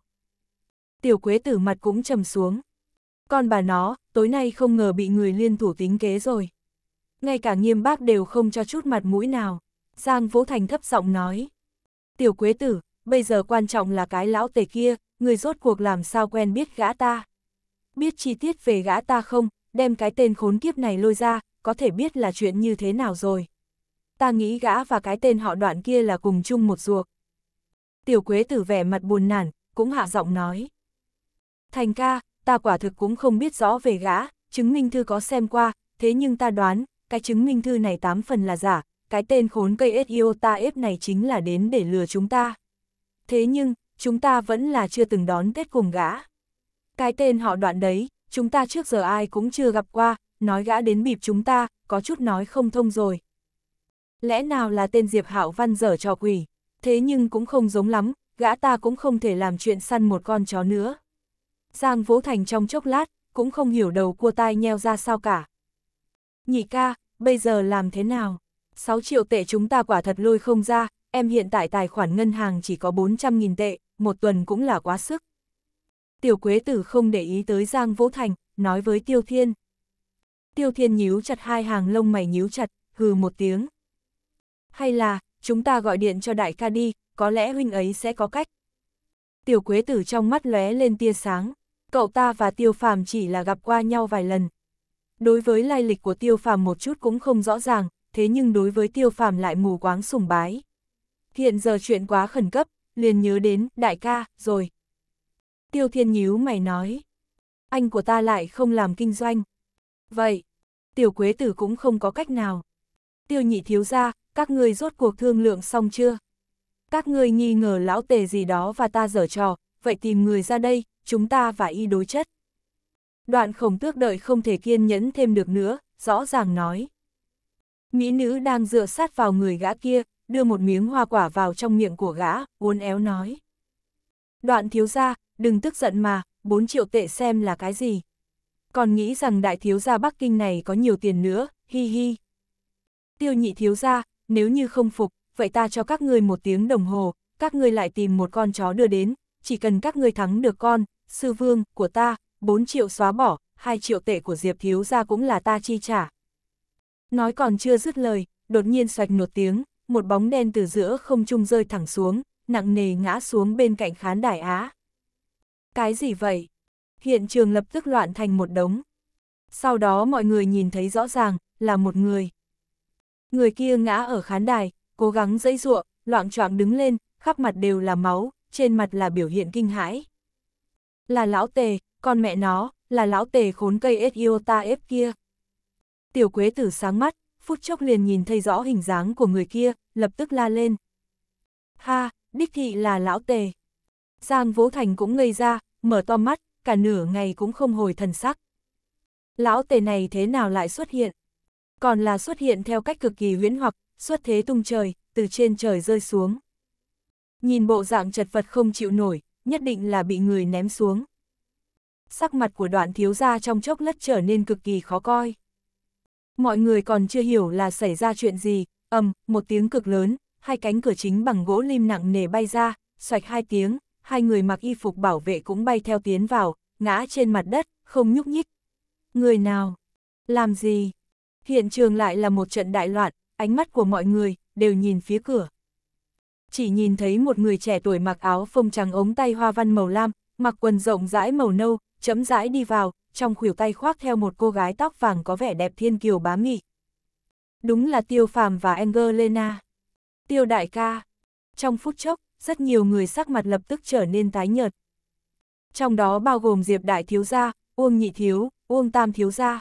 Speaker 1: Tiểu quế tử mặt cũng trầm xuống. Con bà nó, tối nay không ngờ bị người liên thủ tính kế rồi. Ngay cả nghiêm bác đều không cho chút mặt mũi nào. Giang Vũ Thành thấp giọng nói. Tiểu quế tử, bây giờ quan trọng là cái lão tề kia, người rốt cuộc làm sao quen biết gã ta. Biết chi tiết về gã ta không, đem cái tên khốn kiếp này lôi ra, có thể biết là chuyện như thế nào rồi. Ta nghĩ gã và cái tên họ đoạn kia là cùng chung một ruột. Tiểu quế tử vẻ mặt buồn nản, cũng hạ giọng nói. Thành ca, ta quả thực cũng không biết rõ về gã, chứng minh thư có xem qua, thế nhưng ta đoán, cái chứng minh thư này tám phần là giả, cái tên khốn cây Iota ép này chính là đến để lừa chúng ta. Thế nhưng, chúng ta vẫn là chưa từng đón Tết cùng gã. Cái tên họ đoạn đấy, chúng ta trước giờ ai cũng chưa gặp qua, nói gã đến bịp chúng ta, có chút nói không thông rồi. Lẽ nào là tên Diệp Hạo Văn dở trò quỷ, thế nhưng cũng không giống lắm, gã ta cũng không thể làm chuyện săn một con chó nữa. Giang Vỗ Thành trong chốc lát, cũng không hiểu đầu cua tai nheo ra sao cả. Nhị ca, bây giờ làm thế nào? 6 triệu tệ chúng ta quả thật lôi không ra, em hiện tại tài khoản ngân hàng chỉ có 400.000 tệ, một tuần cũng là quá sức. Tiểu Quế Tử không để ý tới Giang Vỗ Thành, nói với Tiêu Thiên. Tiêu Thiên nhíu chặt hai hàng lông mày nhíu chặt, hừ một tiếng. Hay là, chúng ta gọi điện cho đại ca đi, có lẽ huynh ấy sẽ có cách. Tiểu Quế Tử trong mắt lóe lên tia sáng, cậu ta và Tiêu Phàm chỉ là gặp qua nhau vài lần. Đối với lai lịch của Tiêu Phàm một chút cũng không rõ ràng, thế nhưng đối với Tiêu Phàm lại mù quáng sùng bái. Hiện giờ chuyện quá khẩn cấp, liền nhớ đến, đại ca, rồi. Tiêu Thiên nhíu mày nói, anh của ta lại không làm kinh doanh. Vậy, Tiểu Quế Tử cũng không có cách nào. Tiêu nhị thiếu ra, các ngươi rốt cuộc thương lượng xong chưa? Các ngươi nghi ngờ lão tề gì đó và ta dở trò, vậy tìm người ra đây, chúng ta và y đối chất. Đoạn khổng tước đợi không thể kiên nhẫn thêm được nữa, rõ ràng nói. Mỹ nữ đang dựa sát vào người gã kia, đưa một miếng hoa quả vào trong miệng của gã, uốn éo nói. Đoạn thiếu gia đừng tức giận mà, 4 triệu tệ xem là cái gì. Còn nghĩ rằng đại thiếu gia Bắc Kinh này có nhiều tiền nữa, hi hi. Tiêu nhị thiếu gia, nếu như không phục, vậy ta cho các ngươi một tiếng đồng hồ, các ngươi lại tìm một con chó đưa đến, chỉ cần các ngươi thắng được con, sư vương, của ta, 4 triệu xóa bỏ, 2 triệu tệ của Diệp thiếu gia cũng là ta chi trả. Nói còn chưa dứt lời, đột nhiên xoạch một tiếng, một bóng đen từ giữa không trung rơi thẳng xuống, nặng nề ngã xuống bên cạnh khán đài Á. Cái gì vậy? Hiện trường lập tức loạn thành một đống. Sau đó mọi người nhìn thấy rõ ràng, là một người. Người kia ngã ở khán đài, cố gắng dãy ruộng, loạn choạng đứng lên, khắp mặt đều là máu, trên mặt là biểu hiện kinh hãi. Là lão tề, con mẹ nó, là lão tề khốn cây ết yêu ta ép kia. Tiểu quế tử sáng mắt, phút chốc liền nhìn thấy rõ hình dáng của người kia, lập tức la lên. Ha, đích thị là lão tề. Giang Vũ Thành cũng ngây ra, mở to mắt, cả nửa ngày cũng không hồi thần sắc. Lão tề này thế nào lại xuất hiện? Còn là xuất hiện theo cách cực kỳ huyễn hoặc, xuất thế tung trời, từ trên trời rơi xuống. Nhìn bộ dạng chật vật không chịu nổi, nhất định là bị người ném xuống. Sắc mặt của đoạn thiếu gia trong chốc lát trở nên cực kỳ khó coi. Mọi người còn chưa hiểu là xảy ra chuyện gì, ầm, một tiếng cực lớn, hai cánh cửa chính bằng gỗ lim nặng nề bay ra, xoạch hai tiếng, hai người mặc y phục bảo vệ cũng bay theo tiến vào, ngã trên mặt đất, không nhúc nhích. Người nào? Làm gì? Hiện trường lại là một trận đại loạn, ánh mắt của mọi người, đều nhìn phía cửa. Chỉ nhìn thấy một người trẻ tuổi mặc áo phông trắng ống tay hoa văn màu lam, mặc quần rộng rãi màu nâu, chấm rãi đi vào, trong khuỷu tay khoác theo một cô gái tóc vàng có vẻ đẹp thiên kiều bá mị. Đúng là Tiêu Phàm và Angelina. Tiêu đại ca. Trong phút chốc, rất nhiều người sắc mặt lập tức trở nên tái nhợt. Trong đó bao gồm Diệp Đại Thiếu Gia, Uông Nhị Thiếu, Uông Tam Thiếu Gia.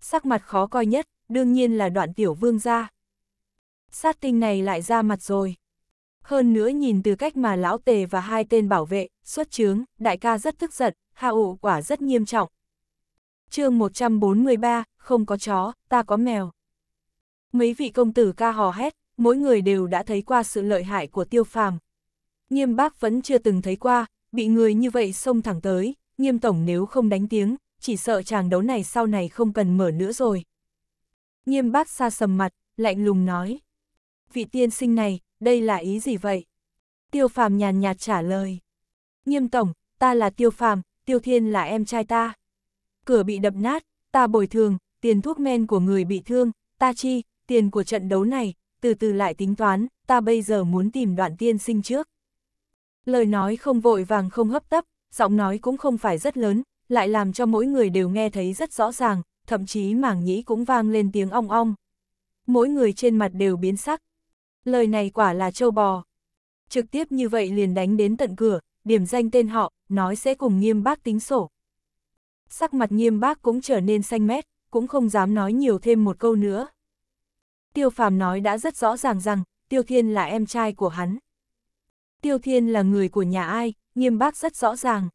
Speaker 1: Sắc mặt khó coi nhất, đương nhiên là đoạn tiểu vương gia. Sát tinh này lại ra mặt rồi. Hơn nữa nhìn từ cách mà lão tề và hai tên bảo vệ, xuất chướng, đại ca rất tức giận, hạ ủ quả rất nghiêm trọng. chương 143, không có chó, ta có mèo. Mấy vị công tử ca hò hét, mỗi người đều đã thấy qua sự lợi hại của tiêu phàm. Nghiêm bác vẫn chưa từng thấy qua, bị người như vậy xông thẳng tới, nghiêm tổng nếu không đánh tiếng, chỉ sợ chàng đấu này sau này không cần mở nữa rồi. Nghiêm bác xa sầm mặt, lạnh lùng nói. Vị tiên sinh này, đây là ý gì vậy? Tiêu phàm nhàn nhạt trả lời. Nghiêm tổng, ta là tiêu phàm, tiêu thiên là em trai ta. Cửa bị đập nát, ta bồi thường, tiền thuốc men của người bị thương, ta chi, tiền của trận đấu này, từ từ lại tính toán, ta bây giờ muốn tìm đoạn tiên sinh trước. Lời nói không vội vàng không hấp tấp, giọng nói cũng không phải rất lớn, lại làm cho mỗi người đều nghe thấy rất rõ ràng, thậm chí mảng nhĩ cũng vang lên tiếng ong ong. Mỗi người trên mặt đều biến sắc. Lời này quả là châu bò. trực tiếp như vậy liền đánh đến tận cửa, điểm danh tên họ, nói sẽ cùng nghiêm bác tính sổ. Sắc mặt nghiêm bác cũng trở nên xanh mét, cũng không dám nói nhiều thêm một câu nữa. Tiêu phàm nói đã rất rõ ràng rằng, Tiêu Thiên là em trai của hắn. Tiêu Thiên là người của nhà ai, nghiêm bác rất rõ ràng.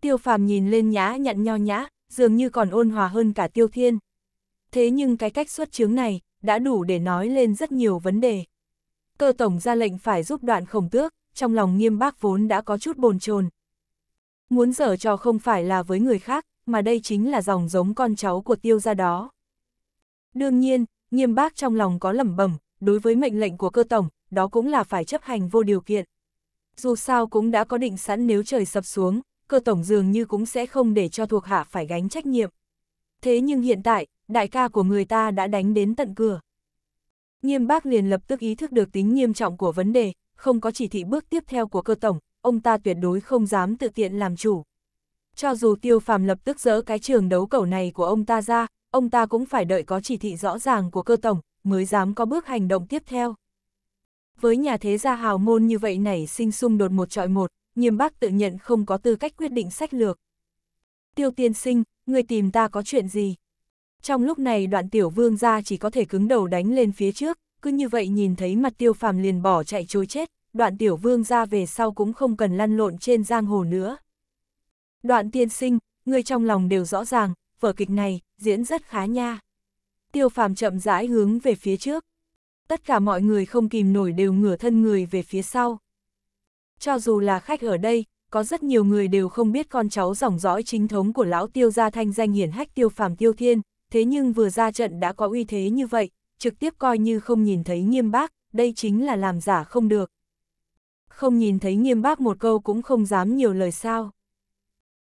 Speaker 1: Tiêu phàm nhìn lên nhã nhận nho nhã, dường như còn ôn hòa hơn cả Tiêu Thiên. Thế nhưng cái cách xuất chứng này, đã đủ để nói lên rất nhiều vấn đề. Cơ tổng ra lệnh phải giúp đoạn khổng tước, trong lòng nghiêm bác vốn đã có chút bồn chồn. Muốn dở trò không phải là với người khác, mà đây chính là dòng giống con cháu của tiêu gia đó. Đương nhiên, nghiêm bác trong lòng có lẩm bẩm, đối với mệnh lệnh của cơ tổng, đó cũng là phải chấp hành vô điều kiện. Dù sao cũng đã có định sẵn nếu trời sập xuống, cơ tổng dường như cũng sẽ không để cho thuộc hạ phải gánh trách nhiệm. Thế nhưng hiện tại, đại ca của người ta đã đánh đến tận cửa. Nghiêm bác liền lập tức ý thức được tính nghiêm trọng của vấn đề, không có chỉ thị bước tiếp theo của cơ tổng, ông ta tuyệt đối không dám tự tiện làm chủ. Cho dù tiêu phàm lập tức dỡ cái trường đấu cầu này của ông ta ra, ông ta cũng phải đợi có chỉ thị rõ ràng của cơ tổng, mới dám có bước hành động tiếp theo. Với nhà thế gia hào môn như vậy nảy sinh xung đột một trọi một, nghiêm bác tự nhận không có tư cách quyết định sách lược. Tiêu tiên sinh, người tìm ta có chuyện gì? Trong lúc này đoạn tiểu vương gia chỉ có thể cứng đầu đánh lên phía trước, cứ như vậy nhìn thấy mặt tiêu phàm liền bỏ chạy trôi chết, đoạn tiểu vương ra về sau cũng không cần lăn lộn trên giang hồ nữa. Đoạn tiên sinh, người trong lòng đều rõ ràng, vở kịch này, diễn rất khá nha. Tiêu phàm chậm rãi hướng về phía trước. Tất cả mọi người không kìm nổi đều ngửa thân người về phía sau. Cho dù là khách ở đây, có rất nhiều người đều không biết con cháu dòng dõi chính thống của lão tiêu gia thanh danh hiển hách tiêu phàm tiêu thiên, thế nhưng vừa ra trận đã có uy thế như vậy, trực tiếp coi như không nhìn thấy nghiêm bác, đây chính là làm giả không được. Không nhìn thấy nghiêm bác một câu cũng không dám nhiều lời sao.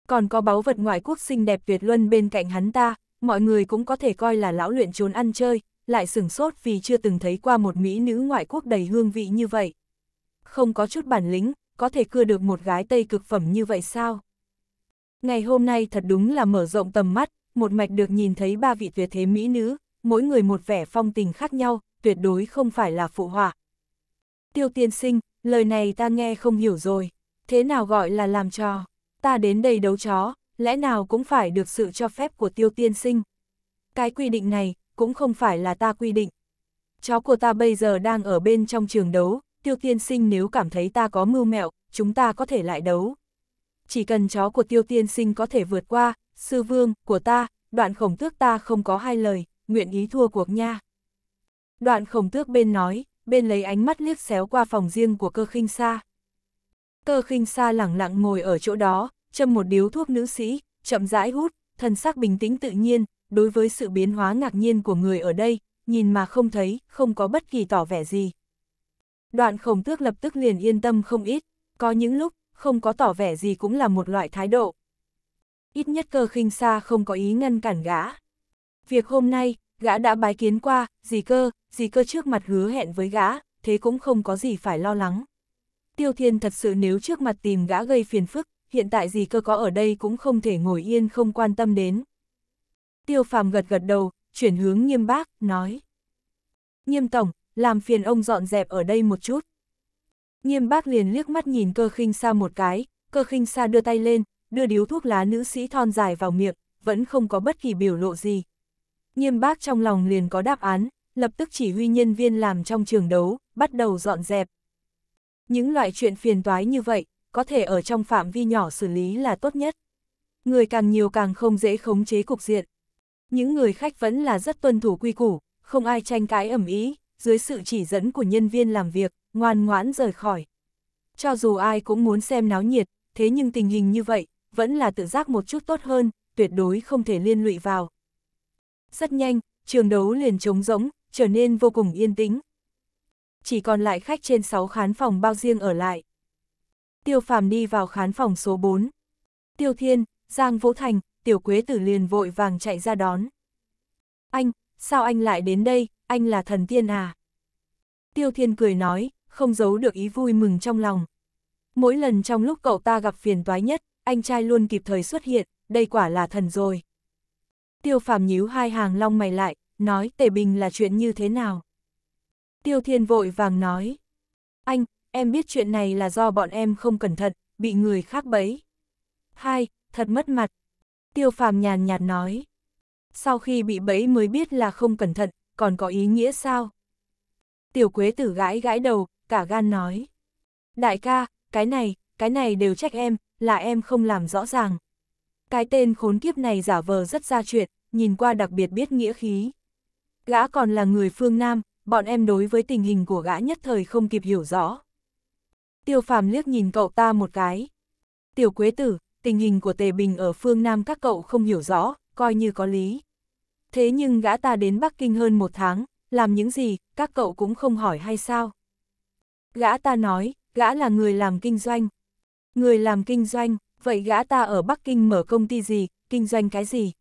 Speaker 1: Còn có báu vật ngoại quốc xinh đẹp tuyệt luân bên cạnh hắn ta, mọi người cũng có thể coi là lão luyện trốn ăn chơi, lại sửng sốt vì chưa từng thấy qua một mỹ nữ ngoại quốc đầy hương vị như vậy. Không có chút bản lĩnh, có thể cưa được một gái Tây cực phẩm như vậy sao? Ngày hôm nay thật đúng là mở rộng tầm mắt, một mạch được nhìn thấy ba vị tuyệt thế mỹ nữ, mỗi người một vẻ phong tình khác nhau, tuyệt đối không phải là phụ họa. Tiêu tiên sinh, lời này ta nghe không hiểu rồi, thế nào gọi là làm trò, ta đến đây đấu chó, lẽ nào cũng phải được sự cho phép của tiêu tiên sinh. Cái quy định này, cũng không phải là ta quy định. Chó của ta bây giờ đang ở bên trong trường đấu, tiêu tiên sinh nếu cảm thấy ta có mưu mẹo, chúng ta có thể lại đấu. Chỉ cần chó của tiêu tiên sinh có thể vượt qua, sư vương, của ta, đoạn khổng tước ta không có hai lời, nguyện ý thua cuộc nha. Đoạn khổng tước bên nói, bên lấy ánh mắt liếc xéo qua phòng riêng của cơ khinh xa. Cơ khinh xa lẳng lặng ngồi ở chỗ đó, châm một điếu thuốc nữ sĩ, chậm rãi hút, thân sắc bình tĩnh tự nhiên, đối với sự biến hóa ngạc nhiên của người ở đây, nhìn mà không thấy, không có bất kỳ tỏ vẻ gì. Đoạn khổng tước lập tức liền yên tâm không ít, có những lúc, không có tỏ vẻ gì cũng là một loại thái độ. Ít nhất cơ khinh xa không có ý ngăn cản gã. Việc hôm nay, gã đã bái kiến qua, gì cơ, gì cơ trước mặt hứa hẹn với gã, thế cũng không có gì phải lo lắng. Tiêu Thiên thật sự nếu trước mặt tìm gã gây phiền phức, hiện tại gì cơ có ở đây cũng không thể ngồi yên không quan tâm đến. Tiêu Phàm gật gật đầu, chuyển hướng nghiêm bác, nói. Nghiêm tổng, làm phiền ông dọn dẹp ở đây một chút. Nghiêm bác liền liếc mắt nhìn cơ khinh xa một cái, cơ khinh xa đưa tay lên, đưa điếu thuốc lá nữ sĩ thon dài vào miệng, vẫn không có bất kỳ biểu lộ gì. Nghiêm bác trong lòng liền có đáp án, lập tức chỉ huy nhân viên làm trong trường đấu, bắt đầu dọn dẹp. Những loại chuyện phiền toái như vậy, có thể ở trong phạm vi nhỏ xử lý là tốt nhất. Người càng nhiều càng không dễ khống chế cục diện. Những người khách vẫn là rất tuân thủ quy củ, không ai tranh cãi ẩm ý, dưới sự chỉ dẫn của nhân viên làm việc, ngoan ngoãn rời khỏi. Cho dù ai cũng muốn xem náo nhiệt, thế nhưng tình hình như vậy, vẫn là tự giác một chút tốt hơn, tuyệt đối không thể liên lụy vào. Rất nhanh, trường đấu liền trống rỗng, trở nên vô cùng yên tĩnh. Chỉ còn lại khách trên 6 khán phòng bao riêng ở lại. Tiêu Phàm đi vào khán phòng số 4. Tiêu Thiên, Giang Vũ Thành, Tiểu Quế Tử liền vội vàng chạy ra đón. Anh, sao anh lại đến đây, anh là thần tiên à? Tiêu Thiên cười nói, không giấu được ý vui mừng trong lòng. Mỗi lần trong lúc cậu ta gặp phiền toái nhất, anh trai luôn kịp thời xuất hiện, đây quả là thần rồi. Tiêu phàm nhíu hai hàng long mày lại, nói tề bình là chuyện như thế nào? Tiêu thiên vội vàng nói, anh, em biết chuyện này là do bọn em không cẩn thận, bị người khác bẫy. Hai, thật mất mặt. Tiêu phàm nhàn nhạt nói. Sau khi bị bẫy mới biết là không cẩn thận, còn có ý nghĩa sao? Tiểu quế tử gãi gãi đầu, cả gan nói. Đại ca, cái này, cái này đều trách em, là em không làm rõ ràng. Cái tên khốn kiếp này giả vờ rất ra chuyện, nhìn qua đặc biệt biết nghĩa khí. Gã còn là người phương Nam, bọn em đối với tình hình của gã nhất thời không kịp hiểu rõ. Tiêu phàm liếc nhìn cậu ta một cái. Tiểu quế tử, tình hình của Tề Bình ở phương Nam các cậu không hiểu rõ, coi như có lý. Thế nhưng gã ta đến Bắc Kinh hơn một tháng, làm những gì, các cậu cũng không hỏi hay sao? Gã ta nói, gã là người làm kinh doanh. Người làm kinh doanh, vậy gã ta ở Bắc Kinh mở công ty gì, kinh doanh cái gì?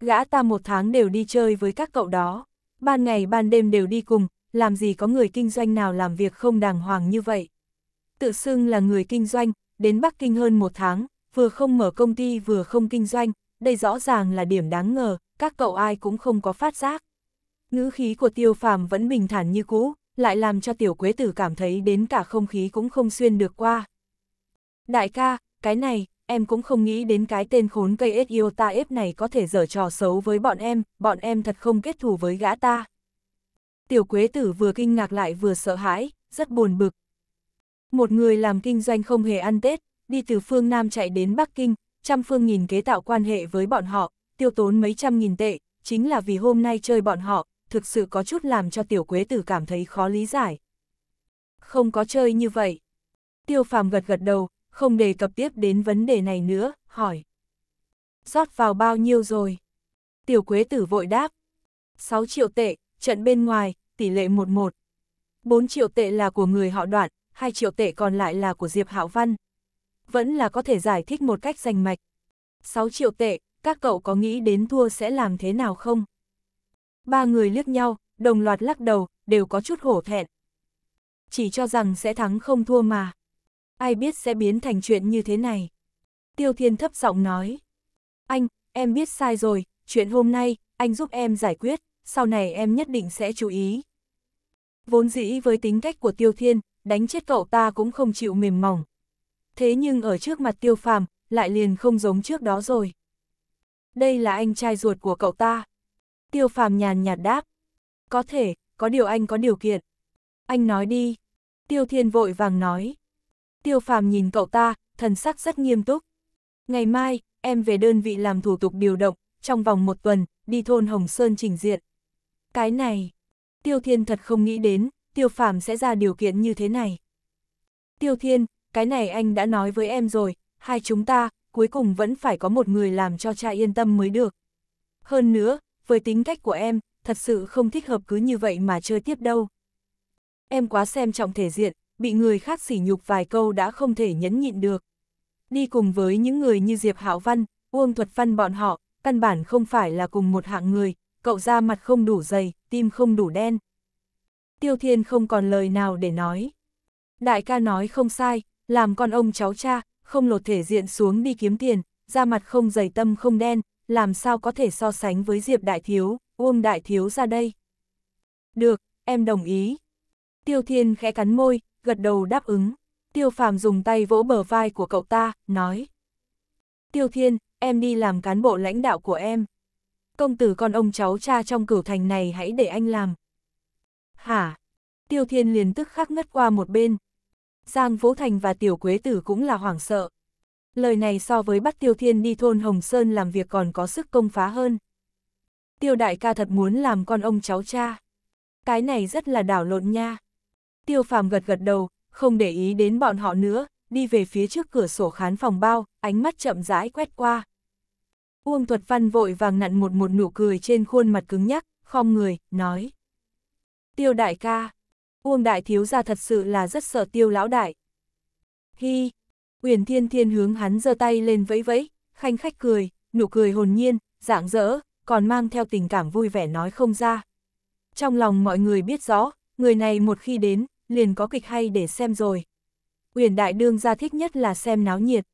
Speaker 1: Gã ta một tháng đều đi chơi với các cậu đó, ban ngày ban đêm đều đi cùng, làm gì có người kinh doanh nào làm việc không đàng hoàng như vậy? Tự xưng là người kinh doanh, đến Bắc Kinh hơn một tháng, vừa không mở công ty vừa không kinh doanh, đây rõ ràng là điểm đáng ngờ, các cậu ai cũng không có phát giác. Ngữ khí của tiêu phàm vẫn bình thản như cũ, lại làm cho tiểu quế tử cảm thấy đến cả không khí cũng không xuyên được qua. Đại ca, cái này, em cũng không nghĩ đến cái tên khốn cây Iota ép này có thể dở trò xấu với bọn em, bọn em thật không kết thù với gã ta. Tiểu quế tử vừa kinh ngạc lại vừa sợ hãi, rất buồn bực. Một người làm kinh doanh không hề ăn Tết, đi từ phương Nam chạy đến Bắc Kinh, trăm phương nghìn kế tạo quan hệ với bọn họ, tiêu tốn mấy trăm nghìn tệ, chính là vì hôm nay chơi bọn họ, thực sự có chút làm cho tiểu quế tử cảm thấy khó lý giải. Không có chơi như vậy. Tiêu phàm gật gật đầu, không đề cập tiếp đến vấn đề này nữa, hỏi. rót vào bao nhiêu rồi? Tiểu quế tử vội đáp. 6 triệu tệ, trận bên ngoài, tỷ lệ 11. 4 triệu tệ là của người họ đoạn, 2 triệu tệ còn lại là của Diệp Hạo Văn. Vẫn là có thể giải thích một cách rành mạch. 6 triệu tệ, các cậu có nghĩ đến thua sẽ làm thế nào không? Ba người liếc nhau, đồng loạt lắc đầu, đều có chút hổ thẹn. Chỉ cho rằng sẽ thắng không thua mà. Ai biết sẽ biến thành chuyện như thế này. Tiêu Thiên thấp giọng nói. Anh, em biết sai rồi, chuyện hôm nay, anh giúp em giải quyết, sau này em nhất định sẽ chú ý. Vốn dĩ với tính cách của Tiêu Thiên, đánh chết cậu ta cũng không chịu mềm mỏng. Thế nhưng ở trước mặt Tiêu Phàm, lại liền không giống trước đó rồi. Đây là anh trai ruột của cậu ta. Tiêu phàm nhàn nhạt đáp. Có thể, có điều anh có điều kiện. Anh nói đi. Tiêu thiên vội vàng nói. Tiêu phàm nhìn cậu ta, thần sắc rất nghiêm túc. Ngày mai, em về đơn vị làm thủ tục điều động, trong vòng một tuần, đi thôn Hồng Sơn trình diện. Cái này, Tiêu Thiên thật không nghĩ đến, Tiêu Phàm sẽ ra điều kiện như thế này. Tiêu Thiên, cái này anh đã nói với em rồi, hai chúng ta, cuối cùng vẫn phải có một người làm cho cha yên tâm mới được. Hơn nữa, với tính cách của em, thật sự không thích hợp cứ như vậy mà chơi tiếp đâu. Em quá xem trọng thể diện, bị người khác sỉ nhục vài câu đã không thể nhẫn nhịn được. Đi cùng với những người như Diệp Hạo Văn, Uông Thuật Văn bọn họ, căn bản không phải là cùng một hạng người, cậu ra mặt không đủ dày, tim không đủ đen. Tiêu Thiên không còn lời nào để nói. Đại ca nói không sai, làm con ông cháu cha, không lột thể diện xuống đi kiếm tiền, da mặt không dày tâm không đen, làm sao có thể so sánh với Diệp Đại Thiếu, Uông Đại Thiếu ra đây. Được, em đồng ý. Tiêu Thiên khẽ cắn môi, gật đầu đáp ứng. Tiêu Phàm dùng tay vỗ bờ vai của cậu ta, nói. Tiêu Thiên, em đi làm cán bộ lãnh đạo của em. Công tử con ông cháu cha trong cửu thành này hãy để anh làm. Hả? Tiêu Thiên liền tức khắc ngất qua một bên. Giang Vũ Thành và Tiểu Quế Tử cũng là hoảng sợ. Lời này so với bắt Tiêu Thiên đi thôn Hồng Sơn làm việc còn có sức công phá hơn. Tiêu đại ca thật muốn làm con ông cháu cha. Cái này rất là đảo lộn nha. Tiêu phàm gật gật đầu, không để ý đến bọn họ nữa, đi về phía trước cửa sổ khán phòng bao, ánh mắt chậm rãi quét qua. Uông Thuật Văn vội vàng nặn một một nụ cười trên khuôn mặt cứng nhắc, khom người, nói. Tiêu đại ca, Uông đại thiếu gia thật sự là rất sợ tiêu lão đại. Hi, Uyển Thiên Thiên hướng hắn giơ tay lên vẫy vẫy, khanh khách cười, nụ cười hồn nhiên, dạng dỡ, còn mang theo tình cảm vui vẻ nói không ra. Trong lòng mọi người biết rõ, người này một khi đến, liền có kịch hay để xem rồi. Uyển Đại Đương gia thích nhất là xem náo nhiệt.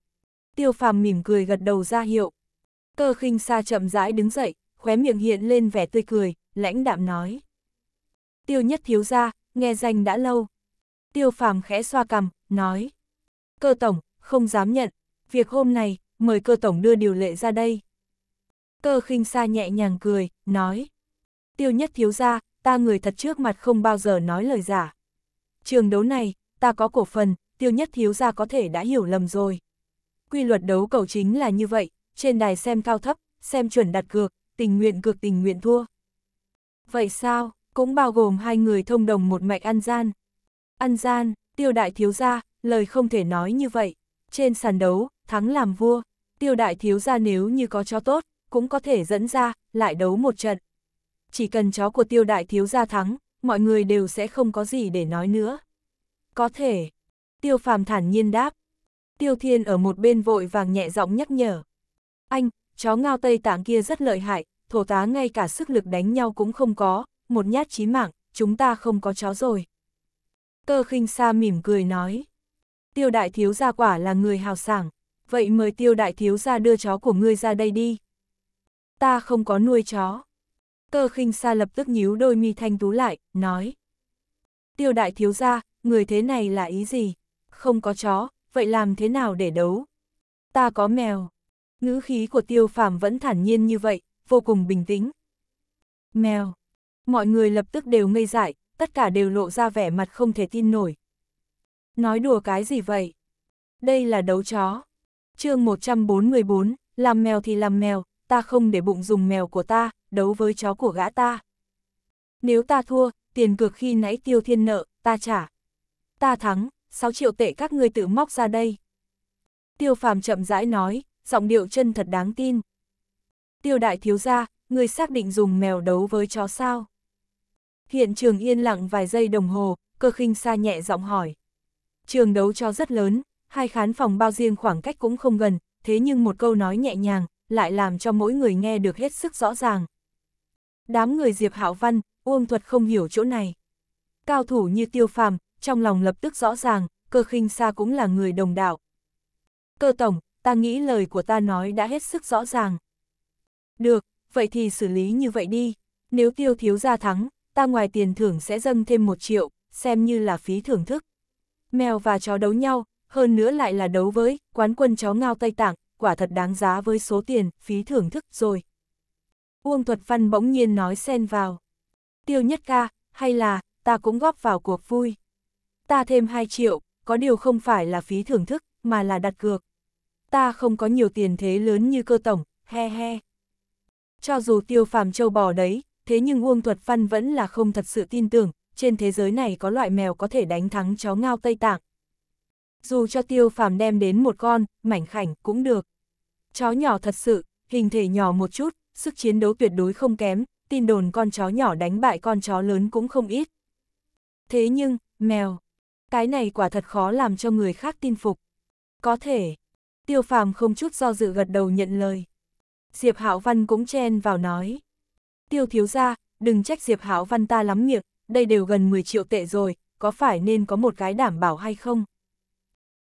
Speaker 1: Tiêu Phàm mỉm cười gật đầu ra hiệu. Cơ khinh xa chậm rãi đứng dậy, khóe miệng hiện lên vẻ tươi cười, lãnh đạm nói. Tiêu nhất thiếu gia, nghe danh đã lâu. Tiêu phàm khẽ xoa cằm, nói. Cơ tổng, không dám nhận, việc hôm nay mời cơ tổng đưa điều lệ ra đây. Cơ khinh xa nhẹ nhàng cười, nói. Tiêu nhất thiếu ra, ta người thật trước mặt không bao giờ nói lời giả. Trường đấu này, ta có cổ phần, tiêu nhất thiếu ra có thể đã hiểu lầm rồi. Quy luật đấu cầu chính là như vậy, trên đài xem cao thấp, xem chuẩn đặt cược, tình nguyện cược tình nguyện thua. Vậy sao, cũng bao gồm hai người thông đồng một mạch ăn gian. Ăn gian, tiêu đại thiếu gia, lời không thể nói như vậy. Trên sàn đấu, thắng làm vua, tiêu đại thiếu gia nếu như có chó tốt, cũng có thể dẫn ra, lại đấu một trận. Chỉ cần chó của tiêu đại thiếu gia thắng, mọi người đều sẽ không có gì để nói nữa. Có thể. Tiêu phàm thản nhiên đáp. Tiêu thiên ở một bên vội vàng nhẹ giọng nhắc nhở. Anh, chó ngao Tây Tạng kia rất lợi hại, thổ tá ngay cả sức lực đánh nhau cũng không có, một nhát chí mạng, chúng ta không có chó rồi. Cơ khinh xa mỉm cười nói. Tiêu đại thiếu gia quả là người hào sảng, vậy mời tiêu đại thiếu gia đưa chó của ngươi ra đây đi. Ta không có nuôi chó. Cơ khinh xa lập tức nhíu đôi mi thanh tú lại, nói. Tiêu đại thiếu gia, người thế này là ý gì? Không có chó, vậy làm thế nào để đấu? Ta có mèo. Ngữ khí của tiêu phàm vẫn thản nhiên như vậy, vô cùng bình tĩnh. Mèo. Mọi người lập tức đều ngây dại, tất cả đều lộ ra vẻ mặt không thể tin nổi. Nói đùa cái gì vậy? Đây là đấu chó. chương 144, làm mèo thì làm mèo, ta không để bụng dùng mèo của ta, đấu với chó của gã ta. Nếu ta thua, tiền cược khi nãy tiêu thiên nợ, ta trả. Ta thắng, 6 triệu tệ các ngươi tự móc ra đây. Tiêu phàm chậm rãi nói, giọng điệu chân thật đáng tin. Tiêu đại thiếu gia, người xác định dùng mèo đấu với chó sao? Hiện trường yên lặng vài giây đồng hồ, cơ khinh xa nhẹ giọng hỏi. Trường đấu cho rất lớn, hai khán phòng bao riêng khoảng cách cũng không gần, thế nhưng một câu nói nhẹ nhàng, lại làm cho mỗi người nghe được hết sức rõ ràng. Đám người Diệp Hạo Văn, Uông Thuật không hiểu chỗ này. Cao thủ như tiêu phàm, trong lòng lập tức rõ ràng, cơ khinh xa cũng là người đồng đạo. Cơ tổng, ta nghĩ lời của ta nói đã hết sức rõ ràng. Được, vậy thì xử lý như vậy đi. Nếu tiêu thiếu gia thắng, ta ngoài tiền thưởng sẽ dâng thêm một triệu, xem như là phí thưởng thức. Mèo và chó đấu nhau, hơn nữa lại là đấu với quán quân chó ngao Tây Tạng, quả thật đáng giá với số tiền, phí thưởng thức rồi. Uông Thuật Văn bỗng nhiên nói xen vào. Tiêu nhất ca, hay là, ta cũng góp vào cuộc vui. Ta thêm 2 triệu, có điều không phải là phí thưởng thức, mà là đặt cược. Ta không có nhiều tiền thế lớn như cơ tổng, he he. Cho dù tiêu phàm châu bò đấy, thế nhưng Uông Thuật Văn vẫn là không thật sự tin tưởng, trên thế giới này có loại mèo có thể đánh thắng chó ngao Tây Tạng. Dù cho tiêu phàm đem đến một con, mảnh khảnh cũng được. Chó nhỏ thật sự, hình thể nhỏ một chút, sức chiến đấu tuyệt đối không kém, tin đồn con chó nhỏ đánh bại con chó lớn cũng không ít. Thế nhưng, mèo, cái này quả thật khó làm cho người khác tin phục. Có thể, tiêu phàm không chút do dự gật đầu nhận lời. Diệp Hạo Văn cũng chen vào nói. Tiêu thiếu ra, đừng trách Diệp Hạo Văn ta lắm miệng, đây đều gần 10 triệu tệ rồi, có phải nên có một cái đảm bảo hay không?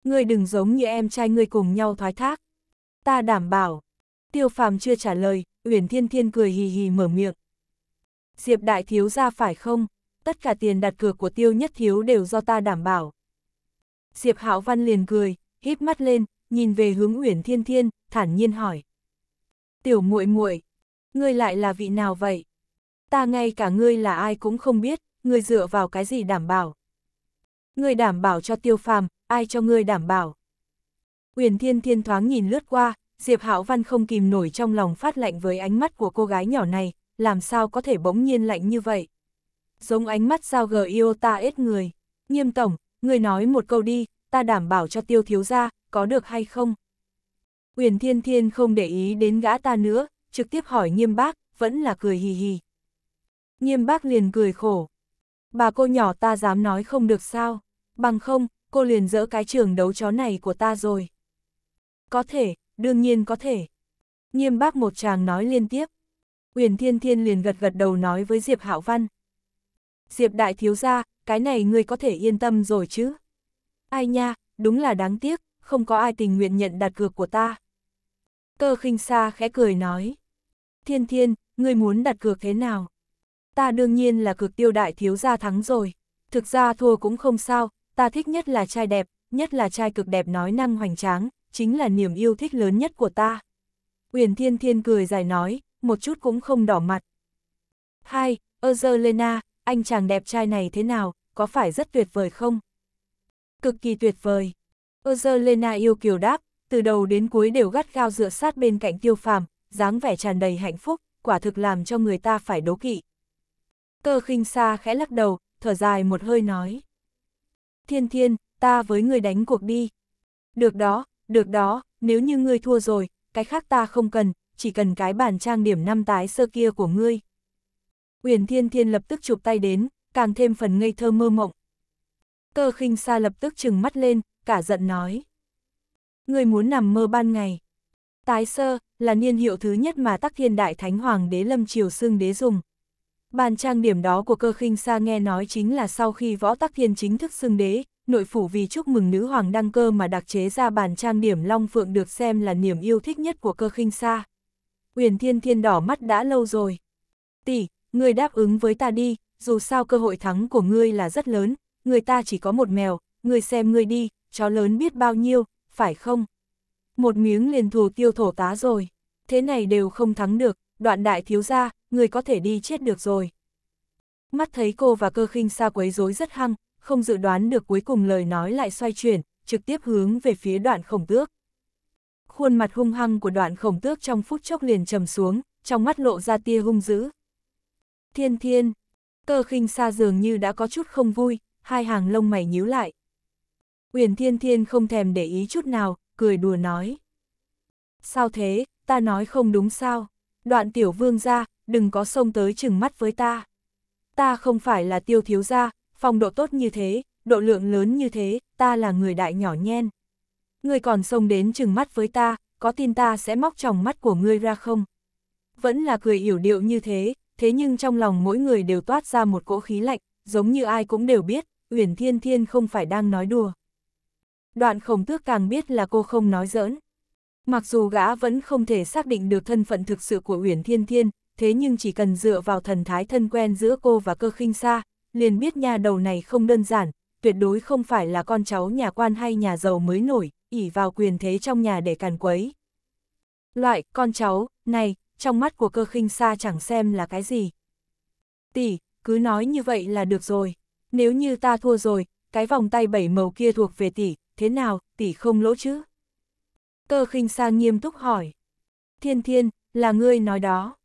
Speaker 1: Ngươi đừng giống như em trai ngươi cùng nhau thoái thác. Ta đảm bảo. Tiêu phàm chưa trả lời, Uyển Thiên Thiên cười hì hì mở miệng. Diệp đại thiếu ra phải không? Tất cả tiền đặt cược của tiêu nhất thiếu đều do ta đảm bảo. Diệp Hạo Văn liền cười, híp mắt lên, nhìn về hướng Uyển Thiên Thiên, thản nhiên hỏi. Tiểu muội muội, ngươi lại là vị nào vậy? Ta ngay cả ngươi là ai cũng không biết, ngươi dựa vào cái gì đảm bảo? Ngươi đảm bảo cho tiêu phàm, ai cho ngươi đảm bảo? Uyển Thiên Thiên thoáng nhìn lướt qua, Diệp Hạo Văn không kìm nổi trong lòng phát lạnh với ánh mắt của cô gái nhỏ này, làm sao có thể bỗng nhiên lạnh như vậy? Giống ánh mắt sao gờ yêu ta ết người. Nghiêm tổng, người nói một câu đi, ta đảm bảo cho tiêu thiếu gia, có được hay không? Uyển Thiên Thiên không để ý đến gã ta nữa, trực tiếp hỏi nghiêm bác, vẫn là cười hì hì. Nghiêm bác liền cười khổ. Bà cô nhỏ ta dám nói không được sao, bằng không, cô liền dỡ cái trường đấu chó này của ta rồi. Có thể, đương nhiên có thể. Nghiêm bác một chàng nói liên tiếp. Uyển Thiên Thiên liền gật gật đầu nói với Diệp Hạo Văn. Diệp đại thiếu gia, cái này ngươi có thể yên tâm rồi chứ? Ai nha, đúng là đáng tiếc, không có ai tình nguyện nhận đặt cược của ta. Cơ khinh xa khẽ cười nói. Thiên thiên, ngươi muốn đặt cược thế nào? Ta đương nhiên là cực tiêu đại thiếu gia thắng rồi. Thực ra thua cũng không sao, ta thích nhất là trai đẹp, nhất là trai cực đẹp nói năng hoành tráng, chính là niềm yêu thích lớn nhất của ta. Uyển Thiên Thiên cười dài nói, một chút cũng không đỏ mặt. Hai, Ozerlena, anh chàng đẹp trai này thế nào, có phải rất tuyệt vời không? Cực kỳ tuyệt vời. Ozerlena yêu kiều đáp, từ đầu đến cuối đều gắt gao dựa sát bên cạnh tiêu phàm, dáng vẻ tràn đầy hạnh phúc, quả thực làm cho người ta phải đố kỵ. Cơ khinh xa khẽ lắc đầu, thở dài một hơi nói. Thiên thiên, ta với người đánh cuộc đi. Được đó, được đó, nếu như ngươi thua rồi, cái khác ta không cần, chỉ cần cái bản trang điểm năm tái sơ kia của ngươi. Uyển Thiên Thiên lập tức chụp tay đến, càng thêm phần ngây thơ mơ mộng. Cơ khinh xa lập tức trừng mắt lên, cả giận nói. Ngươi muốn nằm mơ ban ngày. Tái sơ, là niên hiệu thứ nhất mà tắc thiên đại thánh hoàng đế lâm triều xương đế dùng. Bàn trang điểm đó của cơ khinh xa nghe nói chính là sau khi võ tắc thiên chính thức xưng đế, nội phủ vì chúc mừng nữ hoàng đăng cơ mà đặc chế ra bàn trang điểm long phượng được xem là niềm yêu thích nhất của cơ khinh xa. Uyển thiên thiên đỏ mắt đã lâu rồi. Tỷ, ngươi đáp ứng với ta đi, dù sao cơ hội thắng của ngươi là rất lớn, người ta chỉ có một mèo, ngươi xem ngươi đi, chó lớn biết bao nhiêu, phải không? Một miếng liền thù tiêu thổ tá rồi, thế này đều không thắng được, đoạn đại thiếu gia, người có thể đi chết được rồi. Mắt thấy cô và cơ khinh xa quấy rối rất hăng, không dự đoán được cuối cùng lời nói lại xoay chuyển, trực tiếp hướng về phía đoạn khổng tước. Khuôn mặt hung hăng của đoạn khổng tước trong phút chốc liền trầm xuống, trong mắt lộ ra tia hung dữ. Thiên thiên, cơ khinh xa dường như đã có chút không vui, hai hàng lông mày nhíu lại. Uyển thiên thiên không thèm để ý chút nào, cười đùa nói. Sao thế, ta nói không đúng sao? Đoạn tiểu vương ra, đừng có xông tới chừng mắt với ta. Ta không phải là tiêu thiếu gia, phong độ tốt như thế, độ lượng lớn như thế, ta là người đại nhỏ nhen. Ngươi còn xông đến chừng mắt với ta, có tin ta sẽ móc tròng mắt của ngươi ra không? Vẫn là cười yểu điệu như thế, thế nhưng trong lòng mỗi người đều toát ra một cỗ khí lạnh, giống như ai cũng đều biết, Uyển Thiên Thiên không phải đang nói đùa. Đoạn khổng tước càng biết là cô không nói giỡn. Mặc dù gã vẫn không thể xác định được thân phận thực sự của Uyển Thiên Thiên, thế nhưng chỉ cần dựa vào thần thái thân quen giữa cô và cơ khinh xa, liền biết nhà đầu này không đơn giản, tuyệt đối không phải là con cháu nhà quan hay nhà giàu mới nổi, ỉ vào quyền thế trong nhà để càn quấy. Loại, con cháu, này, trong mắt của cơ khinh xa chẳng xem là cái gì. Tỷ, cứ nói như vậy là được rồi. Nếu như ta thua rồi, cái vòng tay bảy màu kia thuộc về tỷ, thế nào, tỷ không lỗ chứ? Cơ khinh xa nghiêm túc hỏi. Thiên thiên, là ngươi nói đó.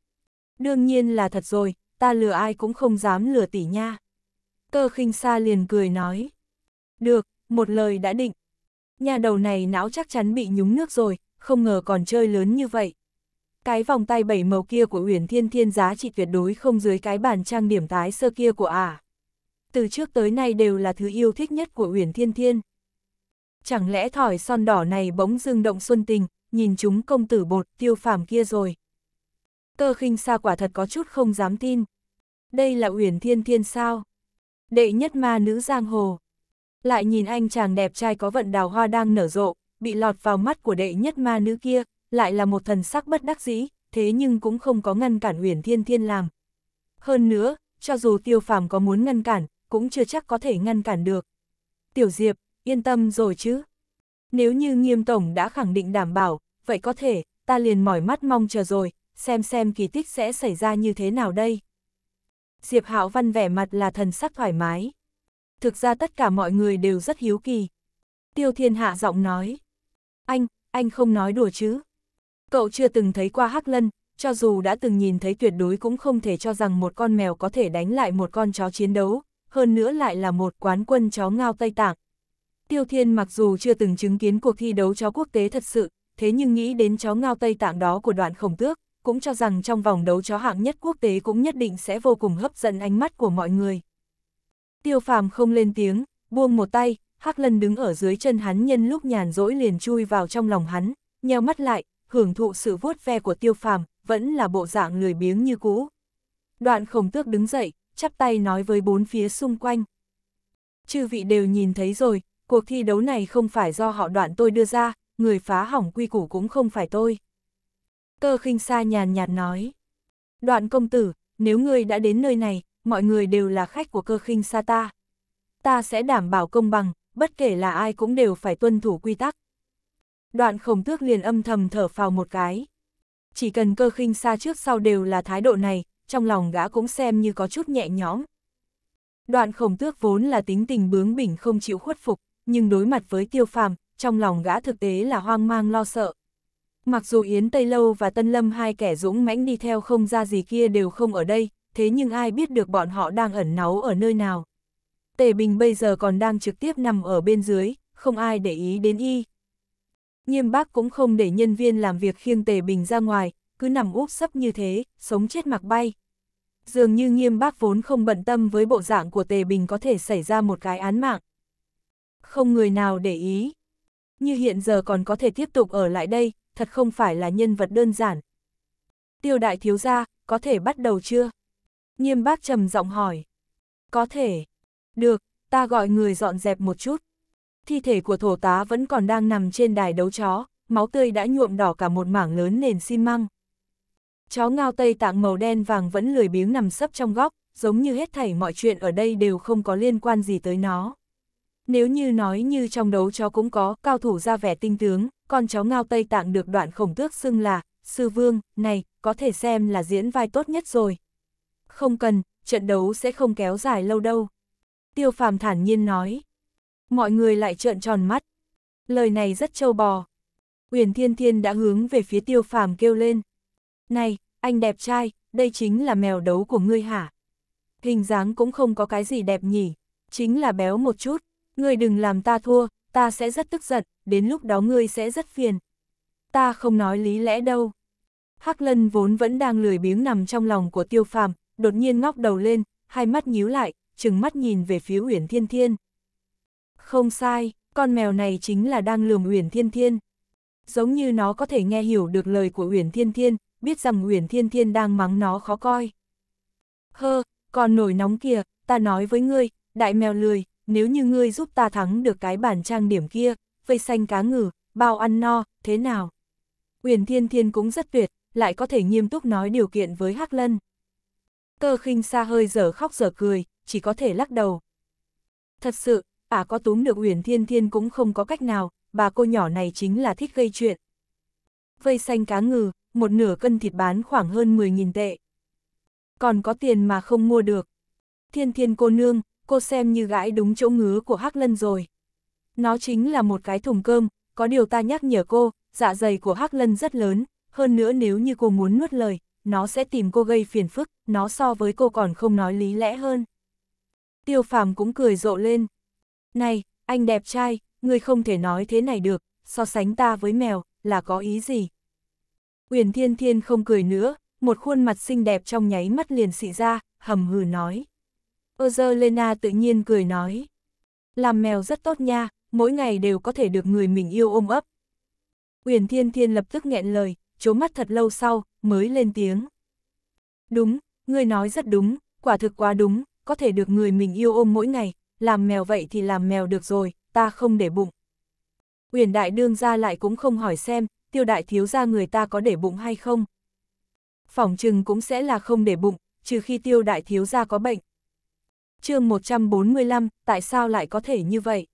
Speaker 1: Đương nhiên là thật rồi, ta lừa ai cũng không dám lừa tỷ nha. Cơ khinh xa liền cười nói. Được, một lời đã định. Nhà đầu này não chắc chắn bị nhúng nước rồi, không ngờ còn chơi lớn như vậy. Cái vòng tay bảy màu kia của Uyển Thiên Thiên giá trị tuyệt đối không dưới cái bàn trang điểm tái sơ kia của ả. À. Từ trước tới nay đều là thứ yêu thích nhất của Uyển Thiên Thiên. Chẳng lẽ thỏi son đỏ này bỗng dưng động xuân tình, nhìn chúng công tử bột tiêu phàm kia rồi. Cơ khinh xa quả thật có chút không dám tin. Đây là Uyển Thiên Thiên sao? Đệ nhất ma nữ giang hồ. Lại nhìn anh chàng đẹp trai có vận đào hoa đang nở rộ, bị lọt vào mắt của đệ nhất ma nữ kia, lại là một thần sắc bất đắc dĩ, thế nhưng cũng không có ngăn cản huyền Thiên Thiên làm. Hơn nữa, cho dù tiêu phàm có muốn ngăn cản, cũng chưa chắc có thể ngăn cản được. Tiểu Diệp, yên tâm rồi chứ. Nếu như nghiêm tổng đã khẳng định đảm bảo, vậy có thể, ta liền mỏi mắt mong chờ rồi, xem xem kỳ tích sẽ xảy ra như thế nào đây. Diệp Hạo Văn vẻ mặt là thần sắc thoải mái. Thực ra tất cả mọi người đều rất hiếu kỳ. Tiêu Thiên Hạ giọng nói. Anh, anh không nói đùa chứ. Cậu chưa từng thấy qua Hắc Lân, cho dù đã từng nhìn thấy tuyệt đối cũng không thể cho rằng một con mèo có thể đánh lại một con chó chiến đấu, hơn nữa lại là một quán quân chó ngao Tây Tạng. Tiêu Thiên mặc dù chưa từng chứng kiến cuộc thi đấu chó quốc tế thật sự, thế nhưng nghĩ đến chó ngao Tây Tạng đó của đoạn khổng tước, cũng cho rằng trong vòng đấu chó hạng nhất quốc tế cũng nhất định sẽ vô cùng hấp dẫn ánh mắt của mọi người. Tiêu phàm không lên tiếng, buông một tay, Hắc Lân đứng ở dưới chân hắn nhân lúc nhàn rỗi liền chui vào trong lòng hắn, nheo mắt lại, hưởng thụ sự vuốt ve của tiêu phàm, vẫn là bộ dạng lười biếng như cũ. Đoạn khổng tước đứng dậy, chắp tay nói với bốn phía xung quanh. Chư vị đều nhìn thấy rồi, cuộc thi đấu này không phải do họ đoạn tôi đưa ra, người phá hỏng quy củ cũng không phải tôi. Cơ khinh xa nhàn nhạt nói. Đoạn công tử, nếu ngươi đã đến nơi này, mọi người đều là khách của cơ khinh xa ta. Ta sẽ đảm bảo công bằng, bất kể là ai cũng đều phải tuân thủ quy tắc. Đoạn khổng tước liền âm thầm thở phào một cái. Chỉ cần cơ khinh xa trước sau đều là thái độ này, trong lòng gã cũng xem như có chút nhẹ nhõm. Đoạn khổng tước vốn là tính tình bướng bỉnh không chịu khuất phục, nhưng đối mặt với tiêu phàm, trong lòng gã thực tế là hoang mang lo sợ. Mặc dù Yến Tây Lâu và Tân Lâm hai kẻ dũng mãnh đi theo không ra gì kia đều không ở đây, thế nhưng ai biết được bọn họ đang ẩn náu ở nơi nào. Tề Bình bây giờ còn đang trực tiếp nằm ở bên dưới, không ai để ý đến y. Nghiêm bác cũng không để nhân viên làm việc khiêng Tề Bình ra ngoài, cứ nằm úp sấp như thế, sống chết mặc bay. Dường như nghiêm bác vốn không bận tâm với bộ dạng của Tề Bình có thể xảy ra một cái án mạng. Không người nào để ý. Như hiện giờ còn có thể tiếp tục ở lại đây, thật không phải là nhân vật đơn giản. Tiêu đại thiếu gia, có thể bắt đầu chưa? Nghiêm bác trầm giọng hỏi. Có thể. Được, ta gọi người dọn dẹp một chút. Thi thể của thổ tá vẫn còn đang nằm trên đài đấu chó, máu tươi đã nhuộm đỏ cả một mảng lớn nền xi măng. Chó ngao tây tạng màu đen vàng vẫn lười biếng nằm sấp trong góc, giống như hết thảy mọi chuyện ở đây đều không có liên quan gì tới nó. Nếu như nói như trong đấu chó cũng có cao thủ ra vẻ tinh tướng, con cháu ngao Tây Tạng được đoạn khổng tước xưng là, sư vương, này, có thể xem là diễn vai tốt nhất rồi. Không cần, trận đấu sẽ không kéo dài lâu đâu. Tiêu phàm thản nhiên nói. Mọi người lại trợn tròn mắt. Lời này rất trâu bò. Uyển Thiên Thiên đã hướng về phía tiêu phàm kêu lên. Này, anh đẹp trai, đây chính là mèo đấu của ngươi hả? Hình dáng cũng không có cái gì đẹp nhỉ, chính là béo một chút. Ngươi đừng làm ta thua, ta sẽ rất tức giận, đến lúc đó ngươi sẽ rất phiền. Ta không nói lý lẽ đâu. Hắc Lân vốn vẫn đang lười biếng nằm trong lòng của Tiêu Phàm, đột nhiên ngóc đầu lên, hai mắt nhíu lại, chừng mắt nhìn về phía Uyển Thiên Thiên. Không sai, con mèo này chính là đang lườm Uyển Thiên Thiên. Giống như nó có thể nghe hiểu được lời của Uyển Thiên Thiên, biết rằng Uyển Thiên Thiên đang mắng nó khó coi. Hơ, còn nổi nóng kìa, ta nói với ngươi, đại mèo lười, nếu như ngươi giúp ta thắng được cái bản trang điểm kia, vây xanh cá ngừ, bao ăn no, thế nào? Uyển Thiên Thiên cũng rất tuyệt, lại có thể nghiêm túc nói điều kiện với Hắc Lân. Cơ khinh xa hơi dở khóc dở cười, chỉ có thể lắc đầu. Thật sự, ả à có túm được Uyển Thiên Thiên cũng không có cách nào, bà cô nhỏ này chính là thích gây chuyện. Vây xanh cá ngừ, một nửa cân thịt bán khoảng hơn 10.000 tệ. Còn có tiền mà không mua được. Thiên thiên cô nương, cô xem như gãi đúng chỗ ngứa của Hắc Lân rồi. Nó chính là một cái thùng cơm, có điều ta nhắc nhở cô, dạ dày của Hắc Lân rất lớn, hơn nữa nếu như cô muốn nuốt lời, nó sẽ tìm cô gây phiền phức, nó so với cô còn không nói lý lẽ hơn. Tiêu phàm cũng cười rộ lên. Này, anh đẹp trai, người không thể nói thế này được, so sánh ta với mèo, là có ý gì? Uyển Thiên Thiên không cười nữa, một khuôn mặt xinh đẹp trong nháy mắt liền xị ra, hầm hừ nói. Ơ tự nhiên cười nói. Làm mèo rất tốt nha, mỗi ngày đều có thể được người mình yêu ôm ấp. Uyển Thiên Thiên lập tức nghẹn lời, chố mắt thật lâu sau, mới lên tiếng. Đúng, ngươi nói rất đúng, quả thực quá đúng, có thể được người mình yêu ôm mỗi ngày, làm mèo vậy thì làm mèo được rồi, ta không để bụng. Uyển Đại Đương ra lại cũng không hỏi xem, tiêu đại thiếu ra người ta có để bụng hay không. Phỏng chừng cũng sẽ là không để bụng, trừ khi tiêu đại thiếu ra có bệnh chương 145, tại sao lại có thể như vậy?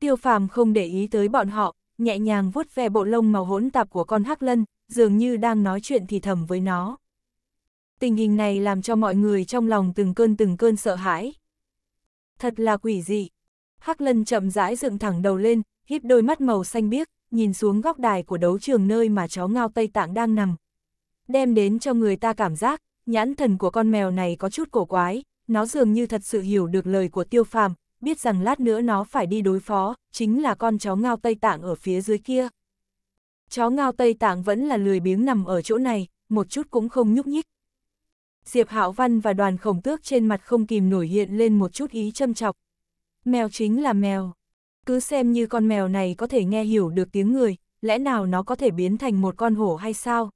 Speaker 1: Tiêu phàm không để ý tới bọn họ, nhẹ nhàng vuốt ve bộ lông màu hỗn tạp của con hắc lân, dường như đang nói chuyện thì thầm với nó. Tình hình này làm cho mọi người trong lòng từng cơn từng cơn sợ hãi. Thật là quỷ dị. Hắc lân chậm rãi dựng thẳng đầu lên, híp đôi mắt màu xanh biếc, nhìn xuống góc đài của đấu trường nơi mà chó ngao Tây Tạng đang nằm. Đem đến cho người ta cảm giác, nhãn thần của con mèo này có chút cổ quái, nó dường như thật sự hiểu được lời của tiêu phàm, biết rằng lát nữa nó phải đi đối phó, chính là con chó ngao Tây Tạng ở phía dưới kia. Chó ngao Tây Tạng vẫn là lười biếng nằm ở chỗ này, một chút cũng không nhúc nhích. Diệp Hạo Văn và đoàn khổng tước trên mặt không kìm nổi hiện lên một chút ý châm chọc. Mèo chính là mèo, cứ xem như con mèo này có thể nghe hiểu được tiếng người, lẽ nào nó có thể biến thành một con hổ hay sao?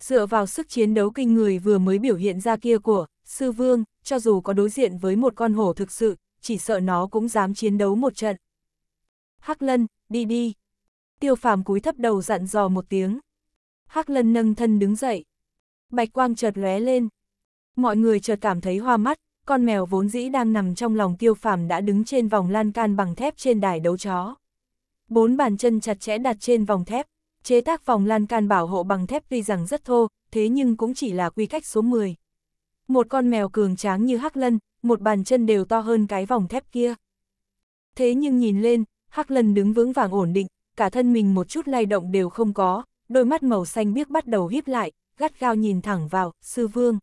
Speaker 1: Dựa vào sức chiến đấu kinh người vừa mới biểu hiện ra kia của sư vương, cho dù có đối diện với một con hổ thực sự, chỉ sợ nó cũng dám chiến đấu một trận. Hắc Lân, đi đi. Tiêu phàm cúi thấp đầu dặn dò một tiếng. Hắc Lân nâng thân đứng dậy. Bạch quang chợt lóe lên. Mọi người chợt cảm thấy hoa mắt, con mèo vốn dĩ đang nằm trong lòng tiêu phàm đã đứng trên vòng lan can bằng thép trên đài đấu chó. Bốn bàn chân chặt chẽ đặt trên vòng thép, chế tác vòng lan can bảo hộ bằng thép tuy rằng rất thô, thế nhưng cũng chỉ là quy cách số 10. Một con mèo cường tráng như Hắc Lân, một bàn chân đều to hơn cái vòng thép kia. Thế nhưng nhìn lên, Hắc Lân đứng vững vàng ổn định, cả thân mình một chút lay động đều không có, đôi mắt màu xanh biếc bắt đầu híp lại, gắt gao nhìn thẳng vào, sư vương.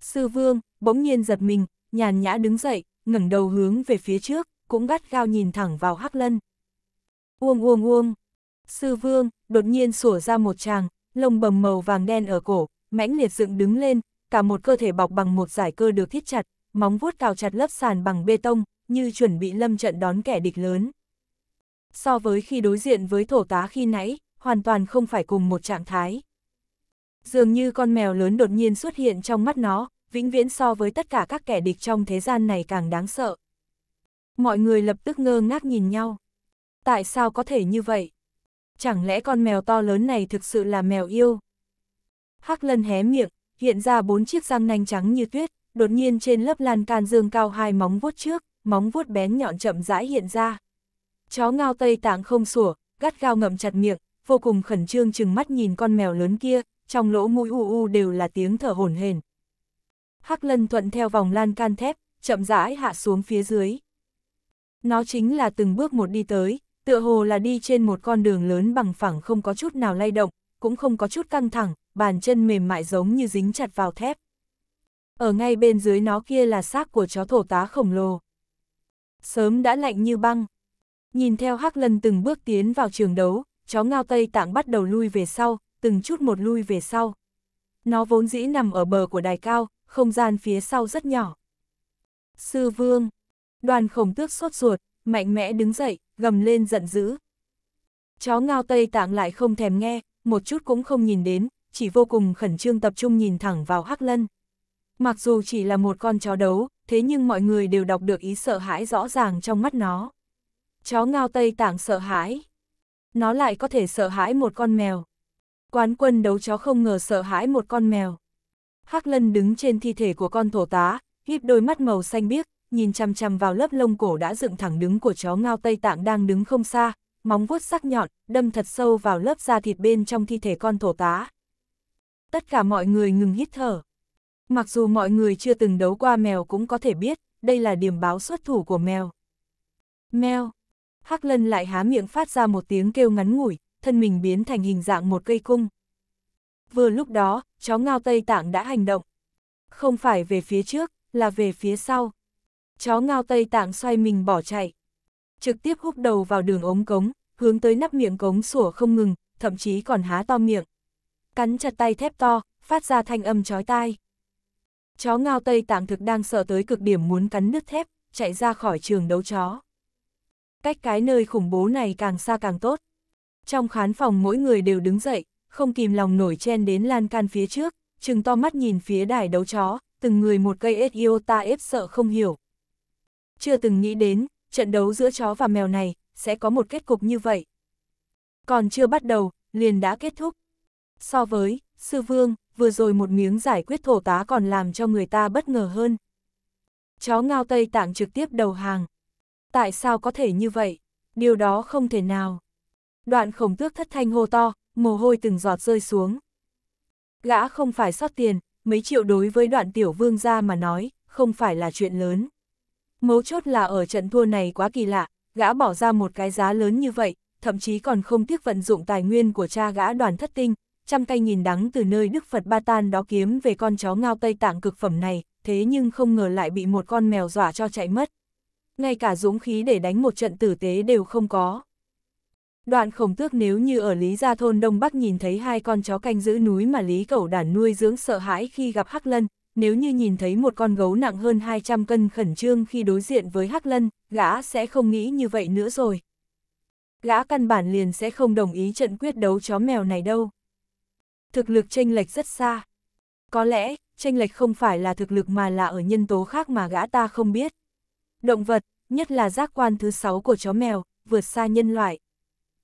Speaker 1: Sư vương, bỗng nhiên giật mình, nhàn nhã đứng dậy, ngẩng đầu hướng về phía trước, cũng gắt gao nhìn thẳng vào Hắc Lân. Uông uông uông. Sư vương, đột nhiên sủa ra một tràng, lông bầm màu vàng đen ở cổ, mãnh liệt dựng đứng lên, cả một cơ thể bọc bằng một giải cơ được thiết chặt, móng vuốt cào chặt lớp sàn bằng bê tông, như chuẩn bị lâm trận đón kẻ địch lớn. So với khi đối diện với thổ tá khi nãy, hoàn toàn không phải cùng một trạng thái. Dường như con mèo lớn đột nhiên xuất hiện trong mắt nó, vĩnh viễn so với tất cả các kẻ địch trong thế gian này càng đáng sợ. Mọi người lập tức ngơ ngác nhìn nhau. Tại sao có thể như vậy? Chẳng lẽ con mèo to lớn này thực sự là mèo yêu? Hắc lân hé miệng, hiện ra bốn chiếc răng nanh trắng như tuyết, đột nhiên trên lớp lan can dương cao hai móng vuốt trước, móng vuốt bén nhọn chậm rãi hiện ra. Chó ngao tây tạng không sủa, gắt gao ngậm chặt miệng, vô cùng khẩn trương chừng mắt nhìn con mèo lớn kia, trong lỗ mũi u u đều là tiếng thở hổn hển. Hắc lân thuận theo vòng lan can thép, chậm rãi hạ xuống phía dưới. Nó chính là từng bước một đi tới, tựa hồ là đi trên một con đường lớn bằng phẳng không có chút nào lay động, cũng không có chút căng thẳng, bàn chân mềm mại giống như dính chặt vào thép. Ở ngay bên dưới nó kia là xác của chó thổ tá khổng lồ. Sớm đã lạnh như băng. Nhìn theo Hắc Lân từng bước tiến vào trường đấu, chó ngao Tây Tạng bắt đầu lui về sau, từng chút một lui về sau. Nó vốn dĩ nằm ở bờ của đài cao, không gian phía sau rất nhỏ. Sư Vương, đoàn khổng tước sốt ruột, mạnh mẽ đứng dậy, gầm lên giận dữ. Chó ngao Tây Tạng lại không thèm nghe, một chút cũng không nhìn đến, chỉ vô cùng khẩn trương tập trung nhìn thẳng vào Hắc Lân. Mặc dù chỉ là một con chó đấu, thế nhưng mọi người đều đọc được ý sợ hãi rõ ràng trong mắt nó. Chó ngao Tây Tạng sợ hãi. Nó lại có thể sợ hãi một con mèo. Quán quân đấu chó không ngờ sợ hãi một con mèo. Hắc Lân đứng trên thi thể của con thổ tá, híp đôi mắt màu xanh biếc, nhìn chằm chằm vào lớp lông cổ đã dựng thẳng đứng của chó ngao Tây Tạng đang đứng không xa, móng vuốt sắc nhọn, đâm thật sâu vào lớp da thịt bên trong thi thể con thổ tá. Tất cả mọi người ngừng hít thở. Mặc dù mọi người chưa từng đấu qua mèo cũng có thể biết, đây là điểm báo xuất thủ của mèo. Mèo. Hắc Lân lại há miệng phát ra một tiếng kêu ngắn ngủi, thân mình biến thành hình dạng một cây cung. Vừa lúc đó, chó ngao Tây Tạng đã hành động. Không phải về phía trước, là về phía sau. Chó ngao Tây Tạng xoay mình bỏ chạy. Trực tiếp húc đầu vào đường ống cống, hướng tới nắp miệng cống sủa không ngừng, thậm chí còn há to miệng. Cắn chặt tay thép to, phát ra thanh âm chói tai. Chó ngao Tây Tạng thực đang sợ tới cực điểm muốn cắn nứt thép, chạy ra khỏi trường đấu chó. Cách cái nơi khủng bố này càng xa càng tốt. Trong khán phòng mỗi người đều đứng dậy, không kìm lòng nổi chen đến lan can phía trước, chừng to mắt nhìn phía đài đấu chó, từng người một cây ta ép sợ không hiểu. Chưa từng nghĩ đến, trận đấu giữa chó và mèo này, sẽ có một kết cục như vậy. Còn chưa bắt đầu, liền đã kết thúc. So với, sư vương, vừa rồi một miếng giải quyết thổ tá còn làm cho người ta bất ngờ hơn. Chó ngao Tây Tạng trực tiếp đầu hàng. Tại sao có thể như vậy? Điều đó không thể nào. Đoạn khổng tước thất thanh hô to, mồ hôi từng giọt rơi xuống. Gã không phải sót tiền, mấy triệu đối với đoạn tiểu vương gia mà nói, không phải là chuyện lớn. Mấu chốt là ở trận thua này quá kỳ lạ, gã bỏ ra một cái giá lớn như vậy, thậm chí còn không tiếc vận dụng tài nguyên của cha gã đoàn thất tinh, trăm cây nhìn đắng từ nơi Đức Phật Ba Tan đó kiếm về con chó ngao Tây Tạng cực phẩm này, thế nhưng không ngờ lại bị một con mèo dọa cho chạy mất. Ngay cả dũng khí để đánh một trận tử tế đều không có. Đoạn khổng tước nếu như ở Lý Gia Thôn Đông Bắc nhìn thấy hai con chó canh giữ núi mà Lý Cẩu đàn nuôi dưỡng sợ hãi khi gặp Hắc Lân, nếu như nhìn thấy một con gấu nặng hơn 200 cân khẩn trương khi đối diện với Hắc Lân, gã sẽ không nghĩ như vậy nữa rồi. Gã căn bản liền sẽ không đồng ý trận quyết đấu chó mèo này đâu. Thực lực tranh lệch rất xa. Có lẽ, tranh lệch không phải là thực lực mà là ở nhân tố khác mà gã ta không biết. Động vật, nhất là giác quan thứ sáu của chó mèo, vượt xa nhân loại.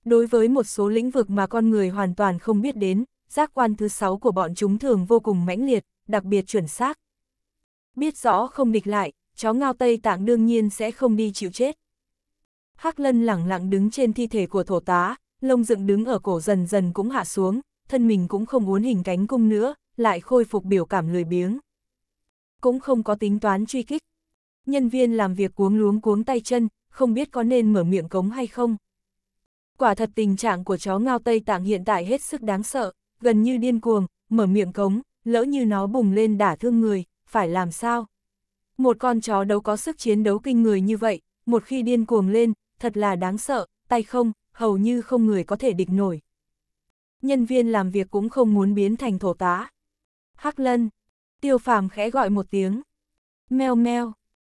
Speaker 1: Đối với một số lĩnh vực mà con người hoàn toàn không biết đến, giác quan thứ sáu của bọn chúng thường vô cùng mãnh liệt, đặc biệt chuẩn xác. Biết rõ không địch lại, chó ngao Tây Tạng đương nhiên sẽ không đi chịu chết. Hắc Lân lẳng lặng đứng trên thi thể của thổ tá, lông dựng đứng ở cổ dần dần cũng hạ xuống, thân mình cũng không uốn hình cánh cung nữa, lại khôi phục biểu cảm lười biếng. Cũng không có tính toán truy kích. Nhân viên làm việc cuống luống cuống tay chân, không biết có nên mở miệng cống hay không. Quả thật tình trạng của chó ngao Tây Tạng hiện tại hết sức đáng sợ, gần như điên cuồng, mở miệng cống, lỡ như nó bùng lên đả thương người, phải làm sao? Một con chó đấu có sức chiến đấu kinh người như vậy, một khi điên cuồng lên, thật là đáng sợ, tay không, hầu như không người có thể địch nổi. Nhân viên làm việc cũng không muốn biến thành thổ tá. Hắc lân, tiêu phàm khẽ gọi một tiếng. Mèo mèo,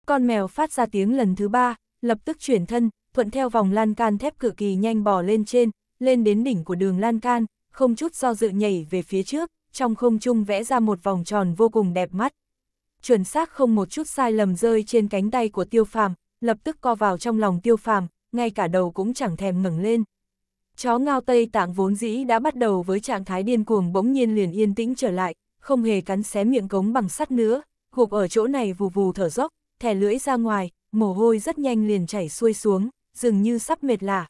Speaker 1: con mèo phát ra tiếng lần thứ ba, lập tức chuyển thân, thuận theo vòng lan can thép cự kỳ nhanh bò lên trên, lên đến đỉnh của đường lan can, không chút do dự nhảy về phía trước, trong không trung vẽ ra một vòng tròn vô cùng đẹp mắt. Chuẩn xác không một chút sai lầm rơi trên cánh tay của tiêu phàm, lập tức co vào trong lòng tiêu phàm, ngay cả đầu cũng chẳng thèm ngẩng lên. Chó ngao Tây Tạng vốn dĩ đã bắt đầu với trạng thái điên cuồng bỗng nhiên liền yên tĩnh trở lại, không hề cắn xé miệng cống bằng sắt nữa, gục ở chỗ này vù vù thở dốc, thẻ lưỡi ra ngoài, mồ hôi rất nhanh liền chảy xuôi xuống, dường như sắp mệt lạ.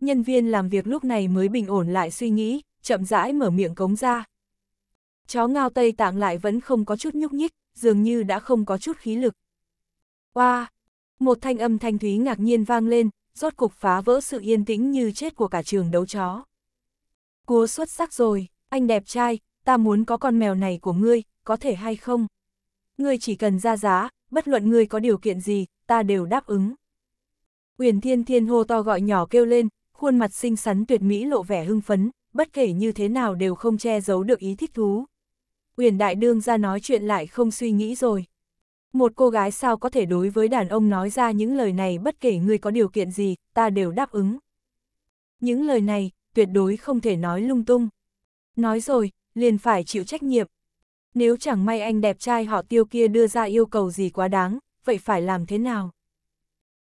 Speaker 1: Nhân viên làm việc lúc này mới bình ổn lại suy nghĩ, chậm rãi mở miệng cống ra. Chó ngao Tây Tạng lại vẫn không có chút nhúc nhích, dường như đã không có chút khí lực. Wow! Một thanh âm thanh thúy ngạc nhiên vang lên, rốt cục phá vỡ sự yên tĩnh như chết của cả trường đấu chó. Cúa xuất sắc rồi, anh đẹp trai, ta muốn có con mèo này của ngươi, có thể hay không? Ngươi chỉ cần ra giá, bất luận ngươi có điều kiện gì, ta đều đáp ứng. Uyển Thiên Thiên hô to gọi nhỏ kêu lên, khuôn mặt xinh xắn tuyệt mỹ lộ vẻ hưng phấn, bất kể như thế nào đều không che giấu được ý thích thú. Uyển Đại Đương ra nói chuyện lại không suy nghĩ rồi. Một cô gái sao có thể đối với đàn ông nói ra những lời này bất kể người có điều kiện gì, ta đều đáp ứng. Những lời này, tuyệt đối không thể nói lung tung. Nói rồi, liền phải chịu trách nhiệm. Nếu chẳng may anh đẹp trai họ tiêu kia đưa ra yêu cầu gì quá đáng, vậy phải làm thế nào?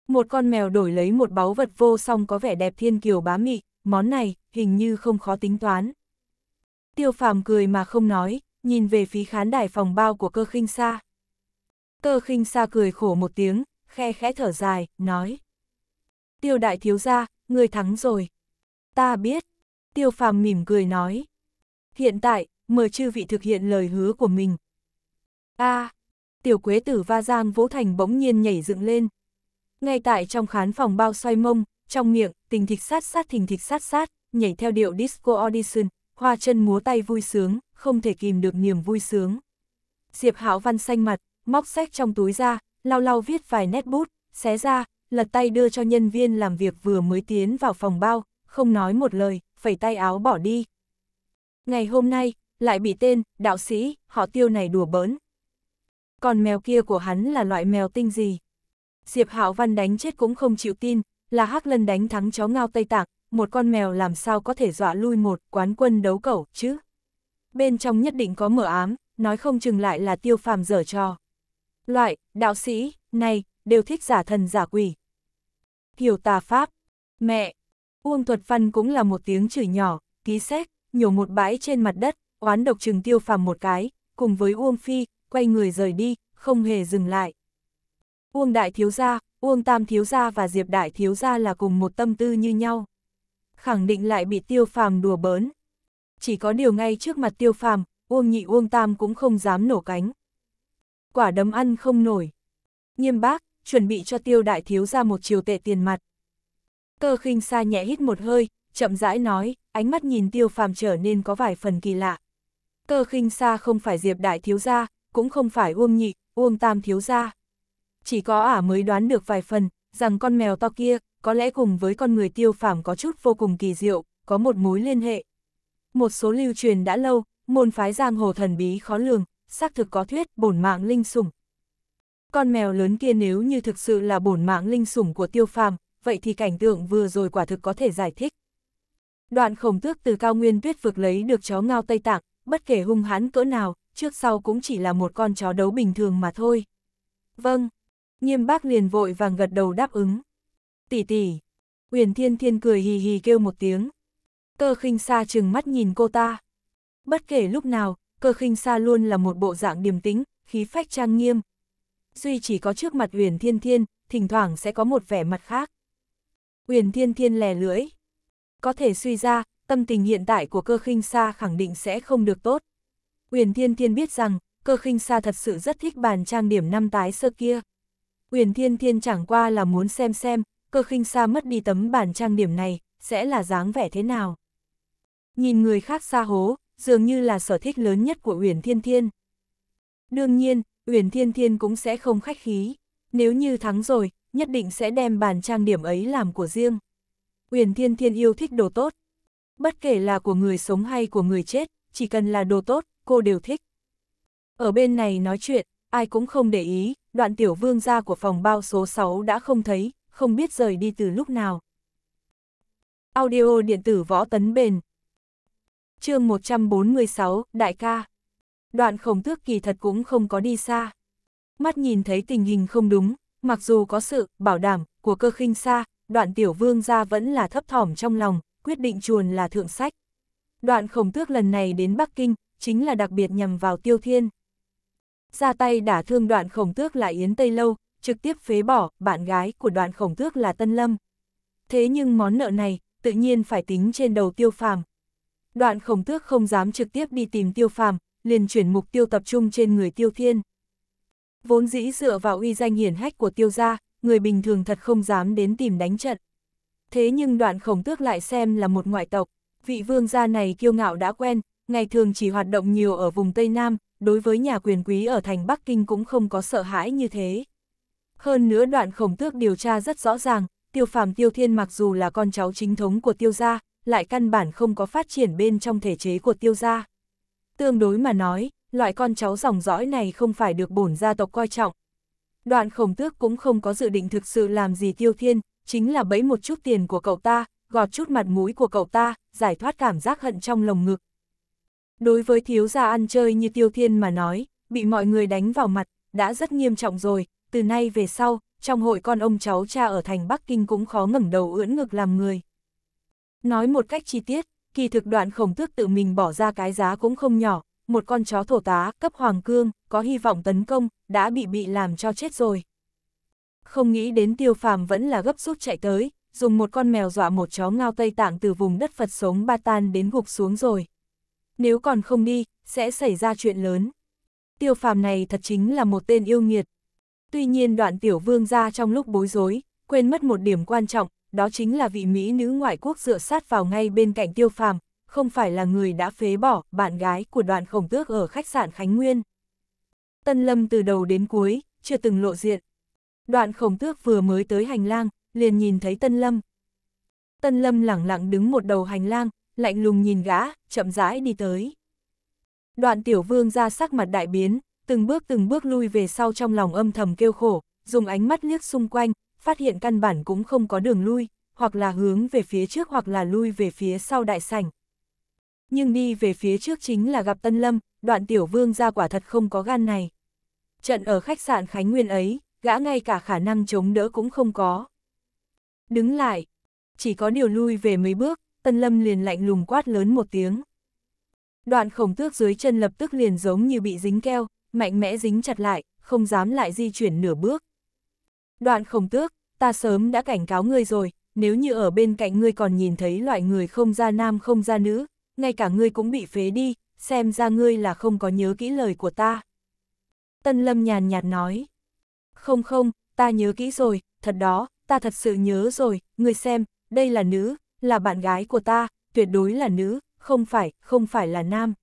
Speaker 1: Một con mèo đổi lấy một báu vật vô song có vẻ đẹp thiên kiều bá mị, món này, hình như không khó tính toán. Tiêu phàm cười mà không nói, nhìn về phía khán đài phòng bao của cơ khinh xa. Cơ khinh xa cười khổ một tiếng, khe khẽ thở dài, nói. Tiêu đại thiếu gia, người thắng rồi. Ta biết. Tiêu phàm mỉm cười nói. Hiện tại, mời chư vị thực hiện lời hứa của mình. a à, tiểu quế tử va giang vỗ thành bỗng nhiên nhảy dựng lên. Ngay tại trong khán phòng bao xoay mông, trong miệng, tình thịt sát sát thình thịt sát sát, nhảy theo điệu disco audition, hoa chân múa tay vui sướng, không thể kìm được niềm vui sướng. Diệp Hạo Văn xanh mặt, móc sách trong túi ra, lau lau viết vài nét bút, xé ra, lật tay đưa cho nhân viên làm việc vừa mới tiến vào phòng bao, không nói một lời, phẩy tay áo bỏ đi. Ngày hôm nay, lại bị tên, đạo sĩ, họ tiêu này đùa bỡn. Còn mèo kia của hắn là loại mèo tinh gì? Diệp Hạo Văn đánh chết cũng không chịu tin, là Hắc Lân đánh thắng chó ngao Tây Tạng, một con mèo làm sao có thể dọa lui một quán quân đấu cẩu chứ? Bên trong nhất định có mở ám, nói không chừng lại là tiêu phàm dở trò. Loại, đạo sĩ, này, đều thích giả thần giả quỷ. Hiểu tà pháp, mẹ, Uông Thuật Văn cũng là một tiếng chửi nhỏ, ký xét, nhổ một bãi trên mặt đất, oán độc trừng tiêu phàm một cái, cùng với Uông Phi, quay người rời đi, không hề dừng lại. Uông Đại Thiếu Gia, Uông Tam Thiếu Gia và Diệp Đại Thiếu Gia là cùng một tâm tư như nhau. Khẳng định lại bị tiêu phàm đùa bỡn. Chỉ có điều ngay trước mặt tiêu phàm, Uông Nhị Uông Tam cũng không dám nổ cánh. Quả đấm ăn không nổi. Nghiêm bác, chuẩn bị cho tiêu đại thiếu ra một chiều tệ tiền mặt. Cơ khinh xa nhẹ hít một hơi, chậm rãi nói, ánh mắt nhìn tiêu phàm trở nên có vài phần kỳ lạ. Cơ khinh xa không phải diệp đại thiếu gia, cũng không phải uông nhị, uông tam thiếu gia. Chỉ có ả mới đoán được vài phần, rằng con mèo to kia, có lẽ cùng với con người tiêu phàm có chút vô cùng kỳ diệu, có một mối liên hệ. Một số lưu truyền đã lâu, môn phái giang hồ thần bí khó lường, xác thực có thuyết bổn mạng linh sủng. Con mèo lớn kia nếu như thực sự là bổn mạng linh sủng của tiêu phàm, vậy thì cảnh tượng vừa rồi quả thực có thể giải thích. Đoạn khổng tước từ cao nguyên tuyết vực lấy được chó ngao Tây Tạng, bất kể hung hãn cỡ nào, trước sau cũng chỉ là một con chó đấu bình thường mà thôi. Vâng, nghiêm bác liền vội vàng gật đầu đáp ứng. Tỷ tỷ, Huyền Thiên Thiên cười hì hì kêu một tiếng. Cơ khinh xa chừng mắt nhìn cô ta. Bất kể lúc nào, cơ khinh xa luôn là một bộ dạng điềm tĩnh, khí phách trang nghiêm. Duy chỉ có trước mặt Uyển Thiên Thiên, thỉnh thoảng sẽ có một vẻ mặt khác. Uyển Thiên Thiên lè lưỡi. Có thể suy ra, tâm tình hiện tại của cơ khinh xa khẳng định sẽ không được tốt. Uyển Thiên Thiên biết rằng, cơ khinh xa thật sự rất thích bàn trang điểm năm tái sơ kia. Uyển Thiên Thiên chẳng qua là muốn xem xem, cơ khinh xa mất đi tấm bàn trang điểm này, sẽ là dáng vẻ thế nào. Nhìn người khác xa hố, dường như là sở thích lớn nhất của Uyển Thiên Thiên. Đương nhiên, Uyển Thiên Thiên cũng sẽ không khách khí, nếu như thắng rồi, nhất định sẽ đem bàn trang điểm ấy làm của riêng. Uyển Thiên Thiên yêu thích đồ tốt. Bất kể là của người sống hay của người chết, chỉ cần là đồ tốt, cô đều thích. Ở bên này nói chuyện, ai cũng không để ý, đoạn tiểu vương gia của phòng bao số 6 đã không thấy, không biết rời đi từ lúc nào. Audio điện tử võ tấn bền chương 146, Đại ca. Đoạn khổng tước kỳ thật cũng không có đi xa. Mắt nhìn thấy tình hình không đúng, mặc dù có sự bảo đảm của cơ khinh xa, đoạn tiểu vương gia vẫn là thấp thỏm trong lòng, quyết định chuồn là thượng sách. Đoạn khổng tước lần này đến Bắc Kinh, chính là đặc biệt nhằm vào tiêu thiên. Ra tay đả thương đoạn khổng tước là Yến Tây Lâu, trực tiếp phế bỏ, bạn gái của đoạn khổng tước là Tân Lâm. Thế nhưng món nợ này, tự nhiên phải tính trên đầu tiêu phàm. Đoạn khổng tước không dám trực tiếp đi tìm tiêu phàm, liền chuyển mục tiêu tập trung trên người tiêu thiên. Vốn dĩ dựa vào uy danh hiển hách của tiêu gia, người bình thường thật không dám đến tìm đánh trận. Thế nhưng đoạn khổng tước lại xem là một ngoại tộc, vị vương gia này kiêu ngạo đã quen, ngày thường chỉ hoạt động nhiều ở vùng Tây Nam, đối với nhà quyền quý ở thành Bắc Kinh cũng không có sợ hãi như thế. Hơn nữa đoạn khổng tước điều tra rất rõ ràng, tiêu phàm tiêu thiên mặc dù là con cháu chính thống của tiêu gia, lại căn bản không có phát triển bên trong thể chế của tiêu gia. Tương đối mà nói, loại con cháu dòng dõi này không phải được bổn gia tộc coi trọng. Đoạn khổng tước cũng không có dự định thực sự làm gì tiêu thiên, chính là bẫy một chút tiền của cậu ta, gọt chút mặt mũi của cậu ta, giải thoát cảm giác hận trong lồng ngực. Đối với thiếu gia ăn chơi như tiêu thiên mà nói, bị mọi người đánh vào mặt, đã rất nghiêm trọng rồi, từ nay về sau, trong hội con ông cháu cha ở thành Bắc Kinh cũng khó ngẩng đầu ưỡn ngực làm người. Nói một cách chi tiết, kỳ thực đoạn khổng tước tự mình bỏ ra cái giá cũng không nhỏ, một con chó thổ tá cấp hoàng cương, có hy vọng tấn công, đã bị bị làm cho chết rồi. Không nghĩ đến tiêu phàm vẫn là gấp rút chạy tới, dùng một con mèo dọa một chó ngao Tây Tạng từ vùng đất Phật sống Ba Tan đến gục xuống rồi. Nếu còn không đi, sẽ xảy ra chuyện lớn. Tiêu phàm này thật chính là một tên yêu nghiệt. Tuy nhiên đoạn tiểu vương ra trong lúc bối rối, quên mất một điểm quan trọng, đó chính là vị Mỹ nữ ngoại quốc dựa sát vào ngay bên cạnh tiêu phàm, không phải là người đã phế bỏ bạn gái của đoạn khổng tước ở khách sạn Khánh Nguyên. Tân Lâm từ đầu đến cuối, chưa từng lộ diện. Đoạn khổng tước vừa mới tới hành lang, liền nhìn thấy Tân Lâm. Tân Lâm lẳng lặng đứng một đầu hành lang, lạnh lùng nhìn gã, chậm rãi đi tới. Đoạn tiểu vương ra sắc mặt đại biến, từng bước từng bước lui về sau trong lòng âm thầm kêu khổ, dùng ánh mắt liếc xung quanh, phát hiện căn bản cũng không có đường lui, hoặc là hướng về phía trước hoặc là lui về phía sau đại sảnh. Nhưng đi về phía trước chính là gặp Tân Lâm, đoạn tiểu vương ra quả thật không có gan này. Trận ở khách sạn Khánh Nguyên ấy, gã ngay cả khả năng chống đỡ cũng không có. Đứng lại, chỉ có điều lui về mấy bước, Tân Lâm liền lạnh lùng quát lớn một tiếng. Đoạn khổng tước dưới chân lập tức liền giống như bị dính keo, mạnh mẽ dính chặt lại, không dám lại di chuyển nửa bước. Đoạn khổng tước, ta sớm đã cảnh cáo ngươi rồi, nếu như ở bên cạnh ngươi còn nhìn thấy loại người không ra nam không ra nữ, ngay cả ngươi cũng bị phế đi, xem ra ngươi là không có nhớ kỹ lời của ta. Tân Lâm nhàn nhạt nói. Không không, ta nhớ kỹ rồi, thật đó, ta thật sự nhớ rồi, ngươi xem, đây là nữ, là bạn gái của ta, tuyệt đối là nữ, không phải, không phải là nam.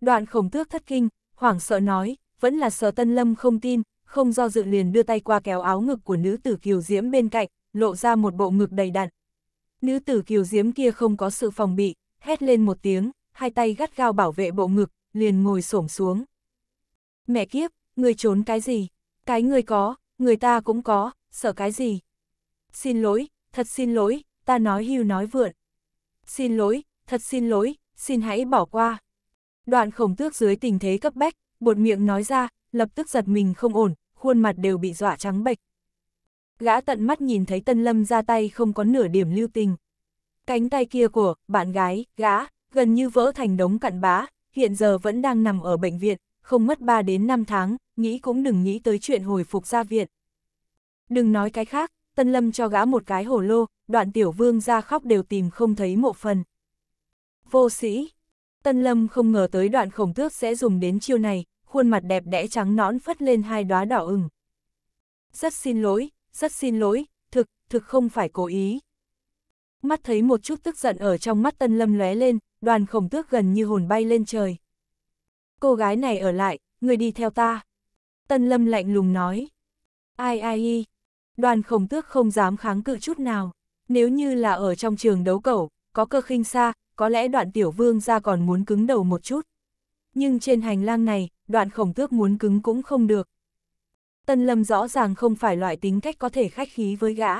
Speaker 1: Đoạn khổng tước thất kinh, hoảng sợ nói, vẫn là sợ Tân Lâm không tin, không do dự liền đưa tay qua kéo áo ngực của nữ tử kiều diễm bên cạnh, lộ ra một bộ ngực đầy đặn. Nữ tử kiều diễm kia không có sự phòng bị, hét lên một tiếng, hai tay gắt gao bảo vệ bộ ngực, liền ngồi xổm xuống. Mẹ kiếp, người trốn cái gì? Cái người có, người ta cũng có, sợ cái gì? Xin lỗi, thật xin lỗi, ta nói hưu nói vượn. Xin lỗi, thật xin lỗi, xin hãy bỏ qua. Đoạn khổng tước dưới tình thế cấp bách, bột miệng nói ra, lập tức giật mình không ổn, khuôn mặt đều bị dọa trắng bệch. Gã tận mắt nhìn thấy Tân Lâm ra tay không có nửa điểm lưu tình. Cánh tay kia của bạn gái, gã, gần như vỡ thành đống cặn bã, hiện giờ vẫn đang nằm ở bệnh viện, không mất 3 đến 5 tháng, nghĩ cũng đừng nghĩ tới chuyện hồi phục ra viện. Đừng nói cái khác, Tân Lâm cho gã một cái hồ lô, đoạn tiểu vương ra khóc đều tìm không thấy mộ phần. Vô sĩ, Tân Lâm không ngờ tới đoạn khổng tước sẽ dùng đến chiêu này, khuôn mặt đẹp đẽ trắng nõn phất lên hai đóa đỏ ửng. Rất xin lỗi, rất xin lỗi, thực, thực không phải cố ý. Mắt thấy một chút tức giận ở trong mắt Tân Lâm lóe lên, đoàn khổng tước gần như hồn bay lên trời. Cô gái này ở lại, người đi theo ta. Tân Lâm lạnh lùng nói. Ai ai y. Đoàn khổng tước không dám kháng cự chút nào. Nếu như là ở trong trường đấu cẩu, có cơ khinh xa, có lẽ đoạn tiểu vương ra còn muốn cứng đầu một chút. Nhưng trên hành lang này, đoạn khổng tước muốn cứng cũng không được. Tân Lâm rõ ràng không phải loại tính cách có thể khách khí với gã.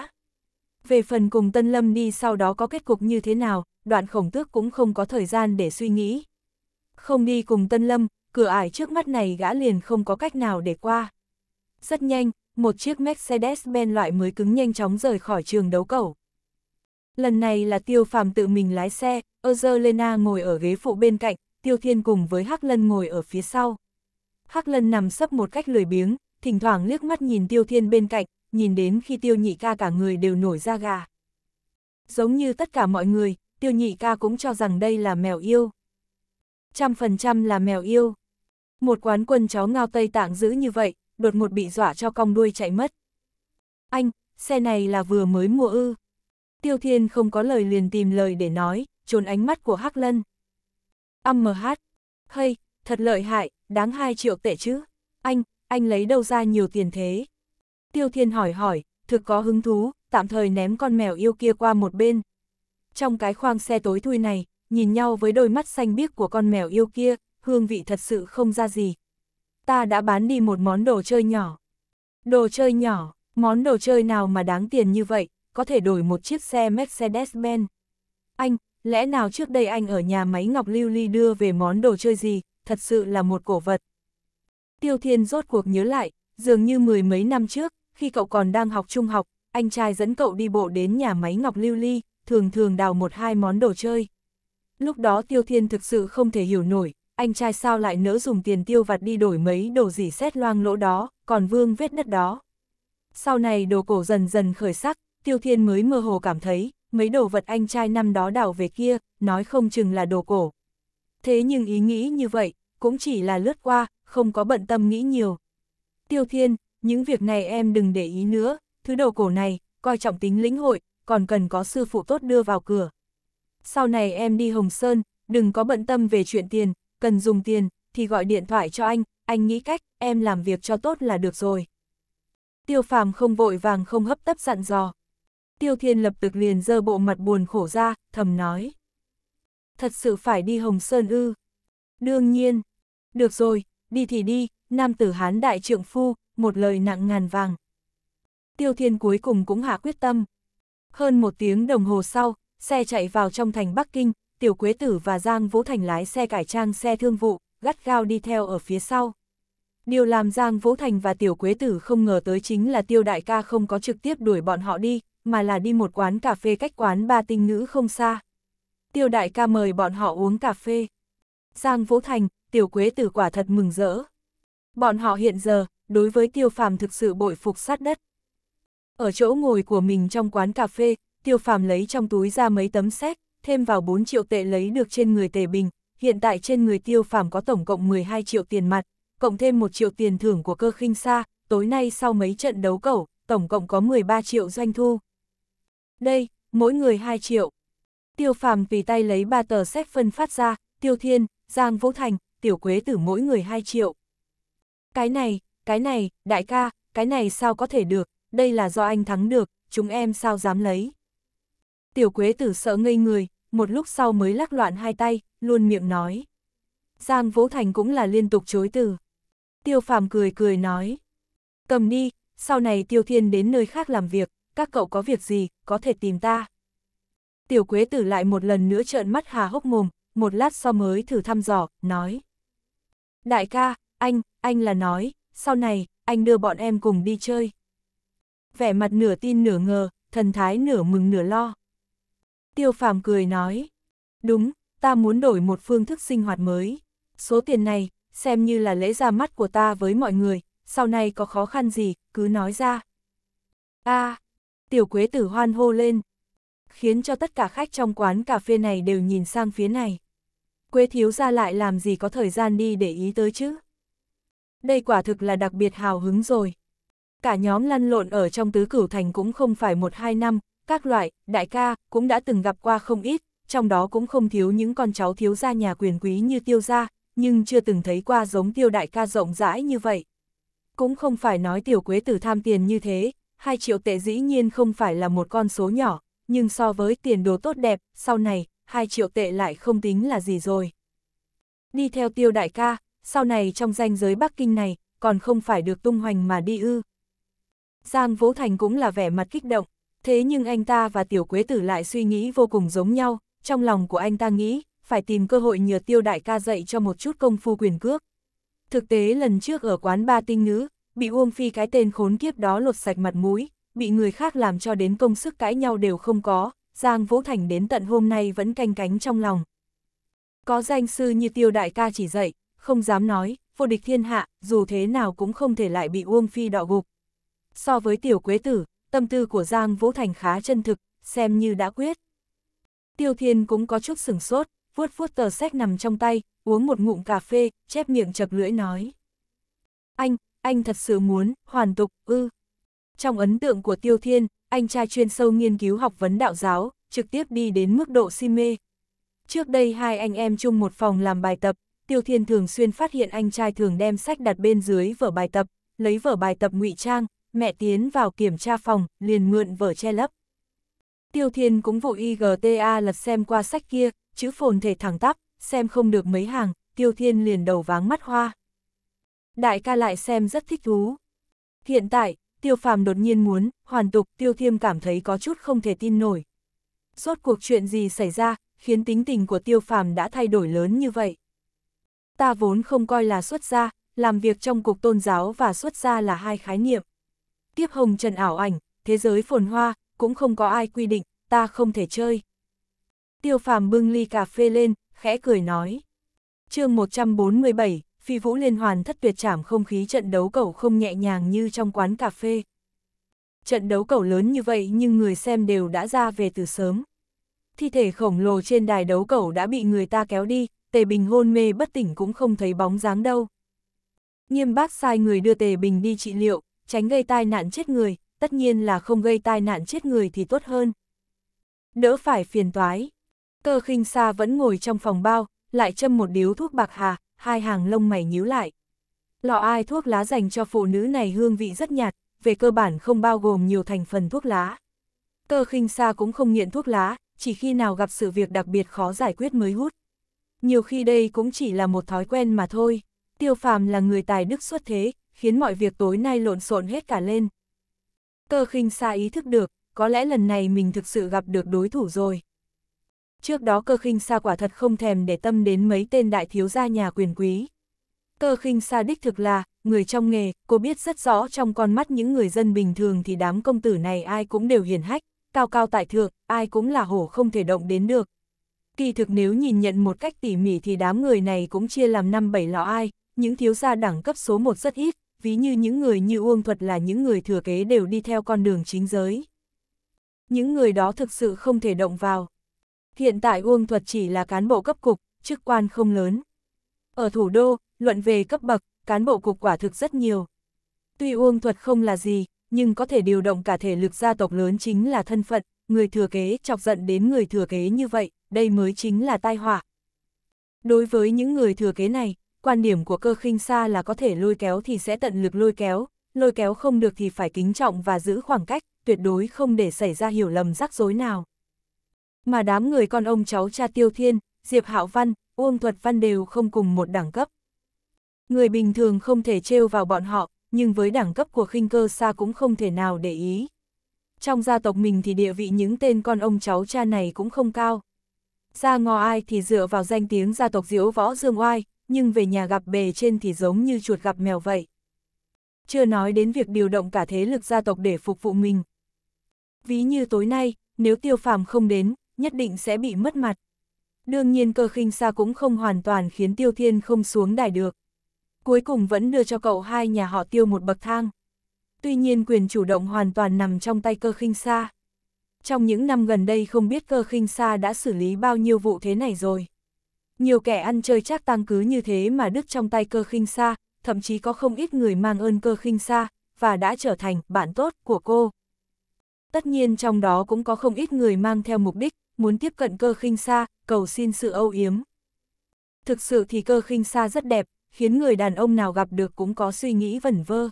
Speaker 1: Về phần cùng Tân Lâm đi sau đó có kết cục như thế nào, đoạn khổng tước cũng không có thời gian để suy nghĩ. Không đi cùng Tân Lâm, cửa ải trước mắt này gã liền không có cách nào để qua. Rất nhanh, một chiếc Mercedes-Benz loại mới cứng nhanh chóng rời khỏi trường đấu cẩu. Lần này là Tiêu Phàm tự mình lái xe, Ozerlena ngồi ở ghế phụ bên cạnh, Tiêu Thiên cùng với Hắc Lân ngồi ở phía sau. Hắc Lân nằm sấp một cách lười biếng, thỉnh thoảng liếc mắt nhìn Tiêu Thiên bên cạnh, nhìn đến khi Tiêu Nhị ca cả người đều nổi da gà. Giống như tất cả mọi người, Tiêu Nhị ca cũng cho rằng đây là mèo yêu. Trăm phần trăm là mèo yêu. Một quán quân chó ngao Tây Tạng giữ như vậy, đột ngột bị dọa cho cong đuôi chạy mất. Anh, xe này là vừa mới mua ư. Tiêu Thiên không có lời liền tìm lời để nói, trốn ánh mắt của Hắc Lân. Âm mh. hát. Hay, thật lợi hại, đáng 2 triệu tệ chứ. Anh, anh lấy đâu ra nhiều tiền thế? Tiêu Thiên hỏi hỏi, thực có hứng thú, tạm thời ném con mèo yêu kia qua một bên. Trong cái khoang xe tối thui này, nhìn nhau với đôi mắt xanh biếc của con mèo yêu kia, hương vị thật sự không ra gì. Ta đã bán đi một món đồ chơi nhỏ. Đồ chơi nhỏ, món đồ chơi nào mà đáng tiền như vậy, có thể đổi một chiếc xe Mercedes-Benz. Anh, lẽ nào trước đây anh ở nhà máy Ngọc Lưu Ly đưa về món đồ chơi gì, thật sự là một cổ vật. Tiêu Thiên rốt cuộc nhớ lại, dường như mười mấy năm trước, khi cậu còn đang học trung học, anh trai dẫn cậu đi bộ đến nhà máy Ngọc Lưu Ly, thường thường đào một hai món đồ chơi. Lúc đó Tiêu Thiên thực sự không thể hiểu nổi, anh trai sao lại nỡ dùng tiền tiêu vặt đi đổi mấy đồ gì xét loang lỗ đó, còn vương vết đất đó. Sau này đồ cổ dần dần khởi sắc, Tiêu Thiên mới mơ hồ cảm thấy, mấy đồ vật anh trai năm đó đảo về kia, nói không chừng là đồ cổ. Thế nhưng ý nghĩ như vậy, cũng chỉ là lướt qua, không có bận tâm nghĩ nhiều. Tiêu Thiên, những việc này em đừng để ý nữa, thứ đồ cổ này, coi trọng tính lĩnh hội, còn cần có sư phụ tốt đưa vào cửa. Sau này em đi Hồng Sơn, đừng có bận tâm về chuyện tiền, cần dùng tiền, thì gọi điện thoại cho anh, anh nghĩ cách, em làm việc cho tốt là được rồi. Tiêu phàm không vội vàng không hấp tấp dặn dò. Tiêu Thiên lập tức liền dơ bộ mặt buồn khổ ra, thầm nói. Thật sự phải đi Hồng Sơn ư? Đương nhiên. Được rồi, đi thì đi, nam tử hán đại trượng phu, một lời nặng ngàn vàng. Tiêu Thiên cuối cùng cũng hạ quyết tâm. Hơn một tiếng đồng hồ sau, xe chạy vào trong thành Bắc Kinh, Tiểu Quế Tử và Giang Vũ Thành lái xe cải trang xe thương vụ, gắt gao đi theo ở phía sau. Điều làm Giang Vũ Thành và Tiểu Quế Tử không ngờ tới chính là Tiêu Đại ca không có trực tiếp đuổi bọn họ đi, mà là đi một quán cà phê cách quán ba tinh nữ không xa. Tiêu Đại ca mời bọn họ uống cà phê. Giang Vũ Thành, Tiểu Quế Tử quả thật mừng rỡ. Bọn họ hiện giờ, đối với Tiêu Phàm thực sự bội phục sát đất. Ở chỗ ngồi của mình trong quán cà phê, Tiêu Phàm lấy trong túi ra mấy tấm séc, thêm vào 4 triệu tệ lấy được trên người Tề Bình, hiện tại trên người Tiêu Phàm có tổng cộng 12 triệu tiền mặt, cộng thêm 1 triệu tiền thưởng của cơ khinh xa, tối nay sau mấy trận đấu cẩu, tổng cộng có 13 triệu doanh thu. Đây, mỗi người 2 triệu. Tiêu Phàm vì tay lấy ba tờ séc phân phát ra, Tiêu Thiên, Giang Vũ Thành, Tiểu Quế Tử mỗi người 2 triệu. Cái này, cái này, đại ca, cái này sao có thể được, đây là do anh thắng được, chúng em sao dám lấy. Tiểu Quế Tử sợ ngây người, một lúc sau mới lắc loạn hai tay, luôn miệng nói. Giang Vũ Thành cũng là liên tục chối từ. Tiêu Phàm cười cười nói. Cầm đi, sau này Tiêu Thiên đến nơi khác làm việc, các cậu có việc gì, có thể tìm ta. Tiểu Quế Tử lại một lần nữa trợn mắt hà hốc mồm, một lát sau mới thử thăm dò, nói. Đại ca, anh, anh là nói, sau này, anh đưa bọn em cùng đi chơi. Vẻ mặt nửa tin nửa ngờ, thần thái nửa mừng nửa lo. Tiêu phàm cười nói, đúng, ta muốn đổi một phương thức sinh hoạt mới. Số tiền này, xem như là lễ ra mắt của ta với mọi người, sau này có khó khăn gì, cứ nói ra. a tiểu quế tử hoan hô lên, khiến cho tất cả khách trong quán cà phê này đều nhìn sang phía này. Quế thiếu ra lại làm gì có thời gian đi để ý tới chứ? Đây quả thực là đặc biệt hào hứng rồi. Cả nhóm lăn lộn ở trong tứ cửu thành cũng không phải một hai năm, các loại, đại ca, cũng đã từng gặp qua không ít, trong đó cũng không thiếu những con cháu thiếu gia nhà quyền quý như tiêu gia, nhưng chưa từng thấy qua giống tiêu đại ca rộng rãi như vậy. Cũng không phải nói tiểu quế tử tham tiền như thế, 2 triệu tệ dĩ nhiên không phải là một con số nhỏ, nhưng so với tiền đồ tốt đẹp, sau này, 2 triệu tệ lại không tính là gì rồi. Đi theo tiêu đại ca, sau này trong danh giới Bắc Kinh này, còn không phải được tung hoành mà đi ư. Giang Vũ Thành cũng là vẻ mặt kích động, thế nhưng anh ta và tiểu quế tử lại suy nghĩ vô cùng giống nhau, trong lòng của anh ta nghĩ, phải tìm cơ hội nhờ tiêu đại ca dạy cho một chút công phu quyền cước. Thực tế lần trước ở quán ba tinh nữ, bị Uông Phi cái tên khốn kiếp đó lột sạch mặt mũi, bị người khác làm cho đến công sức cãi nhau đều không có, Giang Vũ Thành đến tận hôm nay vẫn canh cánh trong lòng. Có danh sư như tiêu đại ca chỉ dạy, không dám nói, vô địch thiên hạ, dù thế nào cũng không thể lại bị Uông Phi đọ gục. So với tiểu quế tử, tâm tư của Giang Vũ Thành khá chân thực, xem như đã quyết. Tiêu Thiên cũng có chút sửng sốt, vuốt vuốt tờ sách nằm trong tay, uống một ngụm cà phê, chép miệng chật lưỡi nói. Anh, anh thật sự muốn, hoàn tục, ư. Trong ấn tượng của Tiêu Thiên, anh trai chuyên sâu nghiên cứu học vấn đạo giáo, trực tiếp đi đến mức độ si mê. Trước đây hai anh em chung một phòng làm bài tập, Tiêu Thiên thường xuyên phát hiện anh trai thường đem sách đặt bên dưới vở bài tập, lấy vở bài tập ngụy trang, mẹ tiến vào kiểm tra phòng, liền mượn vở che lấp. Tiêu Thiên cũng vụ IGTA lật xem qua sách kia, chữ phồn thể thẳng tắp, xem không được mấy hàng, Tiêu Thiên liền đầu váng mắt hoa. Đại ca lại xem rất thích thú. Hiện tại, Tiêu Phàm đột nhiên muốn, hoàn tục Tiêu Thiêm cảm thấy có chút không thể tin nổi. Rốt cuộc chuyện gì xảy ra, khiến tính tình của Tiêu Phàm đã thay đổi lớn như vậy. Ta vốn không coi là xuất gia, làm việc trong cục tôn giáo và xuất gia là hai khái niệm. Tiếp hồng trần ảo ảnh, thế giới phồn hoa, cũng không có ai quy định, ta không thể chơi. Tiêu phàm bưng ly cà phê lên, khẽ cười nói. chương 147, phi vũ liên hoàn thất tuyệt trảm không khí trận đấu cẩu không nhẹ nhàng như trong quán cà phê. Trận đấu cẩu lớn như vậy nhưng người xem đều đã ra về từ sớm. Thi thể khổng lồ trên đài đấu cẩu đã bị người ta kéo đi, Tề Bình hôn mê bất tỉnh cũng không thấy bóng dáng đâu. Nghiêm bác sai người đưa Tề Bình đi trị liệu, tránh gây tai nạn chết người, tất nhiên là không gây tai nạn chết người thì tốt hơn. Đỡ phải phiền toái. Cơ khinh xa vẫn ngồi trong phòng bao, lại châm một điếu thuốc bạc hà, hai hàng lông mày nhíu lại. Lọ ai thuốc lá dành cho phụ nữ này hương vị rất nhạt, về cơ bản không bao gồm nhiều thành phần thuốc lá. Cơ khinh xa cũng không nghiện thuốc lá, chỉ khi nào gặp sự việc đặc biệt khó giải quyết mới hút. Nhiều khi đây cũng chỉ là một thói quen mà thôi. Tiêu phàm là người tài đức xuất thế, khiến mọi việc tối nay lộn xộn hết cả lên. Cơ khinh xa ý thức được, có lẽ lần này mình thực sự gặp được đối thủ rồi. Trước đó cơ khinh xa quả thật không thèm để tâm đến mấy tên đại thiếu gia nhà quyền quý. Cơ khinh xa đích thực là, người trong nghề, cô biết rất rõ trong con mắt những người dân bình thường thì đám công tử này ai cũng đều hiền hách, cao cao tại thượng, ai cũng là hổ không thể động đến được. Kỳ thực nếu nhìn nhận một cách tỉ mỉ thì đám người này cũng chia làm năm bảy lọ ai, những thiếu gia đẳng cấp số 1 rất ít, ví như những người như Uông Thuật là những người thừa kế đều đi theo con đường chính giới. Những người đó thực sự không thể động vào. Hiện tại Uông Thuật chỉ là cán bộ cấp cục, chức quan không lớn. Ở thủ đô, luận về cấp bậc, cán bộ cục quả thực rất nhiều. Tuy Uông Thuật không là gì, nhưng có thể điều động cả thể lực gia tộc lớn chính là thân phận, người thừa kế chọc giận đến người thừa kế như vậy, đây mới chính là tai họa. Đối với những người thừa kế này, quan điểm của cơ khinh xa là có thể lôi kéo thì sẽ tận lực lôi kéo, lôi kéo không được thì phải kính trọng và giữ khoảng cách, tuyệt đối không để xảy ra hiểu lầm rắc rối nào. Mà đám người con ông cháu cha Tiêu Thiên, Diệp Hạo Văn, Uông Thuật Văn đều không cùng một đẳng cấp. Người bình thường không thể trêu vào bọn họ, nhưng với đẳng cấp của khinh cơ xa cũng không thể nào để ý. Trong gia tộc mình thì địa vị những tên con ông cháu cha này cũng không cao. ra ngò ai thì dựa vào danh tiếng gia tộc diễu võ dương oai, nhưng về nhà gặp bề trên thì giống như chuột gặp mèo vậy. Chưa nói đến việc điều động cả thế lực gia tộc để phục vụ mình. Ví như tối nay, nếu tiêu phàm không đến, nhất định sẽ bị mất mặt. Đương nhiên cơ khinh xa cũng không hoàn toàn khiến tiêu thiên không xuống đài được. Cuối cùng vẫn đưa cho cậu hai nhà họ tiêu một bậc thang. Tuy nhiên quyền chủ động hoàn toàn nằm trong tay cơ khinh xa. Trong những năm gần đây không biết cơ khinh xa đã xử lý bao nhiêu vụ thế này rồi. Nhiều kẻ ăn chơi chắc tăng cứ như thế mà đứt trong tay cơ khinh xa, thậm chí có không ít người mang ơn cơ khinh xa, và đã trở thành bạn tốt của cô. Tất nhiên trong đó cũng có không ít người mang theo mục đích, muốn tiếp cận cơ khinh xa, cầu xin sự âu yếm. Thực sự thì cơ khinh xa rất đẹp, khiến người đàn ông nào gặp được cũng có suy nghĩ vẩn vơ.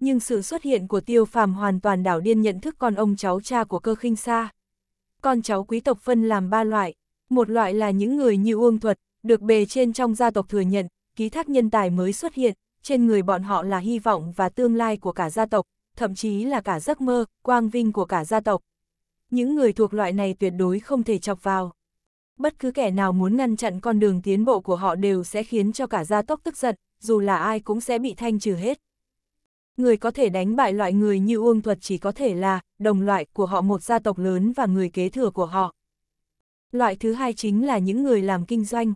Speaker 1: Nhưng sự xuất hiện của tiêu phàm hoàn toàn đảo điên nhận thức con ông cháu cha của cơ khinh xa. Con cháu quý tộc phân làm ba loại, một loại là những người như Uông Thuật, được bề trên trong gia tộc thừa nhận, ký thác nhân tài mới xuất hiện, trên người bọn họ là hy vọng và tương lai của cả gia tộc, thậm chí là cả giấc mơ, quang vinh của cả gia tộc. Những người thuộc loại này tuyệt đối không thể chọc vào. Bất cứ kẻ nào muốn ngăn chặn con đường tiến bộ của họ đều sẽ khiến cho cả gia tộc tức giận, dù là ai cũng sẽ bị thanh trừ hết. Người có thể đánh bại loại người như Uông Thuật chỉ có thể là đồng loại của họ một gia tộc lớn và người kế thừa của họ. Loại thứ hai chính là những người làm kinh doanh.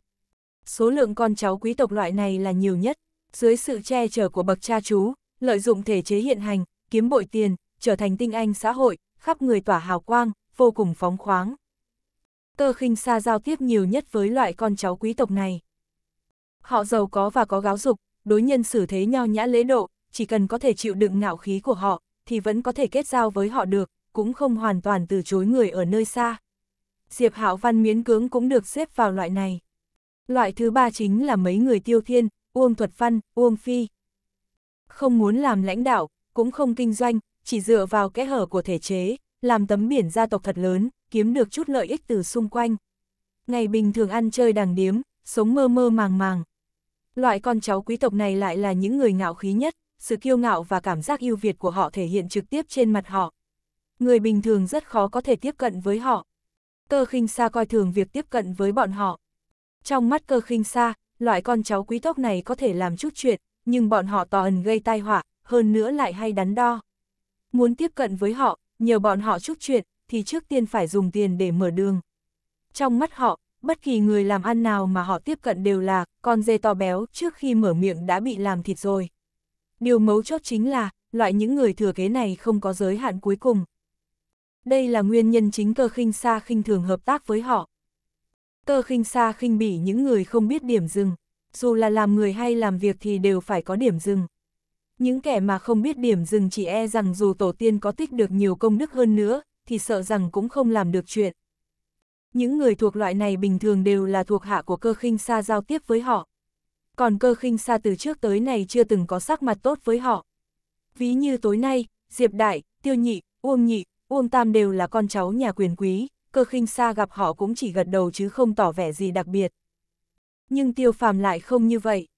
Speaker 1: Số lượng con cháu quý tộc loại này là nhiều nhất, dưới sự che chở của bậc cha chú, lợi dụng thể chế hiện hành, kiếm bội tiền, trở thành tinh anh xã hội, khắp người tỏa hào quang, vô cùng phóng khoáng. Tơ khinh xa giao tiếp nhiều nhất với loại con cháu quý tộc này. Họ giàu có và có giáo dục, đối nhân xử thế nho nhã lễ độ, chỉ cần có thể chịu đựng ngạo khí của họ, thì vẫn có thể kết giao với họ được, cũng không hoàn toàn từ chối người ở nơi xa. Diệp Hạo Văn miễn cưỡng cũng được xếp vào loại này. Loại thứ ba chính là mấy người tiêu thiên, Uông Thuật Văn, Uông Phi. Không muốn làm lãnh đạo, cũng không kinh doanh, chỉ dựa vào kẽ hở của thể chế, làm tấm biển gia tộc thật lớn, kiếm được chút lợi ích từ xung quanh. Ngày bình thường ăn chơi đàng điếm, sống mơ mơ màng màng. Loại con cháu quý tộc này lại là những người ngạo khí nhất, sự kiêu ngạo và cảm giác ưu Việt của họ thể hiện trực tiếp trên mặt họ. Người bình thường rất khó có thể tiếp cận với họ. Cơ khinh xa coi thường việc tiếp cận với bọn họ. Trong mắt cơ khinh xa, loại con cháu quý tộc này có thể làm chút chuyện, nhưng bọn họ tò ẩn gây tai họa, hơn nữa lại hay đắn đo. Muốn tiếp cận với họ, nhờ bọn họ chúc chuyện, thì trước tiên phải dùng tiền để mở đường. Trong mắt họ, bất kỳ người làm ăn nào mà họ tiếp cận đều là con dê to béo trước khi mở miệng đã bị làm thịt rồi. Điều mấu chốt chính là, loại những người thừa kế này không có giới hạn cuối cùng. Đây là nguyên nhân chính cơ khinh xa khinh thường hợp tác với họ. Cơ khinh xa khinh bỉ những người không biết điểm dừng, dù là làm người hay làm việc thì đều phải có điểm dừng. Những kẻ mà không biết điểm dừng chỉ e rằng dù tổ tiên có tích được nhiều công đức hơn nữa, thì sợ rằng cũng không làm được chuyện. Những người thuộc loại này bình thường đều là thuộc hạ của cơ khinh xa giao tiếp với họ. Còn cơ khinh xa từ trước tới này chưa từng có sắc mặt tốt với họ. Ví như tối nay, Diệp Đại, Tiêu Nhị, Uông Nhị, Uông Tam đều là con cháu nhà quyền quý, cơ khinh xa gặp họ cũng chỉ gật đầu chứ không tỏ vẻ gì đặc biệt. Nhưng tiêu phàm lại không như vậy.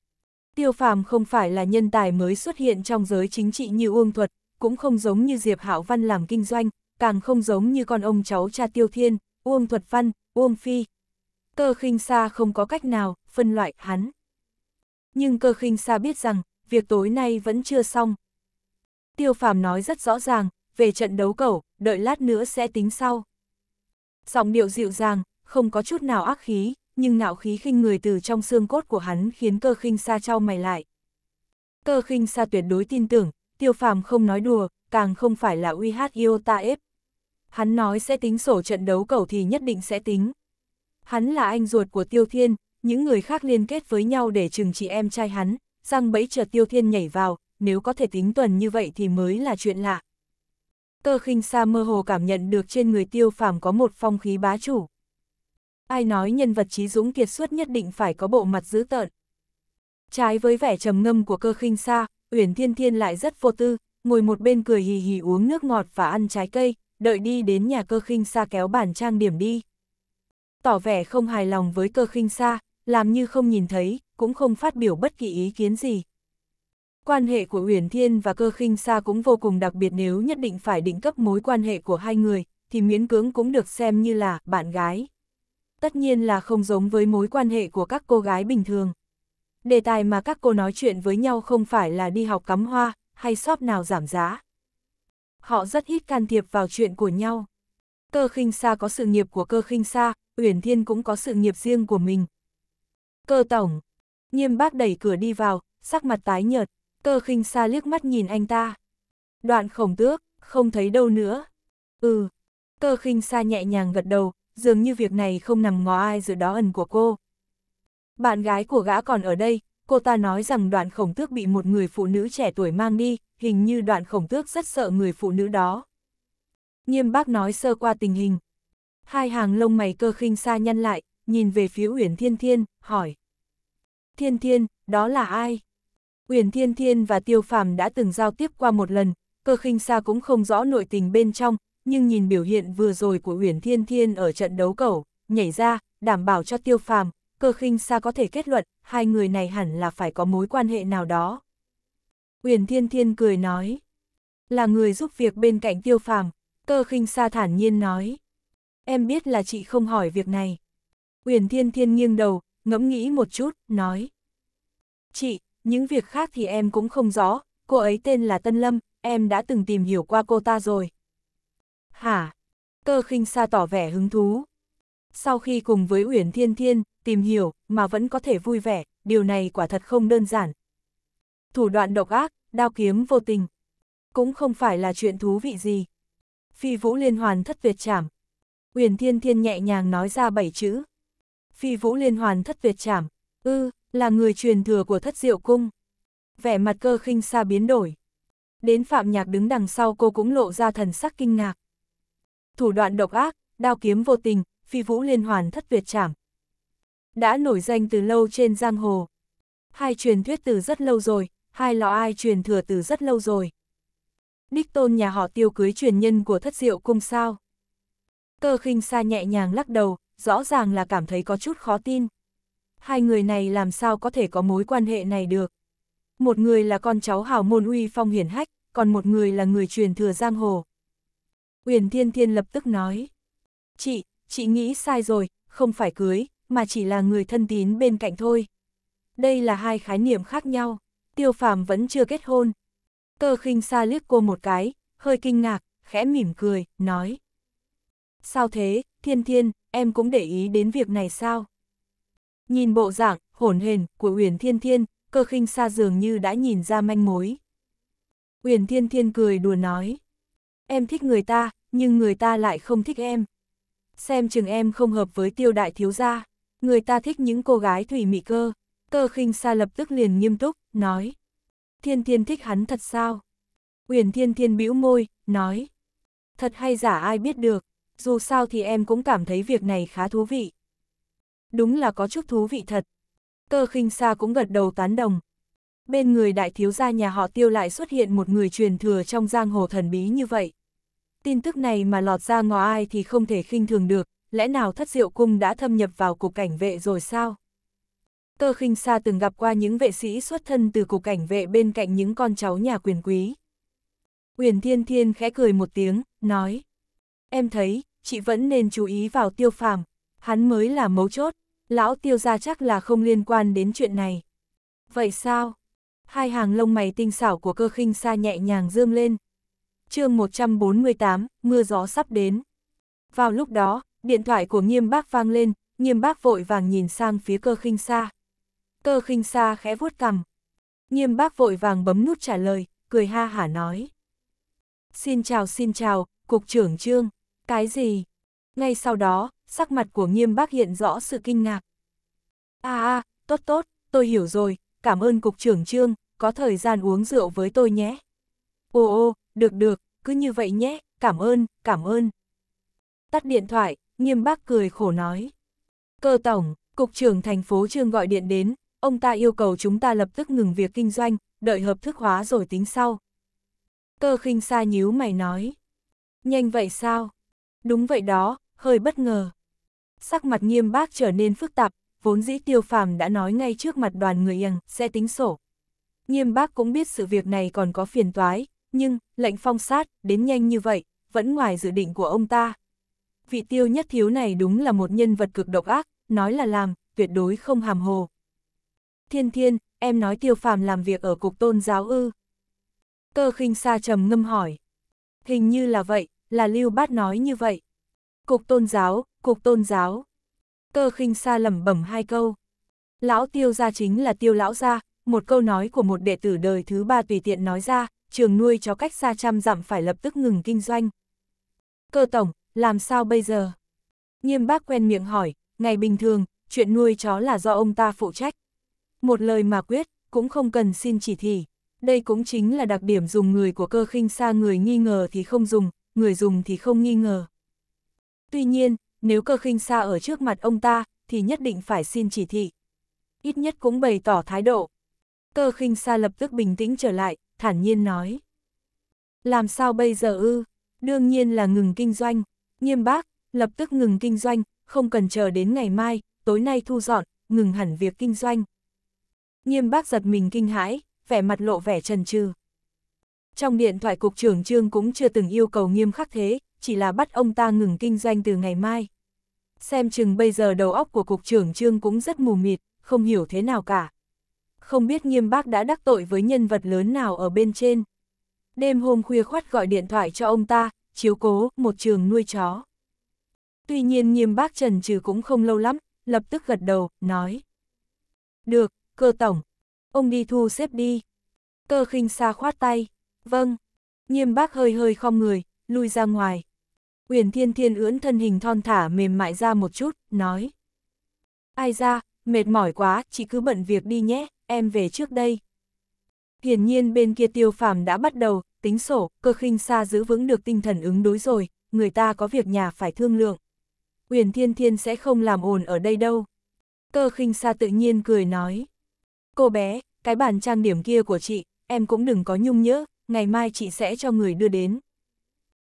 Speaker 1: Tiêu phàm không phải là nhân tài mới xuất hiện trong giới chính trị như Uông Thuật, cũng không giống như Diệp Hạo Văn làm kinh doanh, càng không giống như con ông cháu cha Tiêu Thiên, Uông Thuật Văn, Uông Phi. Cơ khinh xa không có cách nào, phân loại hắn. Nhưng cơ khinh xa biết rằng, việc tối nay vẫn chưa xong. Tiêu phàm nói rất rõ ràng, về trận đấu cầu, đợi lát nữa sẽ tính sau. Giọng điệu dịu dàng, không có chút nào ác khí, nhưng ngạo khí khinh người từ trong xương cốt của hắn khiến cơ khinh xa trao mày lại. Cơ khinh xa tuyệt đối tin tưởng, tiêu phàm không nói đùa, càng không phải là uy hát iota ép. Hắn nói sẽ tính sổ trận đấu cầu thì nhất định sẽ tính. Hắn là anh ruột của tiêu thiên, những người khác liên kết với nhau để trừng trị em trai hắn, răng bẫy chờ tiêu thiên nhảy vào, nếu có thể tính tuần như vậy thì mới là chuyện lạ. Cơ khinh xa mơ hồ cảm nhận được trên người tiêu phàm có một phong khí bá chủ. Ai nói nhân vật trí dũng kiệt xuất nhất định phải có bộ mặt dữ tợn. Trái với vẻ trầm ngâm của cơ khinh xa, Uyển Thiên Thiên lại rất vô tư, ngồi một bên cười hì hì uống nước ngọt và ăn trái cây, đợi đi đến nhà cơ khinh xa kéo bản trang điểm đi. Tỏ vẻ không hài lòng với cơ khinh xa, làm như không nhìn thấy, cũng không phát biểu bất kỳ ý kiến gì. Quan hệ của Uyển Thiên và cơ khinh xa cũng vô cùng đặc biệt nếu nhất định phải định cấp mối quan hệ của hai người, thì miễn cưỡng cũng được xem như là bạn gái. Tất nhiên là không giống với mối quan hệ của các cô gái bình thường. Đề tài mà các cô nói chuyện với nhau không phải là đi học cắm hoa, hay shop nào giảm giá. Họ rất ít can thiệp vào chuyện của nhau. Cơ khinh xa có sự nghiệp của cơ khinh xa, Uyển Thiên cũng có sự nghiệp riêng của mình. Cơ tổng, nghiêm bác đẩy cửa đi vào, sắc mặt tái nhợt, cơ khinh xa liếc mắt nhìn anh ta. Đoạn khổng tước, không thấy đâu nữa. Ừ, cơ khinh xa nhẹ nhàng gật đầu, dường như việc này không nằm ngó ai giữa đó ẩn của cô. Bạn gái của gã còn ở đây, cô ta nói rằng đoạn khổng tước bị một người phụ nữ trẻ tuổi mang đi, hình như đoạn khổng tước rất sợ người phụ nữ đó. Nghiêm bác nói sơ qua tình hình. Hai hàng lông mày cơ khinh xa nhăn lại, nhìn về phía Uyển Thiên Thiên, hỏi. Thiên Thiên, đó là ai? Uyển Thiên Thiên và Tiêu Phàm đã từng giao tiếp qua một lần, cơ khinh xa cũng không rõ nội tình bên trong, nhưng nhìn biểu hiện vừa rồi của Uyển Thiên Thiên ở trận đấu cầu, nhảy ra, đảm bảo cho Tiêu Phàm, cơ khinh xa có thể kết luận, hai người này hẳn là phải có mối quan hệ nào đó. Uyển Thiên Thiên cười nói, là người giúp việc bên cạnh Tiêu Phàm, cơ khinh xa thản nhiên nói, em biết là chị không hỏi việc này. Uyển Thiên Thiên nghiêng đầu, ngẫm nghĩ một chút, nói, chị, những việc khác thì em cũng không rõ, cô ấy tên là Tân Lâm, em đã từng tìm hiểu qua cô ta rồi. Hả? Cơ khinh xa tỏ vẻ hứng thú. Sau khi cùng với Uyển Thiên Thiên, tìm hiểu, mà vẫn có thể vui vẻ, điều này quả thật không đơn giản. Thủ đoạn độc ác, đao kiếm vô tình. Cũng không phải là chuyện thú vị gì. Phi vũ liên hoàn thất tuyệt chảm. Uyển Thiên Thiên nhẹ nhàng nói ra bảy chữ. Phi vũ liên hoàn thất tuyệt chảm. Ư, là người truyền thừa của thất diệu cung. Vẻ mặt cơ khinh xa biến đổi. Đến Phạm Nhạc đứng đằng sau cô cũng lộ ra thần sắc kinh ngạc. Thủ đoạn độc ác, đao kiếm vô tình, phi vũ liên hoàn thất tuyệt trảm. Đã nổi danh từ lâu trên giang hồ. Hai truyền thuyết từ rất lâu rồi, hai lọ ai truyền thừa từ rất lâu rồi. Đích tôn nhà họ tiêu cưới truyền nhân của thất diệu cung sao. Cơ khinh xa nhẹ nhàng lắc đầu, rõ ràng là cảm thấy có chút khó tin. Hai người này làm sao có thể có mối quan hệ này được. Một người là con cháu hào môn uy phong hiển hách, còn một người là người truyền thừa giang hồ. Uyển Thiên Thiên lập tức nói. Chị, chị nghĩ sai rồi, không phải cưới, mà chỉ là người thân tín bên cạnh thôi. Đây là hai khái niệm khác nhau, tiêu phàm vẫn chưa kết hôn. Cơ khinh xa liếc cô một cái, hơi kinh ngạc, khẽ mỉm cười, nói. Sao thế, Thiên Thiên, em cũng để ý đến việc này sao? Nhìn bộ dạng, hổn hển của Uyển Thiên Thiên, cơ khinh xa dường như đã nhìn ra manh mối. Uyển Thiên Thiên cười đùa nói. Em thích người ta, nhưng người ta lại không thích em. Xem chừng em không hợp với tiêu đại thiếu gia, người ta thích những cô gái thủy mị cơ. Cơ khinh xa lập tức liền nghiêm túc, nói. Thiên Thiên thích hắn thật sao? Uyển Thiên Thiên bĩu môi, nói. Thật hay giả ai biết được, dù sao thì em cũng cảm thấy việc này khá thú vị. Đúng là có chút thú vị thật. Cơ khinh xa cũng gật đầu tán đồng. Bên người đại thiếu gia nhà họ tiêu lại xuất hiện một người truyền thừa trong giang hồ thần bí như vậy. Tin tức này mà lọt ra ngò ai thì không thể khinh thường được, lẽ nào thất diệu cung đã thâm nhập vào cục cảnh vệ rồi sao? Cơ khinh xa từng gặp qua những vệ sĩ xuất thân từ cục cảnh vệ bên cạnh những con cháu nhà quyền quý. Quyền Thiên Thiên khẽ cười một tiếng, nói. Em thấy, chị vẫn nên chú ý vào tiêu phàm, hắn mới là mấu chốt, lão tiêu ra chắc là không liên quan đến chuyện này. Vậy sao? Hai hàng lông mày tinh xảo của cơ khinh xa nhẹ nhàng dương lên. chương 148, mưa gió sắp đến. Vào lúc đó, điện thoại của nghiêm bác vang lên, nghiêm bác vội vàng nhìn sang phía cơ khinh xa. Cơ khinh xa khẽ vuốt cằm. Nghiêm bác vội vàng bấm nút trả lời, cười ha hả nói. Xin chào xin chào, cục trưởng trương, cái gì? Ngay sau đó, sắc mặt của nghiêm bác hiện rõ sự kinh ngạc. À à, tốt tốt, tôi hiểu rồi, cảm ơn cục trưởng trương, có thời gian uống rượu với tôi nhé. Ồ ô, được được, cứ như vậy nhé, cảm ơn, cảm ơn. Tắt điện thoại, nghiêm bác cười khổ nói. Cơ tổng, cục trưởng thành phố trương gọi điện đến, ông ta yêu cầu chúng ta lập tức ngừng việc kinh doanh, đợi hợp thức hóa rồi tính sau. Cơ khinh xa nhíu mày nói. Nhanh vậy sao? Đúng vậy đó, hơi bất ngờ. Sắc mặt nghiêm bác trở nên phức tạp, vốn dĩ tiêu phàm đã nói ngay trước mặt đoàn người yằng sẽ tính sổ. Nghiêm bác cũng biết sự việc này còn có phiền toái, nhưng, lệnh phong sát, đến nhanh như vậy, vẫn ngoài dự định của ông ta. Vị tiêu nhất thiếu này đúng là một nhân vật cực độc ác, nói là làm, tuyệt đối không hàm hồ. Thiên thiên, em nói tiêu phàm làm việc ở cục tôn giáo ư. Cơ khinh xa trầm ngâm hỏi. Hình như là vậy, là lưu bát nói như vậy. Cục tôn giáo, cục tôn giáo. Cơ khinh xa lẩm bẩm hai câu. Lão tiêu gia chính là tiêu lão gia, một câu nói của một đệ tử đời thứ ba tùy tiện nói ra, trường nuôi chó cách xa trăm dặm phải lập tức ngừng kinh doanh. Cơ tổng, làm sao bây giờ? Nghiêm bác quen miệng hỏi, ngày bình thường, chuyện nuôi chó là do ông ta phụ trách. Một lời mà quyết, cũng không cần xin chỉ thị. Đây cũng chính là đặc điểm dùng người của cơ khinh xa người nghi ngờ thì không dùng, người dùng thì không nghi ngờ. Tuy nhiên, nếu cơ khinh xa ở trước mặt ông ta, thì nhất định phải xin chỉ thị. Ít nhất cũng bày tỏ thái độ. Cơ khinh xa lập tức bình tĩnh trở lại, thản nhiên nói. Làm sao bây giờ ư? Đương nhiên là ngừng kinh doanh. Nghiêm bác, lập tức ngừng kinh doanh, không cần chờ đến ngày mai, tối nay thu dọn, ngừng hẳn việc kinh doanh. Nghiêm bác giật mình kinh hãi, vẻ mặt lộ vẻ trần trừ. Trong điện thoại cục trưởng trương cũng chưa từng yêu cầu nghiêm khắc thế, chỉ là bắt ông ta ngừng kinh doanh từ ngày mai. Xem chừng bây giờ đầu óc của cục trưởng trương cũng rất mù mịt, không hiểu thế nào cả. Không biết nghiêm bác đã đắc tội với nhân vật lớn nào ở bên trên. Đêm hôm khuya khoát gọi điện thoại cho ông ta, chiếu cố, một trường nuôi chó. Tuy nhiên nghiêm bác trần trừ cũng không lâu lắm, lập tức gật đầu, nói. Được, cơ tổng, ông đi thu xếp đi. Cơ khinh xa khoát tay, vâng. Nghiêm bác hơi hơi khom người, lui ra ngoài. Uyển Thiên Thiên ưỡn thân hình thon thả mềm mại ra một chút, nói. Ai ra, mệt mỏi quá, chị cứ bận việc đi nhé, em về trước đây. Hiển nhiên bên kia tiêu phàm đã bắt đầu, tính sổ, cơ khinh xa giữ vững được tinh thần ứng đối rồi, người ta có việc nhà phải thương lượng. Uyển Thiên Thiên sẽ không làm ồn ở đây đâu. Cơ khinh xa tự nhiên cười nói. Cô bé, cái bàn trang điểm kia của chị, em cũng đừng có nhung nhớ, ngày mai chị sẽ cho người đưa đến.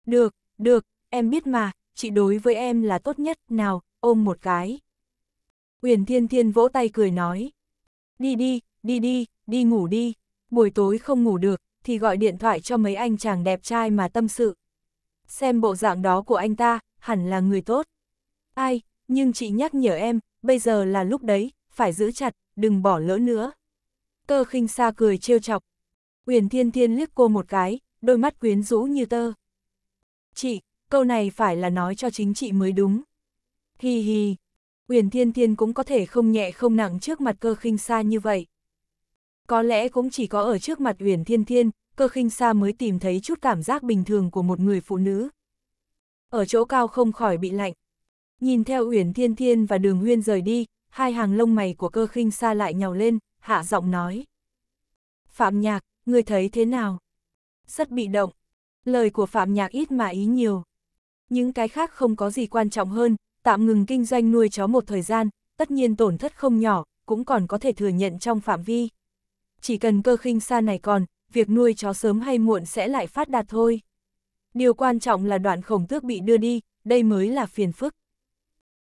Speaker 1: Được, được, em biết mà, chị đối với em là tốt nhất, nào, ôm một cái. Uyển Thiên Thiên vỗ tay cười nói. Đi đi, đi đi, đi ngủ đi, buổi tối không ngủ được, thì gọi điện thoại cho mấy anh chàng đẹp trai mà tâm sự. Xem bộ dạng đó của anh ta, hẳn là người tốt. Ai, nhưng chị nhắc nhở em, bây giờ là lúc đấy, phải giữ chặt, đừng bỏ lỡ nữa. Tơ khinh xa cười trêu chọc. Uyển Thiên Thiên liếc cô một cái, đôi mắt quyến rũ như tơ. Chị, câu này phải là nói cho chính trị mới đúng. Hi hi, Uyển Thiên Thiên cũng có thể không nhẹ không nặng trước mặt cơ khinh xa như vậy. Có lẽ cũng chỉ có ở trước mặt Uyển Thiên Thiên, cơ khinh xa mới tìm thấy chút cảm giác bình thường của một người phụ nữ. Ở chỗ cao không khỏi bị lạnh. Nhìn theo Uyển Thiên Thiên và Đường Huyên rời đi, hai hàng lông mày của cơ khinh xa lại nhào lên, hạ giọng nói. Phạm Nhạc, người thấy thế nào? Rất bị động. Lời của Phạm Nhạc ít mà ý nhiều. Những cái khác không có gì quan trọng hơn, tạm ngừng kinh doanh nuôi chó một thời gian, tất nhiên tổn thất không nhỏ, cũng còn có thể thừa nhận trong phạm vi. Chỉ cần cơ khinh xa này còn, việc nuôi chó sớm hay muộn sẽ lại phát đạt thôi. Điều quan trọng là đoạn khổng tước bị đưa đi, đây mới là phiền phức.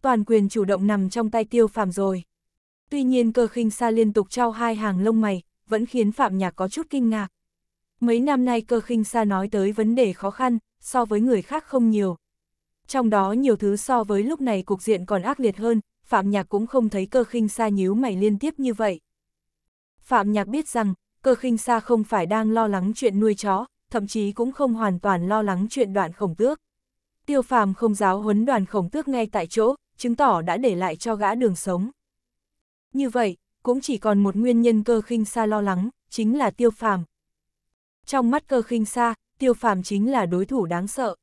Speaker 1: Toàn quyền chủ động nằm trong tay tiêu phàm rồi. Tuy nhiên cơ khinh xa liên tục trao hai hàng lông mày, vẫn khiến Phạm Nhạc có chút kinh ngạc. Mấy năm nay cơ khinh xa nói tới vấn đề khó khăn, so với người khác không nhiều. Trong đó nhiều thứ so với lúc này cục diện còn ác liệt hơn, Phạm Nhạc cũng không thấy cơ khinh xa nhíu mày liên tiếp như vậy. Phạm Nhạc biết rằng, cơ khinh xa không phải đang lo lắng chuyện nuôi chó, thậm chí cũng không hoàn toàn lo lắng chuyện đoạn khổng tước. Tiêu phàm không giáo huấn đoàn khổng tước ngay tại chỗ, chứng tỏ đã để lại cho gã đường sống. Như vậy, cũng chỉ còn một nguyên nhân cơ khinh xa lo lắng, chính là tiêu phàm. Trong mắt cơ khinh xa, tiêu phàm chính là đối thủ đáng sợ.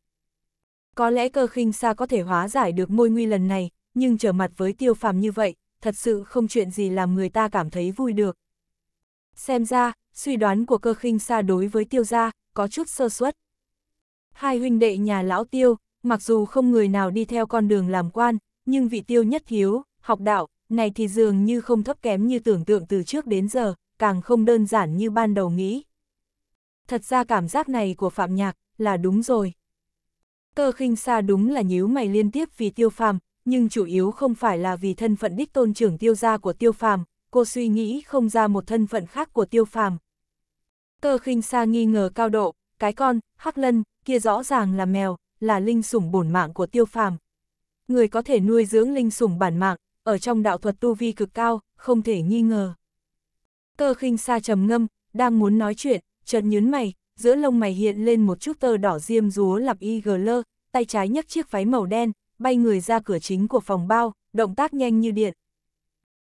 Speaker 1: Có lẽ cơ khinh xa có thể hóa giải được môi nguy lần này, nhưng trở mặt với tiêu phàm như vậy, thật sự không chuyện gì làm người ta cảm thấy vui được. Xem ra, suy đoán của cơ khinh xa đối với tiêu gia, có chút sơ suất. Hai huynh đệ nhà lão tiêu, mặc dù không người nào đi theo con đường làm quan, nhưng vị tiêu nhất thiếu, học đạo, này thì dường như không thấp kém như tưởng tượng từ trước đến giờ, càng không đơn giản như ban đầu nghĩ. Thật ra cảm giác này của Phạm Nhạc là đúng rồi. Cơ khinh xa đúng là nhíu mày liên tiếp vì tiêu phàm, nhưng chủ yếu không phải là vì thân phận đích tôn trưởng tiêu gia của tiêu phàm, cô suy nghĩ không ra một thân phận khác của tiêu phàm. Cơ khinh xa nghi ngờ cao độ, cái con, hắc lân, kia rõ ràng là mèo, là linh sủng bổn mạng của tiêu phàm. Người có thể nuôi dưỡng linh sủng bản mạng, ở trong đạo thuật tu vi cực cao, không thể nghi ngờ. Cơ khinh xa trầm ngâm, đang muốn nói chuyện, chợt nhớn mày, giữa lông mày hiện lên một chút tơ đỏ diêm rúa lập y gờ lơ, tay trái nhấc chiếc váy màu đen, bay người ra cửa chính của phòng bao, động tác nhanh như điện.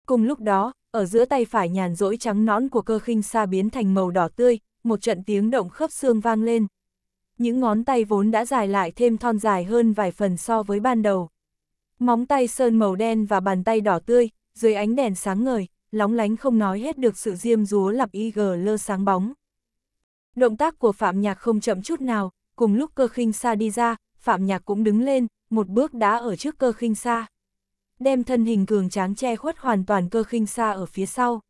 Speaker 1: Cùng lúc đó, ở giữa tay phải nhàn rỗi trắng nõn của cơ khinh xa biến thành màu đỏ tươi, một trận tiếng động khớp xương vang lên. Những ngón tay vốn đã dài lại thêm thon dài hơn vài phần so với ban đầu. Móng tay sơn màu đen và bàn tay đỏ tươi, dưới ánh đèn sáng ngời, lóng lánh không nói hết được sự diêm dúa lập gờ lơ sáng bóng. Động tác của Phạm Nhạc không chậm chút nào, cùng lúc cơ khinh xa đi ra, Phạm Nhạc cũng đứng lên, một bước đã ở trước cơ khinh xa. Đem thân hình cường tráng che khuất hoàn toàn cơ khinh xa ở phía sau.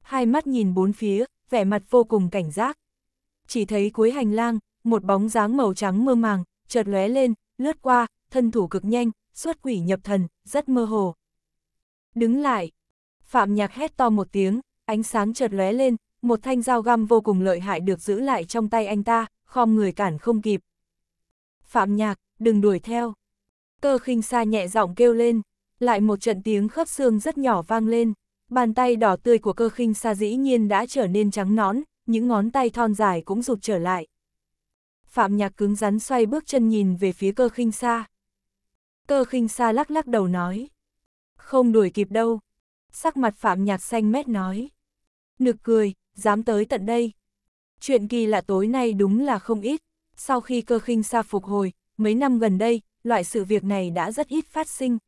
Speaker 1: Hai mắt nhìn bốn phía, vẻ mặt vô cùng cảnh giác. Chỉ thấy cuối hành lang, một bóng dáng màu trắng mơ màng, chợt lóe lên, lướt qua, thân thủ cực nhanh, xuất quỷ nhập thần, rất mơ hồ. Đứng lại. Phạm Nhạc hét to một tiếng, ánh sáng chợt lóe lên, một thanh dao găm vô cùng lợi hại được giữ lại trong tay anh ta, khom người cản không kịp. Phạm Nhạc, đừng đuổi theo. Cơ khinh xa nhẹ giọng kêu lên, lại một trận tiếng khớp xương rất nhỏ vang lên. Bàn tay đỏ tươi của cơ khinh xa dĩ nhiên đã trở nên trắng nón, những ngón tay thon dài cũng rụt trở lại. Phạm Nhạc cứng rắn xoay bước chân nhìn về phía cơ khinh xa. Cơ khinh xa lắc lắc đầu nói. Không đuổi kịp đâu. Sắc mặt Phạm Nhạc xanh mét nói. Nực cười, dám tới tận đây. Chuyện kỳ lạ tối nay đúng là không ít. Sau khi cơ khinh xa phục hồi, mấy năm gần đây, loại sự việc này đã rất ít phát sinh.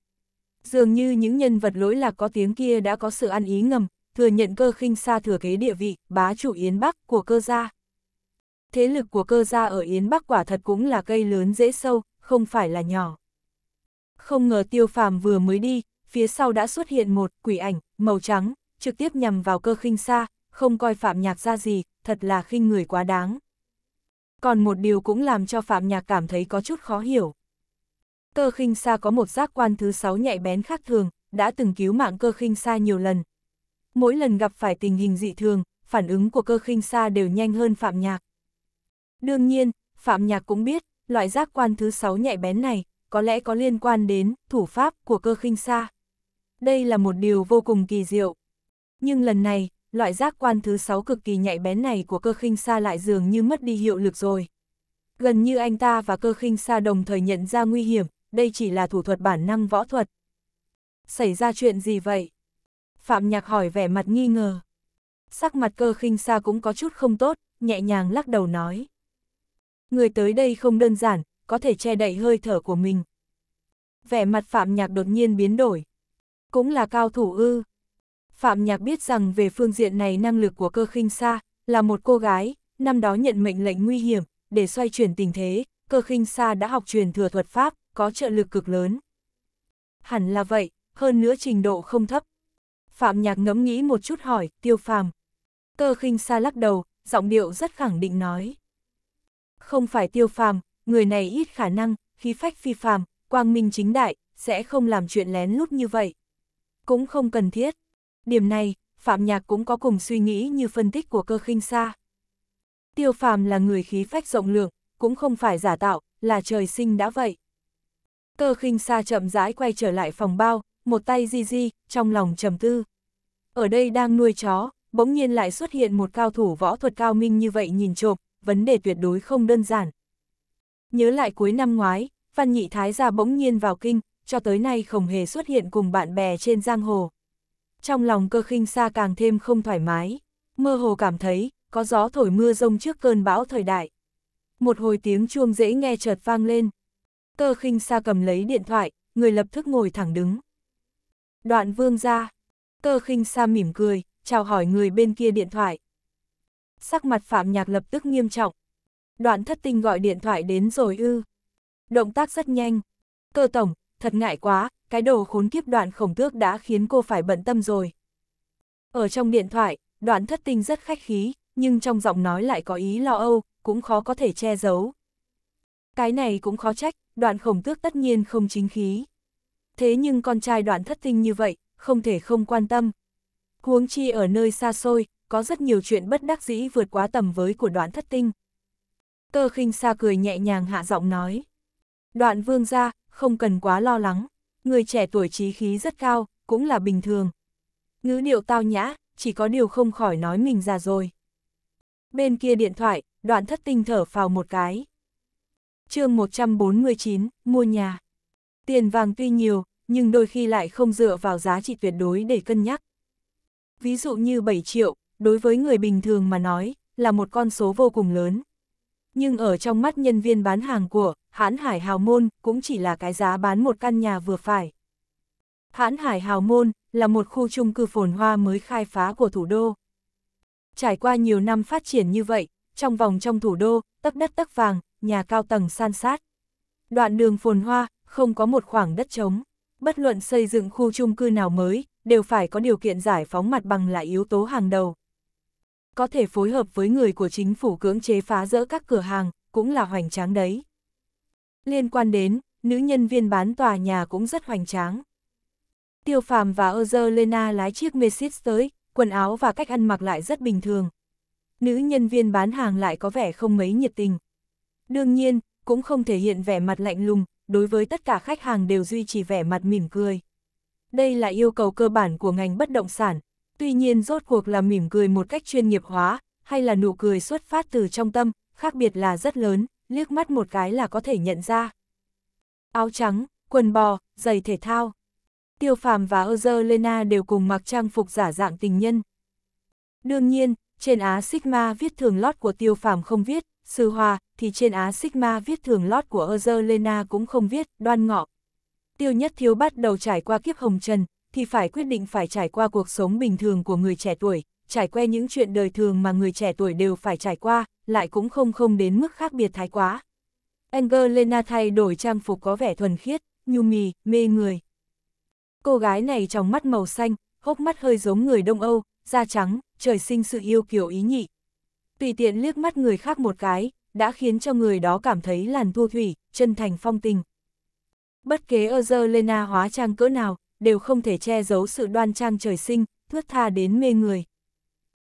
Speaker 1: Dường như những nhân vật lỗi lạc có tiếng kia đã có sự ăn ý ngầm, thừa nhận cơ khinh xa thừa kế địa vị, bá chủ Yến Bắc của cơ gia. Thế lực của cơ gia ở Yến Bắc quả thật cũng là cây lớn dễ sâu, không phải là nhỏ. Không ngờ tiêu phàm vừa mới đi, phía sau đã xuất hiện một quỷ ảnh, màu trắng, trực tiếp nhằm vào cơ khinh xa, không coi phạm nhạc ra gì, thật là khinh người quá đáng. Còn một điều cũng làm cho phạm nhạc cảm thấy có chút khó hiểu. Cơ khinh xa có một giác quan thứ sáu nhạy bén khác thường, đã từng cứu mạng cơ khinh xa nhiều lần. Mỗi lần gặp phải tình hình dị thường, phản ứng của cơ khinh xa đều nhanh hơn phạm nhạc. Đương nhiên, phạm nhạc cũng biết, loại giác quan thứ sáu nhạy bén này, có lẽ có liên quan đến thủ pháp của cơ khinh xa. Đây là một điều vô cùng kỳ diệu. Nhưng lần này, loại giác quan thứ sáu cực kỳ nhạy bén này của cơ khinh xa lại dường như mất đi hiệu lực rồi. Gần như anh ta và cơ khinh xa đồng thời nhận ra nguy hiểm, đây chỉ là thủ thuật bản năng võ thuật. Xảy ra chuyện gì vậy? Phạm Nhạc hỏi vẻ mặt nghi ngờ. Sắc mặt cơ khinh xa cũng có chút không tốt, nhẹ nhàng lắc đầu nói. Người tới đây không đơn giản, có thể che đậy hơi thở của mình. Vẻ mặt Phạm Nhạc đột nhiên biến đổi. Cũng là cao thủ ư. Phạm Nhạc biết rằng về phương diện này năng lực của cơ khinh xa, là một cô gái, năm đó nhận mệnh lệnh nguy hiểm, để xoay chuyển tình thế, cơ khinh xa đã học truyền thừa thuật pháp, có trợ lực cực lớn. Hẳn là vậy, hơn nữa trình độ không thấp. Phạm Nhạc ngẫm nghĩ một chút hỏi, tiêu phàm. Cơ khinh xa lắc đầu, giọng điệu rất khẳng định nói. Không phải tiêu phàm, người này ít khả năng, khí phách phi phàm, quang minh chính đại, sẽ không làm chuyện lén lút như vậy. Cũng không cần thiết. Điểm này, Phạm Nhạc cũng có cùng suy nghĩ như phân tích của cơ khinh xa. Tiêu phàm là người khí phách rộng lượng, cũng không phải giả tạo, là trời sinh đã vậy. Cơ khinh xa chậm rãi quay trở lại phòng bao, một tay di di, trong lòng trầm tư. Ở đây đang nuôi chó, bỗng nhiên lại xuất hiện một cao thủ võ thuật cao minh như vậy nhìn trộm, vấn đề tuyệt đối không đơn giản. Nhớ lại cuối năm ngoái, Văn Nhị Thái gia bỗng nhiên vào kinh, cho tới nay không hề xuất hiện cùng bạn bè trên giang hồ. Trong lòng cơ khinh xa càng thêm không thoải mái, mơ hồ cảm thấy, có gió thổi mưa rông trước cơn bão thời đại. Một hồi tiếng chuông dễ nghe chợt vang lên. Cơ khinh xa cầm lấy điện thoại, người lập tức ngồi thẳng đứng. Đoạn vương ra. Cơ khinh xa mỉm cười, chào hỏi người bên kia điện thoại. Sắc mặt Phạm Nhạc lập tức nghiêm trọng. Đoạn thất tinh gọi điện thoại đến rồi ư. Động tác rất nhanh. Cơ tổng, thật ngại quá, cái đồ khốn kiếp đoạn khổng tước đã khiến cô phải bận tâm rồi. Ở trong điện thoại, đoạn thất tinh rất khách khí, nhưng trong giọng nói lại có ý lo âu, cũng khó có thể che giấu. Cái này cũng khó trách, đoạn khổng tước tất nhiên không chính khí. Thế nhưng con trai đoạn thất tinh như vậy, không thể không quan tâm. Huống chi ở nơi xa xôi, có rất nhiều chuyện bất đắc dĩ vượt quá tầm với của đoạn thất tinh. Cơ khinh xa cười nhẹ nhàng hạ giọng nói. Đoạn vương ra, không cần quá lo lắng, người trẻ tuổi trí khí rất cao, cũng là bình thường. Ngữ điệu tao nhã, chỉ có điều không khỏi nói mình già rồi. Bên kia điện thoại, đoạn thất tinh thở phào một cái. chương 149, mua nhà. Tiền vàng tuy nhiều, nhưng đôi khi lại không dựa vào giá trị tuyệt đối để cân nhắc. Ví dụ như 7 triệu, đối với người bình thường mà nói, là một con số vô cùng lớn. Nhưng ở trong mắt nhân viên bán hàng của Hãn Hải Hào Môn cũng chỉ là cái giá bán một căn nhà vừa phải. Hãn Hải Hào Môn là một khu chung cư phồn hoa mới khai phá của thủ đô. Trải qua nhiều năm phát triển như vậy, trong vòng trong thủ đô, tấp đất tấp vàng, nhà cao tầng san sát. Đoạn đường phồn hoa, không có một khoảng đất trống. Bất luận xây dựng khu chung cư nào mới, đều phải có điều kiện giải phóng mặt bằng là yếu tố hàng đầu. Có thể phối hợp với người của chính phủ cưỡng chế phá rỡ các cửa hàng, cũng là hoành tráng đấy. Liên quan đến, nữ nhân viên bán tòa nhà cũng rất hoành tráng. Tiêu Phàm và Ơ Lena lái chiếc Mercedes tới, quần áo và cách ăn mặc lại rất bình thường. Nữ nhân viên bán hàng lại có vẻ không mấy nhiệt tình. Đương nhiên, cũng không thể hiện vẻ mặt lạnh lùng, đối với tất cả khách hàng đều duy trì vẻ mặt mỉm cười. Đây là yêu cầu cơ bản của ngành bất động sản, tuy nhiên rốt cuộc là mỉm cười một cách chuyên nghiệp hóa, hay là nụ cười xuất phát từ trong tâm, khác biệt là rất lớn, liếc mắt một cái là có thể nhận ra. Áo trắng, quần bò, giày thể thao. Tiêu Phàm và Lena đều cùng mặc trang phục giả dạng tình nhân. Đương nhiên, trên Á Sigma viết thường lót của Tiêu Phàm không viết, Sư Hòa, thì trên Á Sigma viết thường lót của Lena cũng không viết, đoan ngọ. Tiêu Nhất Thiếu bắt đầu trải qua kiếp hồng trần, thì phải quyết định phải trải qua cuộc sống bình thường của người trẻ tuổi, trải qua những chuyện đời thường mà người trẻ tuổi đều phải trải qua, lại cũng không không đến mức khác biệt thái quá. Angelina thay đổi trang phục có vẻ thuần khiết, nhu mì, mê người. Cô gái này trong mắt màu xanh, hốc mắt hơi giống người Đông Âu, da trắng, trời sinh sự yêu kiều ý nhị. Tùy tiện liếc mắt người khác một cái, đã khiến cho người đó cảm thấy làn thua thủy, chân thành phong tình. Bất kế Angelina hóa trang cỡ nào, đều không thể che giấu sự đoan trang trời sinh, thướt tha đến mê người.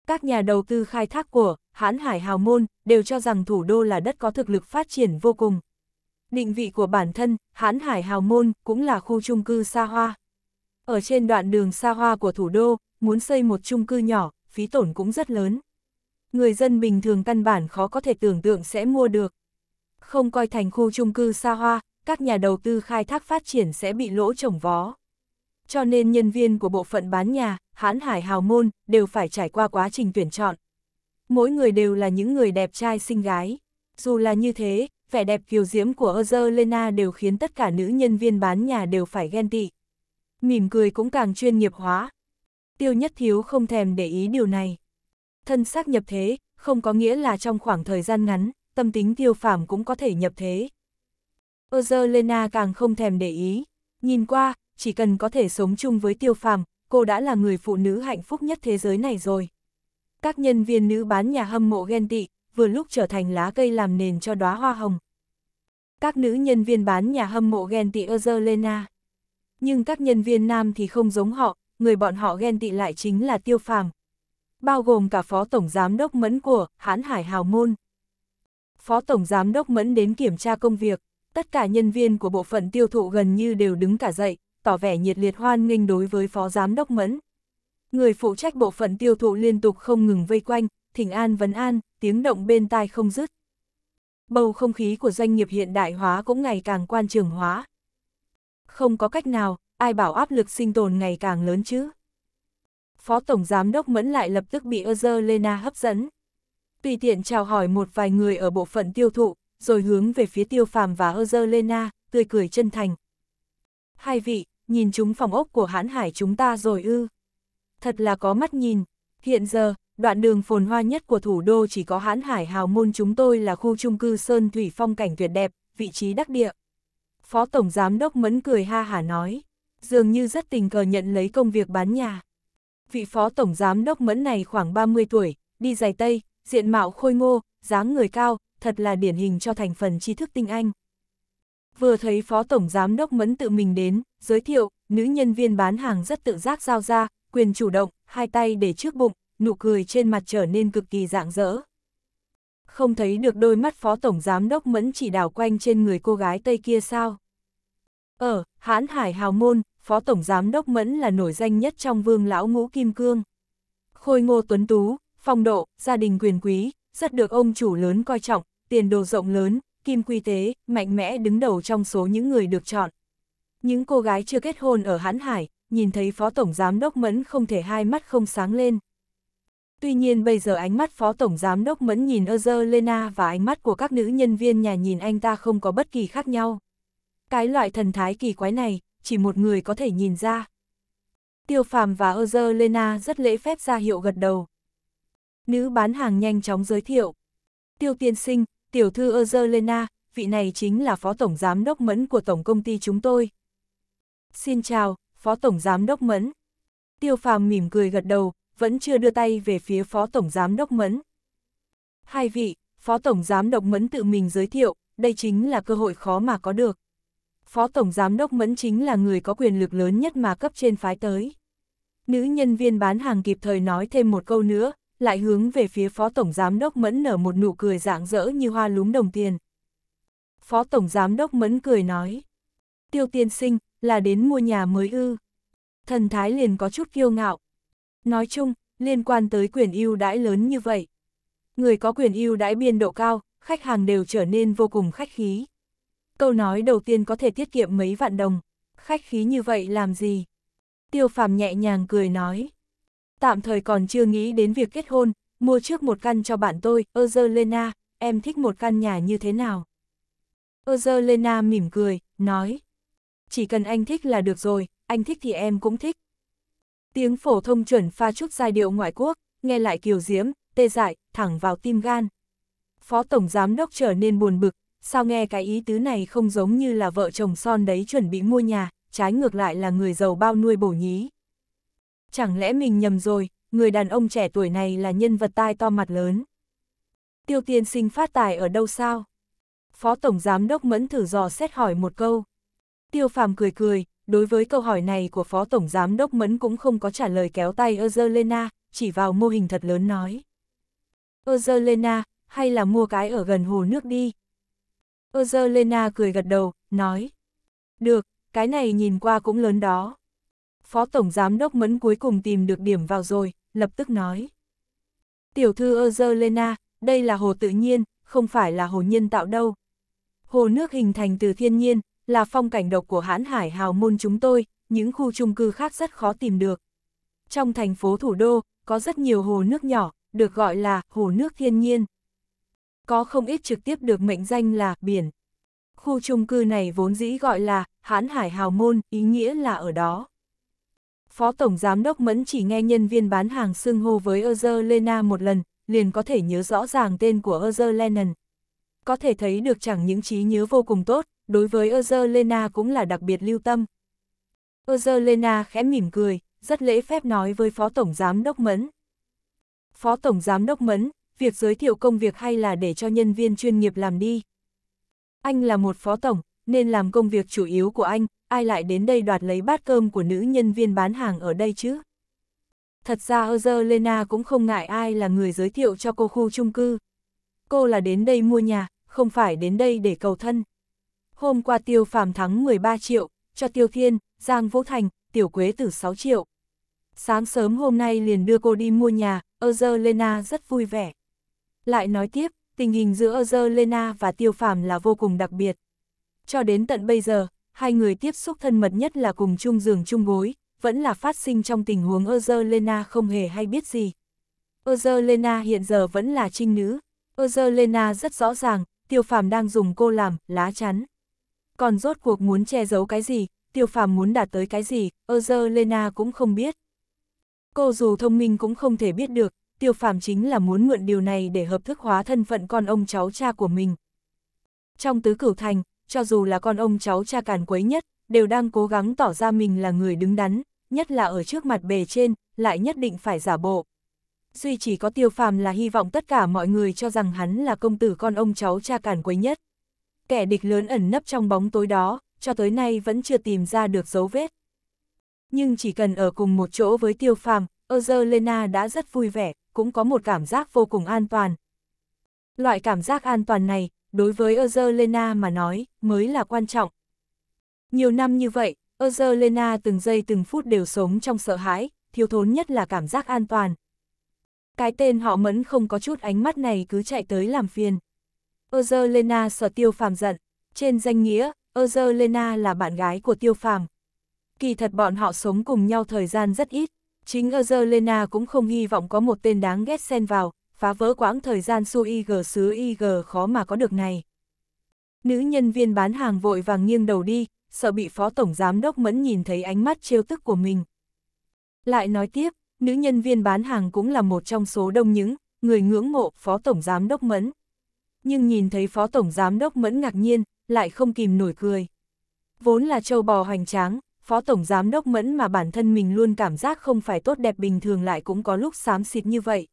Speaker 1: Các nhà đầu tư khai thác của Hãn Hải Hào Môn đều cho rằng thủ đô là đất có thực lực phát triển vô cùng. Định vị của bản thân, Hãn Hải Hào Môn cũng là khu chung cư xa hoa. Ở trên đoạn đường xa hoa của thủ đô, muốn xây một chung cư nhỏ, phí tổn cũng rất lớn. Người dân bình thường căn bản khó có thể tưởng tượng sẽ mua được. Không coi thành khu chung cư xa hoa, các nhà đầu tư khai thác phát triển sẽ bị lỗ trồng vó cho nên nhân viên của bộ phận bán nhà, hãn hải hào môn, đều phải trải qua quá trình tuyển chọn. Mỗi người đều là những người đẹp trai xinh gái. Dù là như thế, vẻ đẹp kiều diễm của Lena đều khiến tất cả nữ nhân viên bán nhà đều phải ghen tị. Mỉm cười cũng càng chuyên nghiệp hóa. Tiêu nhất thiếu không thèm để ý điều này. Thân xác nhập thế, không có nghĩa là trong khoảng thời gian ngắn, tâm tính tiêu phàm cũng có thể nhập thế. Lena càng không thèm để ý. Nhìn qua, chỉ cần có thể sống chung với tiêu phàm, cô đã là người phụ nữ hạnh phúc nhất thế giới này rồi. Các nhân viên nữ bán nhà hâm mộ ghen tị, vừa lúc trở thành lá cây làm nền cho đóa hoa hồng. Các nữ nhân viên bán nhà hâm mộ ghen tị Lena. Nhưng các nhân viên nam thì không giống họ, người bọn họ ghen tị lại chính là tiêu phàm. Bao gồm cả phó tổng giám đốc mẫn của Hán Hải Hào Môn. Phó tổng giám đốc mẫn đến kiểm tra công việc, tất cả nhân viên của bộ phận tiêu thụ gần như đều đứng cả dậy, tỏ vẻ nhiệt liệt hoan nghênh đối với Phó Giám đốc Mẫn. Người phụ trách bộ phận tiêu thụ liên tục không ngừng vây quanh, thỉnh an vấn an, tiếng động bên tai không dứt. Bầu không khí của doanh nghiệp hiện đại hóa cũng ngày càng quan trường hóa. Không có cách nào, ai bảo áp lực sinh tồn ngày càng lớn chứ. Phó Tổng Giám đốc Mẫn lại lập tức bị Lena hấp dẫn. Tùy tiện chào hỏi một vài người ở bộ phận tiêu thụ, rồi hướng về phía tiêu phàm và Lena, tươi cười chân thành. Hai vị, nhìn chúng phòng ốc của hãn hải chúng ta rồi ư. Thật là có mắt nhìn, hiện giờ, đoạn đường phồn hoa nhất của thủ đô chỉ có hãn hải hào môn chúng tôi là khu chung cư Sơn Thủy phong cảnh tuyệt đẹp, vị trí đắc địa. Phó Tổng Giám Đốc Mẫn cười ha hả nói, dường như rất tình cờ nhận lấy công việc bán nhà. Vị Phó Tổng Giám Đốc Mẫn này khoảng 30 tuổi, đi giày tây, diện mạo khôi ngô, dáng người cao, thật là điển hình cho thành phần tri thức tinh anh. Vừa thấy Phó Tổng Giám Đốc Mẫn tự mình đến, giới thiệu, nữ nhân viên bán hàng rất tự giác giao ra, quyền chủ động, hai tay để trước bụng, nụ cười trên mặt trở nên cực kỳ rạng rỡ. Không thấy được đôi mắt Phó Tổng Giám Đốc Mẫn chỉ đảo quanh trên người cô gái Tây kia sao? Ở, hãn hải hào môn, Phó Tổng Giám Đốc Mẫn là nổi danh nhất trong vương lão ngũ kim cương. Khôi ngô tuấn tú, phong độ, gia đình quyền quý, rất được ông chủ lớn coi trọng, tiền đồ rộng lớn, Kim Quy Tế, mạnh mẽ đứng đầu trong số những người được chọn. Những cô gái chưa kết hôn ở Hán Hải, nhìn thấy Phó Tổng Giám Đốc Mẫn không thể hai mắt không sáng lên. Tuy nhiên bây giờ ánh mắt Phó Tổng Giám Đốc Mẫn nhìn Ơ Lena và ánh mắt của các nữ nhân viên nhà nhìn anh ta không có bất kỳ khác nhau. Cái loại thần thái kỳ quái này, chỉ một người có thể nhìn ra. Tiêu Phàm và Ơ Lena rất lễ phép ra hiệu gật đầu. Nữ bán hàng nhanh chóng giới thiệu. Tiêu tiên sinh, tiểu thư Ozerlena, vị này chính là Phó Tổng Giám Đốc Mẫn của Tổng Công ty chúng tôi. Xin chào, Phó Tổng Giám Đốc Mẫn. Tiêu Phàm mỉm cười gật đầu, vẫn chưa đưa tay về phía Phó Tổng Giám Đốc Mẫn. Hai vị, Phó Tổng Giám Đốc Mẫn tự mình giới thiệu, đây chính là cơ hội khó mà có được. Phó Tổng Giám Đốc Mẫn chính là người có quyền lực lớn nhất mà cấp trên phái tới. Nữ nhân viên bán hàng kịp thời nói thêm một câu nữa, lại hướng về phía Phó Tổng Giám Đốc Mẫn nở một nụ cười rạng rỡ như hoa lúm đồng tiền. Phó Tổng Giám Đốc Mẫn cười nói, Tiêu tiên sinh, là đến mua nhà mới ư. Thần Thái liền có chút kiêu ngạo. Nói chung, liên quan tới quyền ưu đãi lớn như vậy. Người có quyền ưu đãi biên độ cao, khách hàng đều trở nên vô cùng khách khí. Câu nói đầu tiên có thể tiết kiệm mấy vạn đồng. Khách khí như vậy làm gì? Tiêu phàm nhẹ nhàng cười nói. Tạm thời còn chưa nghĩ đến việc kết hôn, mua trước một căn cho bạn tôi, Ơ Lena, em thích một căn nhà như thế nào? Ơ Lena mỉm cười, nói. Chỉ cần anh thích là được rồi, anh thích thì em cũng thích. Tiếng phổ thông chuẩn pha chút giai điệu ngoại quốc, nghe lại kiều diễm, tê dại, thẳng vào tim gan. Phó Tổng Giám Đốc trở nên buồn bực, sao nghe cái ý tứ này không giống như là vợ chồng son đấy chuẩn bị mua nhà, trái ngược lại là người giàu bao nuôi bổ nhí. Chẳng lẽ mình nhầm rồi, người đàn ông trẻ tuổi này là nhân vật tai to mặt lớn. Tiêu tiên sinh phát tài ở đâu sao? Phó Tổng Giám Đốc Mẫn thử dò xét hỏi một câu. Tiêu phàm cười cười, đối với câu hỏi này của Phó Tổng Giám Đốc Mẫn cũng không có trả lời kéo tay Ozerlena, chỉ vào mô hình thật lớn nói. Ozerlena, hay là mua cái ở gần hồ nước đi? Ozerlena cười gật đầu, nói. Được, cái này nhìn qua cũng lớn đó. Phó Tổng Giám Đốc Mẫn cuối cùng tìm được điểm vào rồi, lập tức nói. Tiểu thư Ozerlena, đây là hồ tự nhiên, không phải là hồ nhân tạo đâu. Hồ nước hình thành từ thiên nhiên, là phong cảnh độc của hãn hải hào môn chúng tôi, những khu chung cư khác rất khó tìm được. Trong thành phố thủ đô, có rất nhiều hồ nước nhỏ, được gọi là hồ nước thiên nhiên. Có không ít trực tiếp được mệnh danh là biển. Khu chung cư này vốn dĩ gọi là hãn hải hào môn, ý nghĩa là ở đó. Phó Tổng Giám Đốc Mẫn chỉ nghe nhân viên bán hàng xưng hô với Ozer Lena một lần, liền có thể nhớ rõ ràng tên của Ozer Lennon. Có thể thấy được chẳng những trí nhớ vô cùng tốt, đối với Ozer Lena cũng là đặc biệt lưu tâm. Ozer Lena khẽ mỉm cười, rất lễ phép nói với Phó Tổng Giám Đốc Mẫn. Phó Tổng Giám Đốc Mẫn, việc giới thiệu công việc hay là để cho nhân viên chuyên nghiệp làm đi. Anh là một phó tổng, nên làm công việc chủ yếu của anh, ai lại đến đây đoạt lấy bát cơm của nữ nhân viên bán hàng ở đây chứ? Thật ra Ơ Lena cũng không ngại ai là người giới thiệu cho cô khu chung cư. Cô là đến đây mua nhà, không phải đến đây để cầu thân. Hôm qua tiêu phàm thắng 13 triệu, cho Tiêu Thiên, Giang Vũ Thành, Tiểu Quế Tử 6 triệu. Sáng sớm hôm nay liền đưa cô đi mua nhà, Ơ Lena rất vui vẻ. Lại nói tiếp, tình hình giữa Ơ Lena và Tiêu Phàm là vô cùng đặc biệt. Cho đến tận bây giờ, hai người tiếp xúc thân mật nhất là cùng chung giường chung gối, vẫn là phát sinh trong tình huống Ozerlena không hề hay biết gì. Ozerlena hiện giờ vẫn là trinh nữ. Ozerlena rất rõ ràng, Tiêu Phàm đang dùng cô làm lá chắn. Còn rốt cuộc muốn che giấu cái gì, Tiêu Phàm muốn đạt tới cái gì, Ozerlena cũng không biết. Cô dù thông minh cũng không thể biết được, Tiêu Phàm chính là muốn mượn điều này để hợp thức hóa thân phận con ông cháu cha của mình. Trong tứ cửu thành, cho dù là con ông cháu cha càn quấy nhất, đều đang cố gắng tỏ ra mình là người đứng đắn, nhất là ở trước mặt bề trên, lại nhất định phải giả bộ. Duy chỉ có tiêu phàm là hy vọng tất cả mọi người cho rằng hắn là công tử con ông cháu cha càn quấy nhất. Kẻ địch lớn ẩn nấp trong bóng tối đó, cho tới nay vẫn chưa tìm ra được dấu vết. Nhưng chỉ cần ở cùng một chỗ với tiêu phàm, Ơ Lena đã rất vui vẻ, cũng có một cảm giác vô cùng an toàn. Loại cảm giác an toàn này, đối với Ơ mà nói, mới là quan trọng. Nhiều năm như vậy, Ơ từng giây từng phút đều sống trong sợ hãi, thiếu thốn nhất là cảm giác an toàn. Cái tên họ mẫn không có chút ánh mắt này cứ chạy tới làm phiền. Ơ sợ tiêu phàm giận, trên danh nghĩa, Ơ là bạn gái của tiêu phàm. Kỳ thật bọn họ sống cùng nhau thời gian rất ít, chính Azerlena cũng không hy vọng có một tên đáng ghét xen vào, phá vỡ quãng thời gian su IG xứ IG khó mà có được này. Nữ nhân viên bán hàng vội vàng nghiêng đầu đi, sợ bị phó tổng giám đốc mẫn nhìn thấy ánh mắt trêu tức của mình. Lại nói tiếp, nữ nhân viên bán hàng cũng là một trong số đông những người ngưỡng mộ phó tổng giám đốc mẫn. Nhưng nhìn thấy phó tổng giám đốc mẫn ngạc nhiên, lại không kìm nổi cười. Vốn là châu bò hoành tráng, phó tổng giám đốc mẫn mà bản thân mình luôn cảm giác không phải tốt đẹp bình thường lại cũng có lúc xám xịt như vậy.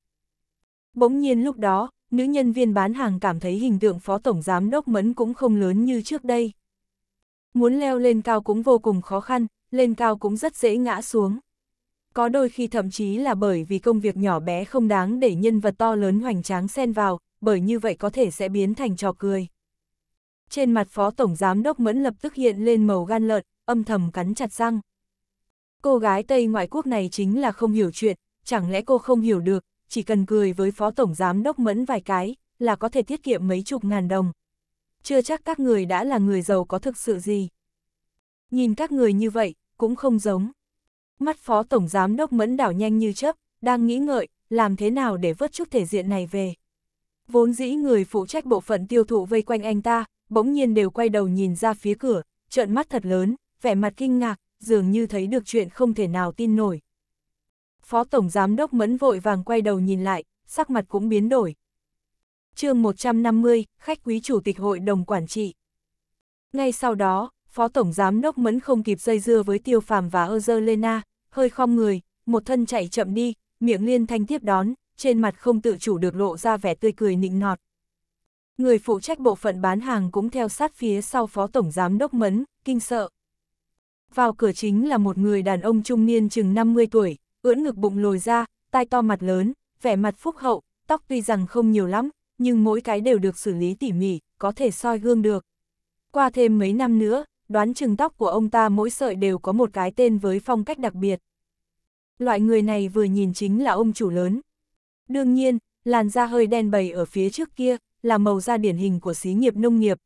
Speaker 1: Bỗng nhiên lúc đó, nữ nhân viên bán hàng cảm thấy hình tượng phó tổng giám đốc mẫn cũng không lớn như trước đây. Muốn leo lên cao cũng vô cùng khó khăn, lên cao cũng rất dễ ngã xuống. Có đôi khi thậm chí là bởi vì công việc nhỏ bé không đáng để nhân vật to lớn hoành tráng xen vào, bởi như vậy có thể sẽ biến thành trò cười. Trên mặt phó tổng giám đốc mẫn lập tức hiện lên màu gan lợn, âm thầm cắn chặt răng. Cô gái Tây ngoại quốc này chính là không hiểu chuyện, chẳng lẽ cô không hiểu được, chỉ cần cười với phó tổng giám đốc mẫn vài cái, là có thể tiết kiệm mấy chục ngàn đồng. Chưa chắc các người đã là người giàu có thực sự gì. Nhìn các người như vậy, cũng không giống. Mắt phó tổng giám đốc mẫn đảo nhanh như chớp, đang nghĩ ngợi, làm thế nào để vớt chút thể diện này về. Vốn dĩ người phụ trách bộ phận tiêu thụ vây quanh anh ta, bỗng nhiên đều quay đầu nhìn ra phía cửa, trợn mắt thật lớn, vẻ mặt kinh ngạc, dường như thấy được chuyện không thể nào tin nổi. Phó Tổng Giám đốc Mẫn vội vàng quay đầu nhìn lại, sắc mặt cũng biến đổi. chương 150, khách quý chủ tịch hội đồng quản trị. Ngay sau đó, Phó Tổng Giám đốc Mẫn không kịp dây dưa với Tiêu Phàm và Lena, hơi khom người, một thân chạy chậm đi, miệng liên thanh tiếp đón, trên mặt không tự chủ được lộ ra vẻ tươi cười nịnh nọt. Người phụ trách bộ phận bán hàng cũng theo sát phía sau Phó Tổng Giám đốc Mẫn, kinh sợ. Vào cửa chính là một người đàn ông trung niên chừng 50 tuổi, ưỡn ngực bụng lồi ra, tai to mặt lớn, vẻ mặt phúc hậu, tóc tuy rằng không nhiều lắm, nhưng mỗi cái đều được xử lý tỉ mỉ, có thể soi gương được. Qua thêm mấy năm nữa, đoán chừng tóc của ông ta mỗi sợi đều có một cái tên với phong cách đặc biệt. Loại người này vừa nhìn chính là ông chủ lớn. Đương nhiên, làn da hơi đen bầy ở phía trước kia, là màu da điển hình của xí nghiệp nông nghiệp.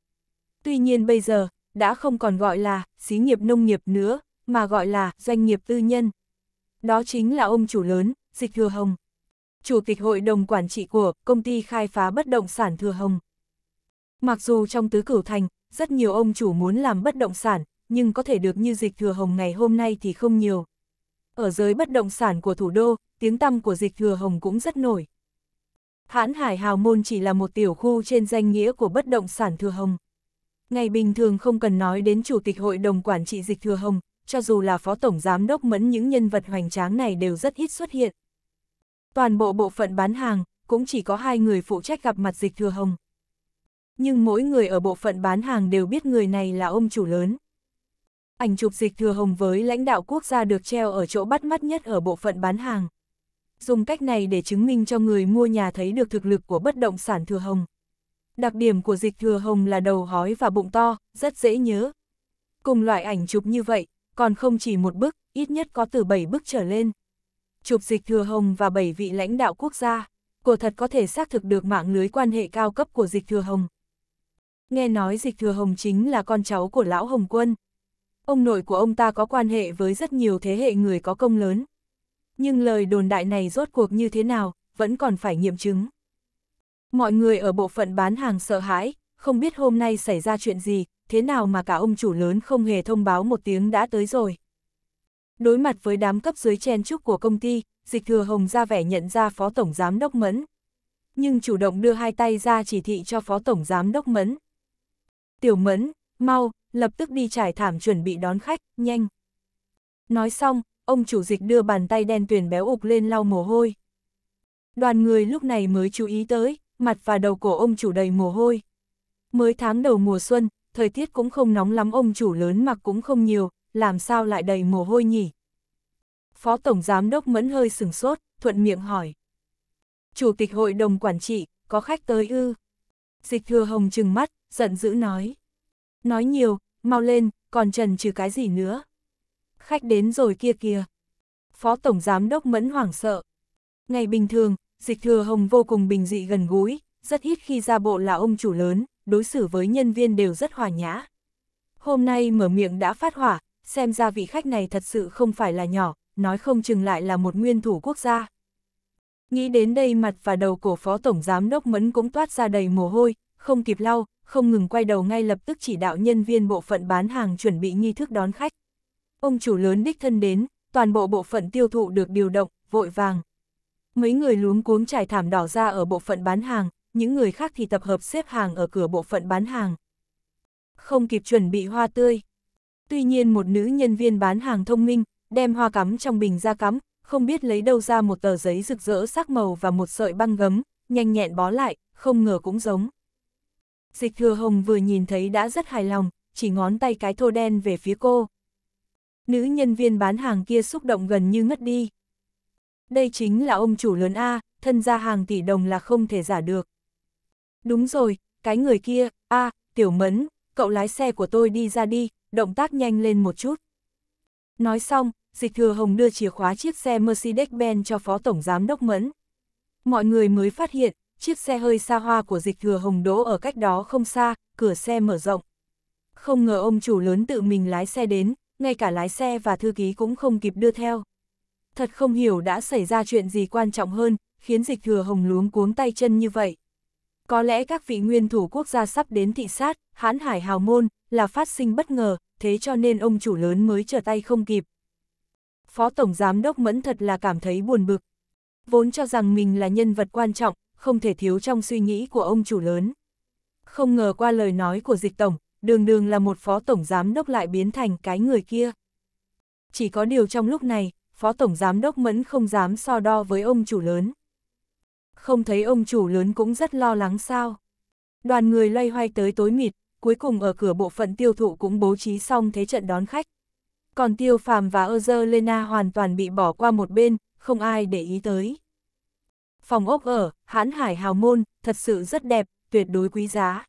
Speaker 1: Tuy nhiên bây giờ, đã không còn gọi là xí nghiệp nông nghiệp nữa, mà gọi là doanh nghiệp tư nhân. Đó chính là ông chủ lớn, Dịch Thừa Hồng. Chủ tịch hội đồng quản trị của công ty khai phá bất động sản Thừa Hồng. Mặc dù trong tứ cửu thành, rất nhiều ông chủ muốn làm bất động sản, nhưng có thể được như Dịch Thừa Hồng ngày hôm nay thì không nhiều. Ở giới bất động sản của thủ đô, tiếng tăm của Dịch Thừa Hồng cũng rất nổi. Hãn Hải Hào Môn chỉ là một tiểu khu trên danh nghĩa của bất động sản Thừa Hồng. Ngày bình thường không cần nói đến Chủ tịch Hội đồng Quản trị Dịch Thừa Hồng, cho dù là Phó Tổng Giám đốc mẫn những nhân vật hoành tráng này đều rất ít xuất hiện. Toàn bộ bộ phận bán hàng, cũng chỉ có hai người phụ trách gặp mặt Dịch Thừa Hồng. Nhưng mỗi người ở bộ phận bán hàng đều biết người này là ông chủ lớn. Ảnh chụp Dịch Thừa Hồng với lãnh đạo quốc gia được treo ở chỗ bắt mắt nhất ở bộ phận bán hàng. Dùng cách này để chứng minh cho người mua nhà thấy được thực lực của bất động sản Thừa Hồng. Đặc điểm của dịch thừa hồng là đầu hói và bụng to, rất dễ nhớ. Cùng loại ảnh chụp như vậy, còn không chỉ một bức, ít nhất có từ 7 bức trở lên. Chụp dịch thừa hồng và 7 vị lãnh đạo quốc gia, của thật có thể xác thực được mạng lưới quan hệ cao cấp của dịch thừa hồng. Nghe nói dịch thừa hồng chính là con cháu của lão Hồng Quân. Ông nội của ông ta có quan hệ với rất nhiều thế hệ người có công lớn. Nhưng lời đồn đại này rốt cuộc như thế nào, vẫn còn phải nghiệm chứng. Mọi người ở bộ phận bán hàng sợ hãi, không biết hôm nay xảy ra chuyện gì, thế nào mà cả ông chủ lớn không hề thông báo một tiếng đã tới rồi. Đối mặt với đám cấp dưới chen chúc của công ty, dịch thừa hồng ra vẻ nhận ra phó tổng giám đốc Mẫn. Nhưng chủ động đưa hai tay ra chỉ thị cho phó tổng giám đốc Mẫn. Tiểu Mẫn, mau, lập tức đi trải thảm chuẩn bị đón khách, nhanh. Nói xong, ông chủ dịch đưa bàn tay đen tuyền béo ục lên lau mồ hôi. Đoàn người lúc này mới chú ý tới, mặt và đầu cổ ông chủ đầy mồ hôi. Mới tháng đầu mùa xuân, thời tiết cũng không nóng lắm ông chủ lớn mặc cũng không nhiều, làm sao lại đầy mồ hôi nhỉ? Phó Tổng Giám đốc Mẫn hơi sừng sốt, thuận miệng hỏi. Chủ tịch hội đồng quản trị, có khách tới ư? Dịch thừa hồng trừng mắt, giận dữ nói. Nói nhiều, mau lên, còn trần trừ cái gì nữa? Khách đến rồi kia kìa. Phó Tổng Giám đốc Mẫn hoảng sợ. Ngày bình thường, Dịch thừa hồng vô cùng bình dị gần gũi, rất ít khi ra bộ là ông chủ lớn, đối xử với nhân viên đều rất hòa nhã. Hôm nay mở miệng đã phát hỏa, xem ra vị khách này thật sự không phải là nhỏ, nói không chừng lại là một nguyên thủ quốc gia. Nghĩ đến đây mặt và đầu cổ phó tổng giám đốc Mẫn cũng toát ra đầy mồ hôi, không kịp lau, không ngừng quay đầu ngay lập tức chỉ đạo nhân viên bộ phận bán hàng chuẩn bị nghi thức đón khách. Ông chủ lớn đích thân đến, toàn bộ bộ phận tiêu thụ được điều động, vội vàng. Mấy người luống cuống trải thảm đỏ ra ở bộ phận bán hàng, những người khác thì tập hợp xếp hàng ở cửa bộ phận bán hàng. Không kịp chuẩn bị hoa tươi. Tuy nhiên một nữ nhân viên bán hàng thông minh, đem hoa cắm trong bình ra cắm, không biết lấy đâu ra một tờ giấy rực rỡ sắc màu và một sợi băng gấm, nhanh nhẹn bó lại, không ngờ cũng giống. Dịch thừa hồng vừa nhìn thấy đã rất hài lòng, chỉ ngón tay cái thô đen về phía cô. Nữ nhân viên bán hàng kia xúc động gần như ngất đi. Đây chính là ông chủ lớn A, thân gia hàng tỷ đồng là không thể giả được. Đúng rồi, cái người kia, A, tiểu mẫn, cậu lái xe của tôi đi ra đi, động tác nhanh lên một chút. Nói xong, Dịch Thừa Hồng đưa chìa khóa chiếc xe Mercedes-Benz cho Phó Tổng Giám Đốc Mẫn. Mọi người mới phát hiện, chiếc xe hơi xa hoa của Dịch Thừa Hồng đỗ ở cách đó không xa, cửa xe mở rộng. Không ngờ ông chủ lớn tự mình lái xe đến, ngay cả lái xe và thư ký cũng không kịp đưa theo. Thật không hiểu đã xảy ra chuyện gì quan trọng hơn, khiến Dịch Thừa Hồng luống cuống tay chân như vậy. Có lẽ các vị nguyên thủ quốc gia sắp đến thị sát, hãn hải hào môn, là phát sinh bất ngờ, thế cho nên ông chủ lớn mới trở tay không kịp. Phó Tổng Giám Đốc Mẫn thật là cảm thấy buồn bực. Vốn cho rằng mình là nhân vật quan trọng, không thể thiếu trong suy nghĩ của ông chủ lớn. Không ngờ qua lời nói của dịch tổng, đường đường là một phó tổng giám đốc lại biến thành cái người kia. Chỉ có điều trong lúc này, phó tổng giám đốc Mẫn không dám so đo với ông chủ lớn. Không thấy ông chủ lớn cũng rất lo lắng sao. Đoàn người loay hoay tới tối mịt, cuối cùng ở cửa bộ phận tiêu thụ cũng bố trí xong thế trận đón khách. Còn Tiêu Phàm và Ơ Lena hoàn toàn bị bỏ qua một bên, không ai để ý tới. Phòng ốc ở, hãn hải hào môn, thật sự rất đẹp, tuyệt đối quý giá.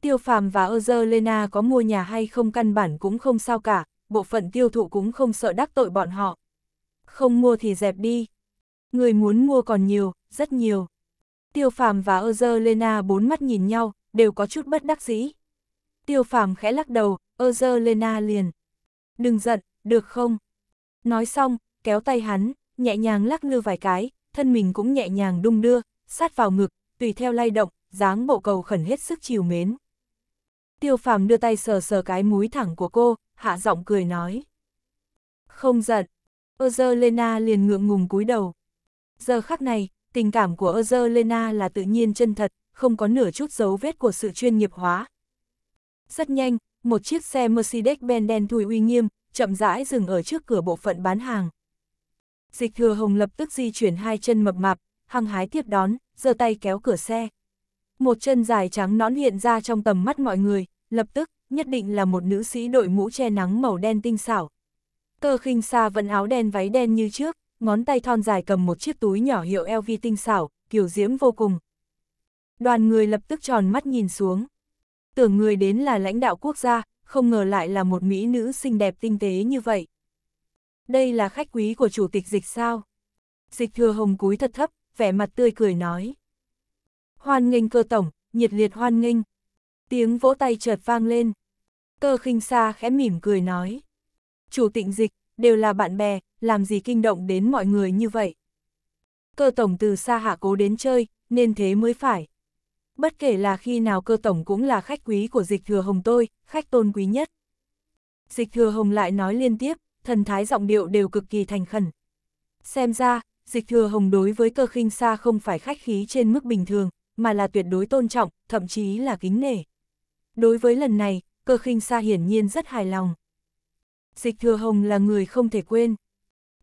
Speaker 1: Tiêu Phàm và Ơ Lena có mua nhà hay không căn bản cũng không sao cả, bộ phận tiêu thụ cũng không sợ đắc tội bọn họ. Không mua thì dẹp đi. Người muốn mua còn nhiều, rất nhiều. Tiêu Phàm và Ozerlena Lena bốn mắt nhìn nhau, đều có chút bất đắc dĩ. Tiêu Phàm khẽ lắc đầu, Ozerlena Lena liền. Đừng giận, được không? Nói xong, kéo tay hắn, nhẹ nhàng lắc lư vài cái, thân mình cũng nhẹ nhàng đung đưa, sát vào ngực, tùy theo lay động, dáng bộ cầu khẩn hết sức chiều mến. Tiêu phàm đưa tay sờ sờ cái múi thẳng của cô, hạ giọng cười nói. Không giận. Ozerlena Lena liền ngượng ngùng cúi đầu. Giờ khắc này, tình cảm của Ơ Lena là tự nhiên chân thật, không có nửa chút dấu vết của sự chuyên nghiệp hóa. Rất nhanh, một chiếc xe Mercedes-Benz đen thui uy nghiêm, chậm rãi dừng ở trước cửa bộ phận bán hàng. Dịch thừa hồng lập tức di chuyển hai chân mập mạp, hăng hái tiếp đón, giơ tay kéo cửa xe. Một chân dài trắng nõn hiện ra trong tầm mắt mọi người, lập tức, nhất định là một nữ sĩ đội mũ che nắng màu đen tinh xảo. Cơ khinh xa vẫn áo đen váy đen như trước, ngón tay thon dài cầm một chiếc túi nhỏ hiệu LV tinh xảo, kiểu diễm vô cùng. Đoàn người lập tức tròn mắt nhìn xuống. Tưởng người đến là lãnh đạo quốc gia, không ngờ lại là một mỹ nữ xinh đẹp tinh tế như vậy. Đây là khách quý của chủ tịch dịch sao? Dịch thừa hồng cúi thật thấp, vẻ mặt tươi cười nói. Hoan nghênh cơ tổng, nhiệt liệt hoan nghênh. Tiếng vỗ tay chợt vang lên. Cơ khinh xa khẽ mỉm cười nói. Chủ tịnh dịch, đều là bạn bè, làm gì kinh động đến mọi người như vậy. Cơ tổng từ xa hạ cố đến chơi, nên thế mới phải. Bất kể là khi nào cơ tổng cũng là khách quý của dịch thừa hồng tôi, khách tôn quý nhất. Dịch thừa hồng lại nói liên tiếp, thần thái giọng điệu đều cực kỳ thành khẩn. Xem ra, dịch thừa hồng đối với cơ khinh xa không phải khách khí trên mức bình thường, mà là tuyệt đối tôn trọng, thậm chí là kính nể. Đối với lần này, cơ khinh xa hiển nhiên rất hài lòng. Dịch thừa hồng là người không thể quên.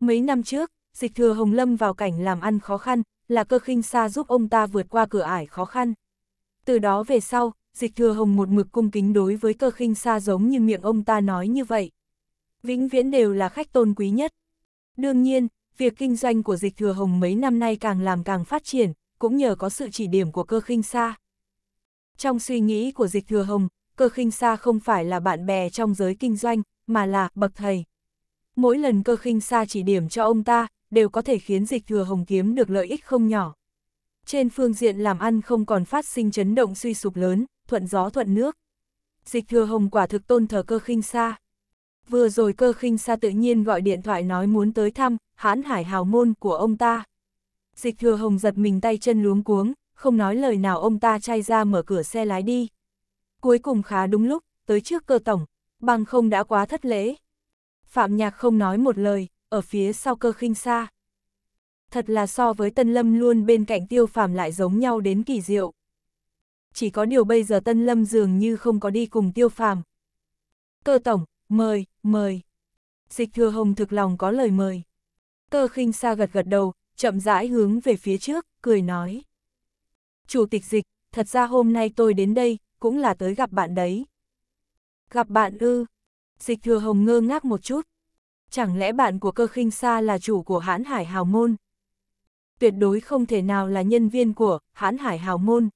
Speaker 1: Mấy năm trước, dịch thừa hồng lâm vào cảnh làm ăn khó khăn, là cơ khinh xa giúp ông ta vượt qua cửa ải khó khăn. Từ đó về sau, dịch thừa hồng một mực cung kính đối với cơ khinh xa giống như miệng ông ta nói như vậy. Vĩnh viễn đều là khách tôn quý nhất. Đương nhiên, việc kinh doanh của dịch thừa hồng mấy năm nay càng làm càng phát triển, cũng nhờ có sự chỉ điểm của cơ khinh xa. Trong suy nghĩ của dịch thừa hồng, cơ khinh xa không phải là bạn bè trong giới kinh doanh, mà là bậc thầy. Mỗi lần cơ khinh xa chỉ điểm cho ông ta, đều có thể khiến dịch thừa hồng kiếm được lợi ích không nhỏ. Trên phương diện làm ăn không còn phát sinh chấn động suy sụp lớn, thuận gió thuận nước. Dịch thừa hồng quả thực tôn thờ cơ khinh xa. Vừa rồi cơ khinh xa tự nhiên gọi điện thoại nói muốn tới thăm, hãn hải hào môn của ông ta. Dịch thừa hồng giật mình tay chân luống cuống, không nói lời nào ông ta chay ra mở cửa xe lái đi. Cuối cùng khá đúng lúc, tới trước cơ tổng, bằng không đã quá thất lễ. Phạm Nhạc không nói một lời, ở phía sau cơ khinh xa. Thật là so với Tân Lâm luôn bên cạnh tiêu phàm lại giống nhau đến kỳ diệu. Chỉ có điều bây giờ Tân Lâm dường như không có đi cùng tiêu phàm. Cơ tổng, mời, mời. Dịch thừa hồng thực lòng có lời mời. Cơ khinh xa gật gật đầu, chậm rãi hướng về phía trước, cười nói. Chủ tịch dịch, thật ra hôm nay tôi đến đây, cũng là tới gặp bạn đấy. Gặp bạn ư, dịch thừa hồng ngơ ngác một chút. Chẳng lẽ bạn của cơ khinh xa là chủ của hãn hải hào môn? Tuyệt đối không thể nào là nhân viên của hãn hải hào môn.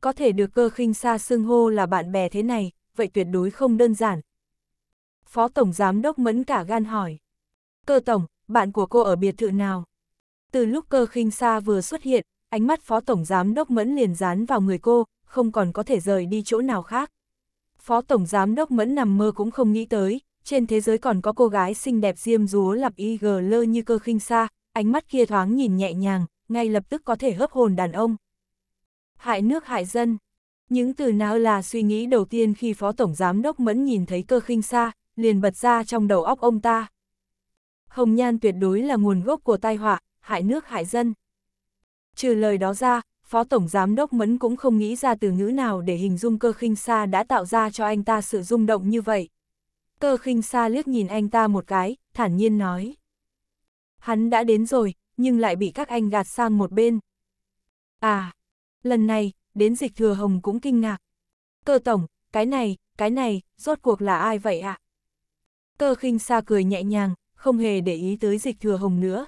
Speaker 1: Có thể được cơ khinh xa xưng hô là bạn bè thế này, vậy tuyệt đối không đơn giản. Phó Tổng Giám Đốc Mẫn cả gan hỏi. Cơ Tổng, bạn của cô ở biệt thự nào? Từ lúc cơ khinh xa vừa xuất hiện, ánh mắt Phó Tổng Giám Đốc Mẫn liền dán vào người cô, không còn có thể rời đi chỗ nào khác. Phó Tổng Giám Đốc Mẫn nằm mơ cũng không nghĩ tới, trên thế giới còn có cô gái xinh đẹp diêm rúa lập y gờ lơ như cơ khinh xa, ánh mắt kia thoáng nhìn nhẹ nhàng, ngay lập tức có thể hấp hồn đàn ông. Hại nước hại dân. Những từ nào là suy nghĩ đầu tiên khi Phó Tổng Giám Đốc Mẫn nhìn thấy cơ khinh xa, liền bật ra trong đầu óc ông ta. Hồng nhan tuyệt đối là nguồn gốc của tai họa, hại nước hại dân. Trừ lời đó ra, Phó Tổng Giám Đốc Mẫn cũng không nghĩ ra từ ngữ nào để hình dung cơ khinh xa đã tạo ra cho anh ta sự rung động như vậy. Cơ khinh xa liếc nhìn anh ta một cái, thản nhiên nói. Hắn đã đến rồi, nhưng lại bị các anh gạt sang một bên. À, lần này, đến dịch thừa hồng cũng kinh ngạc. Cơ tổng, cái này, cái này, rốt cuộc là ai vậy ạ? À? Cơ khinh xa cười nhẹ nhàng, không hề để ý tới dịch thừa hồng nữa.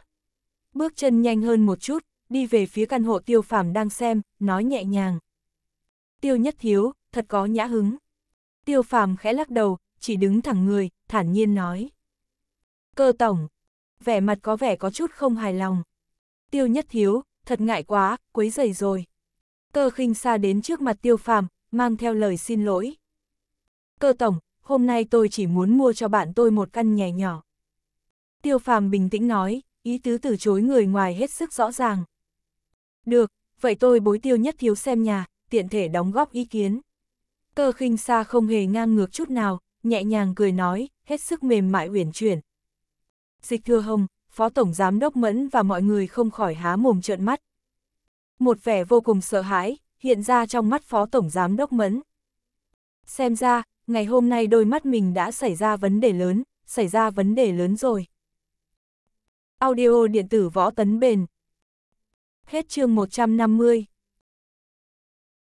Speaker 1: Bước chân nhanh hơn một chút, đi về phía căn hộ tiêu phàm đang xem, nói nhẹ nhàng. Tiêu nhất thiếu, thật có nhã hứng. Tiêu phàm khẽ lắc đầu, chỉ đứng thẳng người, thản nhiên nói. Cơ tổng, vẻ mặt có vẻ có chút không hài lòng. Tiêu nhất thiếu, thật ngại quá, quấy dày rồi. Cơ khinh xa đến trước mặt tiêu phàm, mang theo lời xin lỗi. Cơ tổng, hôm nay tôi chỉ muốn mua cho bạn tôi một căn nhà nhỏ. Tiêu phàm bình tĩnh nói, ý tứ từ chối người ngoài hết sức rõ ràng. Được, vậy tôi bối tiêu nhất thiếu xem nhà, tiện thể đóng góp ý kiến. Cơ khinh xa không hề ngang ngược chút nào, nhẹ nhàng cười nói, hết sức mềm mại uyển chuyển. Dịch thưa hồng, Phó Tổng Giám Đốc Mẫn và mọi người không khỏi há mồm trợn mắt. Một vẻ vô cùng sợ hãi, hiện ra trong mắt Phó Tổng Giám Đốc Mẫn. Xem ra, ngày hôm nay đôi mắt mình đã xảy ra vấn đề lớn, xảy ra vấn đề lớn rồi. Audio điện tử võ tấn bền. Hết chương 150